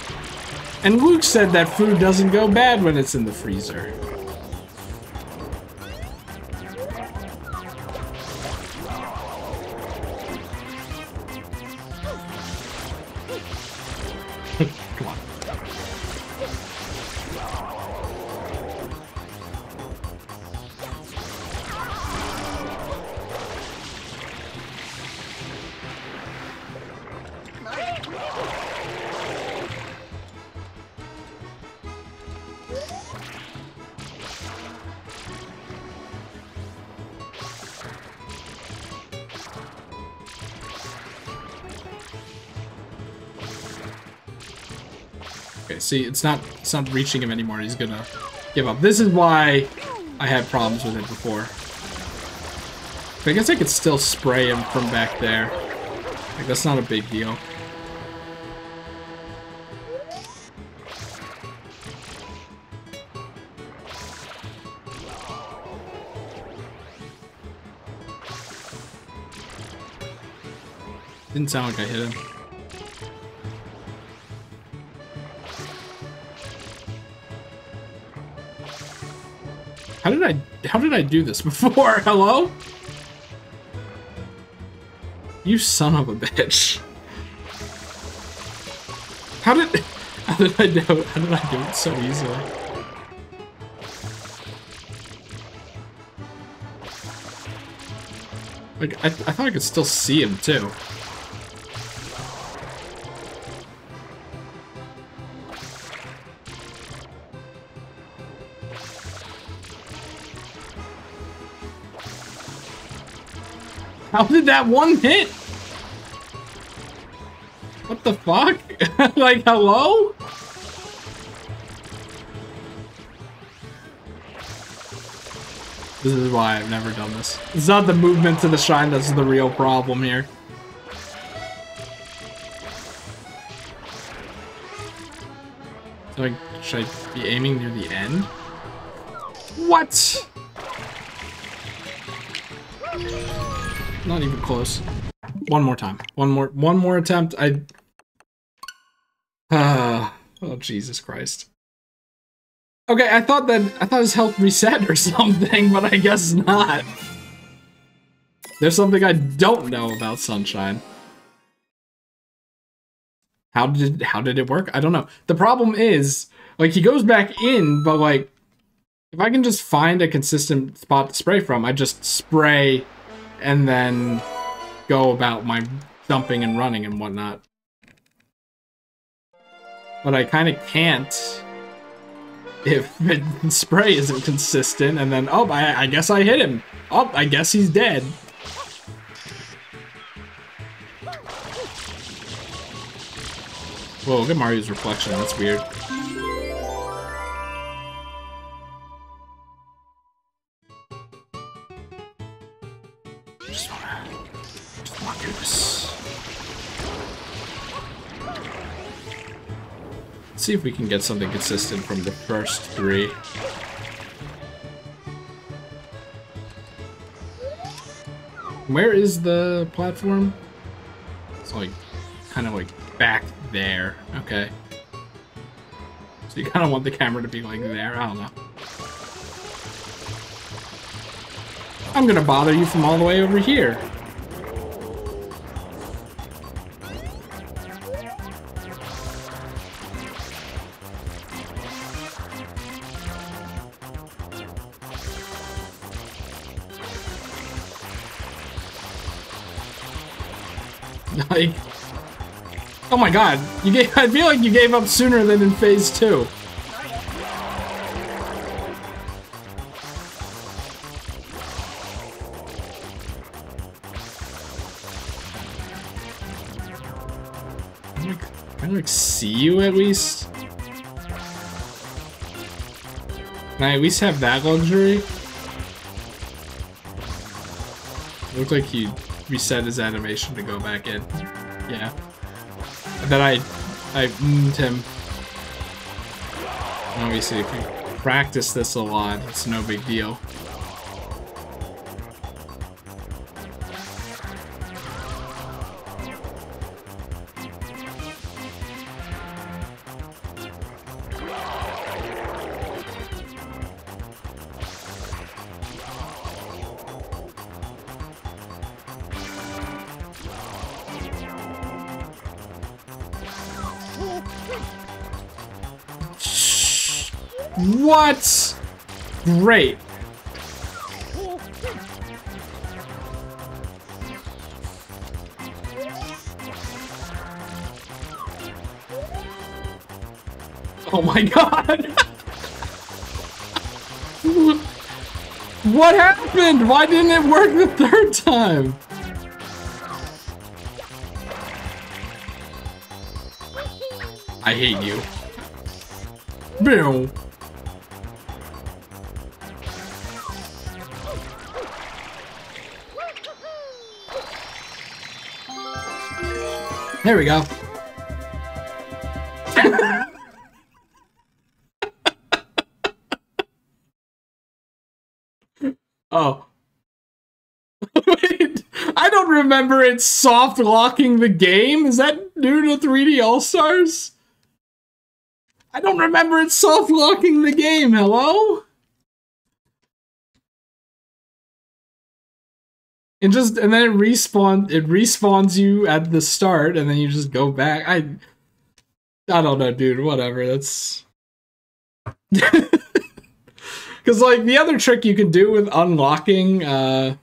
And Luke said that food doesn't go bad when it's in the freezer. See, it's not it's not reaching him anymore. He's gonna give up. This is why I had problems with it before. I guess I could still spray him from back there. Like that's not a big deal. Didn't sound like I hit him. How did I do this before? Hello? You son of a bitch. How did how did I do it? How did I do it so easily? Like I, I thought I could still see him too. How did that one hit? What the fuck? like, hello? This is why I've never done this. It's not the movement to the shrine that's the real problem here. Like, should I be aiming near the end? What? Not even close. One more time. One more one more attempt. I oh Jesus Christ. Okay, I thought that I thought his health reset or something, but I guess not. There's something I don't know about Sunshine. How did how did it work? I don't know. The problem is, like he goes back in, but like if I can just find a consistent spot to spray from, I just spray and then go about my dumping and running and whatnot. But I kind of can't if spray isn't consistent, and then, oh, I, I guess I hit him. Oh, I guess he's dead. Whoa, look at Mario's reflection, that's weird. Let's see if we can get something consistent from the first three. Where is the platform? It's like, kind of like back there. Okay. So you kind of want the camera to be like there. I don't know. I'm gonna bother you from all the way over here. Like, oh my god, you gave. I feel like you gave up sooner than in phase two. Can I, like, see you at least? Can I at least have that luxury? Looked like he reset his animation to go back in. Yeah. And then I, I mm him. Obviously, if you practice this a lot, it's no big deal. Great. Oh my god. what happened? Why didn't it work the third time? I hate you. Boom. There we go. oh. Wait, I don't remember it soft locking the game. Is that new to 3D All Stars? I don't remember it soft locking the game. Hello? And just and then it respawn it respawns you at the start and then you just go back. I I don't know, dude. Whatever. That's Cuz like the other trick you can do with unlocking uh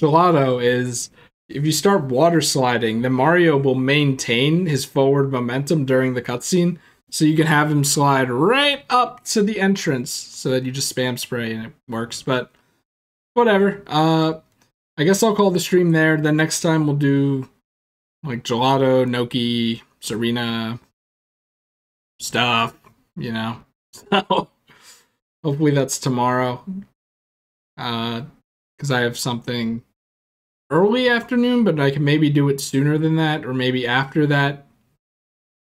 gelato is if you start water sliding, then Mario will maintain his forward momentum during the cutscene. So you can have him slide right up to the entrance so that you just spam spray and it works. But whatever. Uh I guess I'll call the stream there. Then next time we'll do like gelato, Noki, Sirena stuff, you know. So hopefully that's tomorrow. Uh because I have something early afternoon, but I can maybe do it sooner than that, or maybe after that.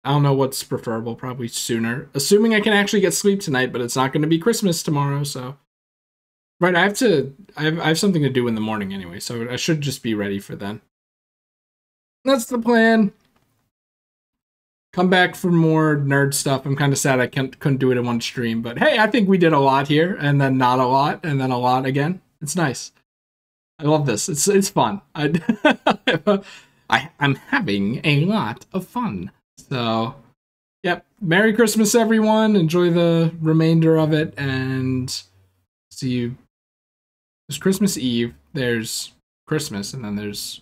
I don't know what's preferable, probably sooner. Assuming I can actually get sleep tonight, but it's not going to be Christmas tomorrow, so. Right, I have to. I have, I have something to do in the morning anyway, so I should just be ready for then. That's the plan. Come back for more nerd stuff. I'm kind of sad I can't, couldn't do it in one stream, but hey, I think we did a lot here, and then not a lot, and then a lot again. It's nice. I love this. It's it's fun. I, I I'm having a lot of fun. So, yep. Merry Christmas, everyone. Enjoy the remainder of it, and see you. There's Christmas Eve. There's Christmas, and then there's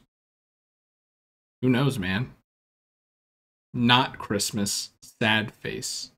who knows, man. Not Christmas. Sad face.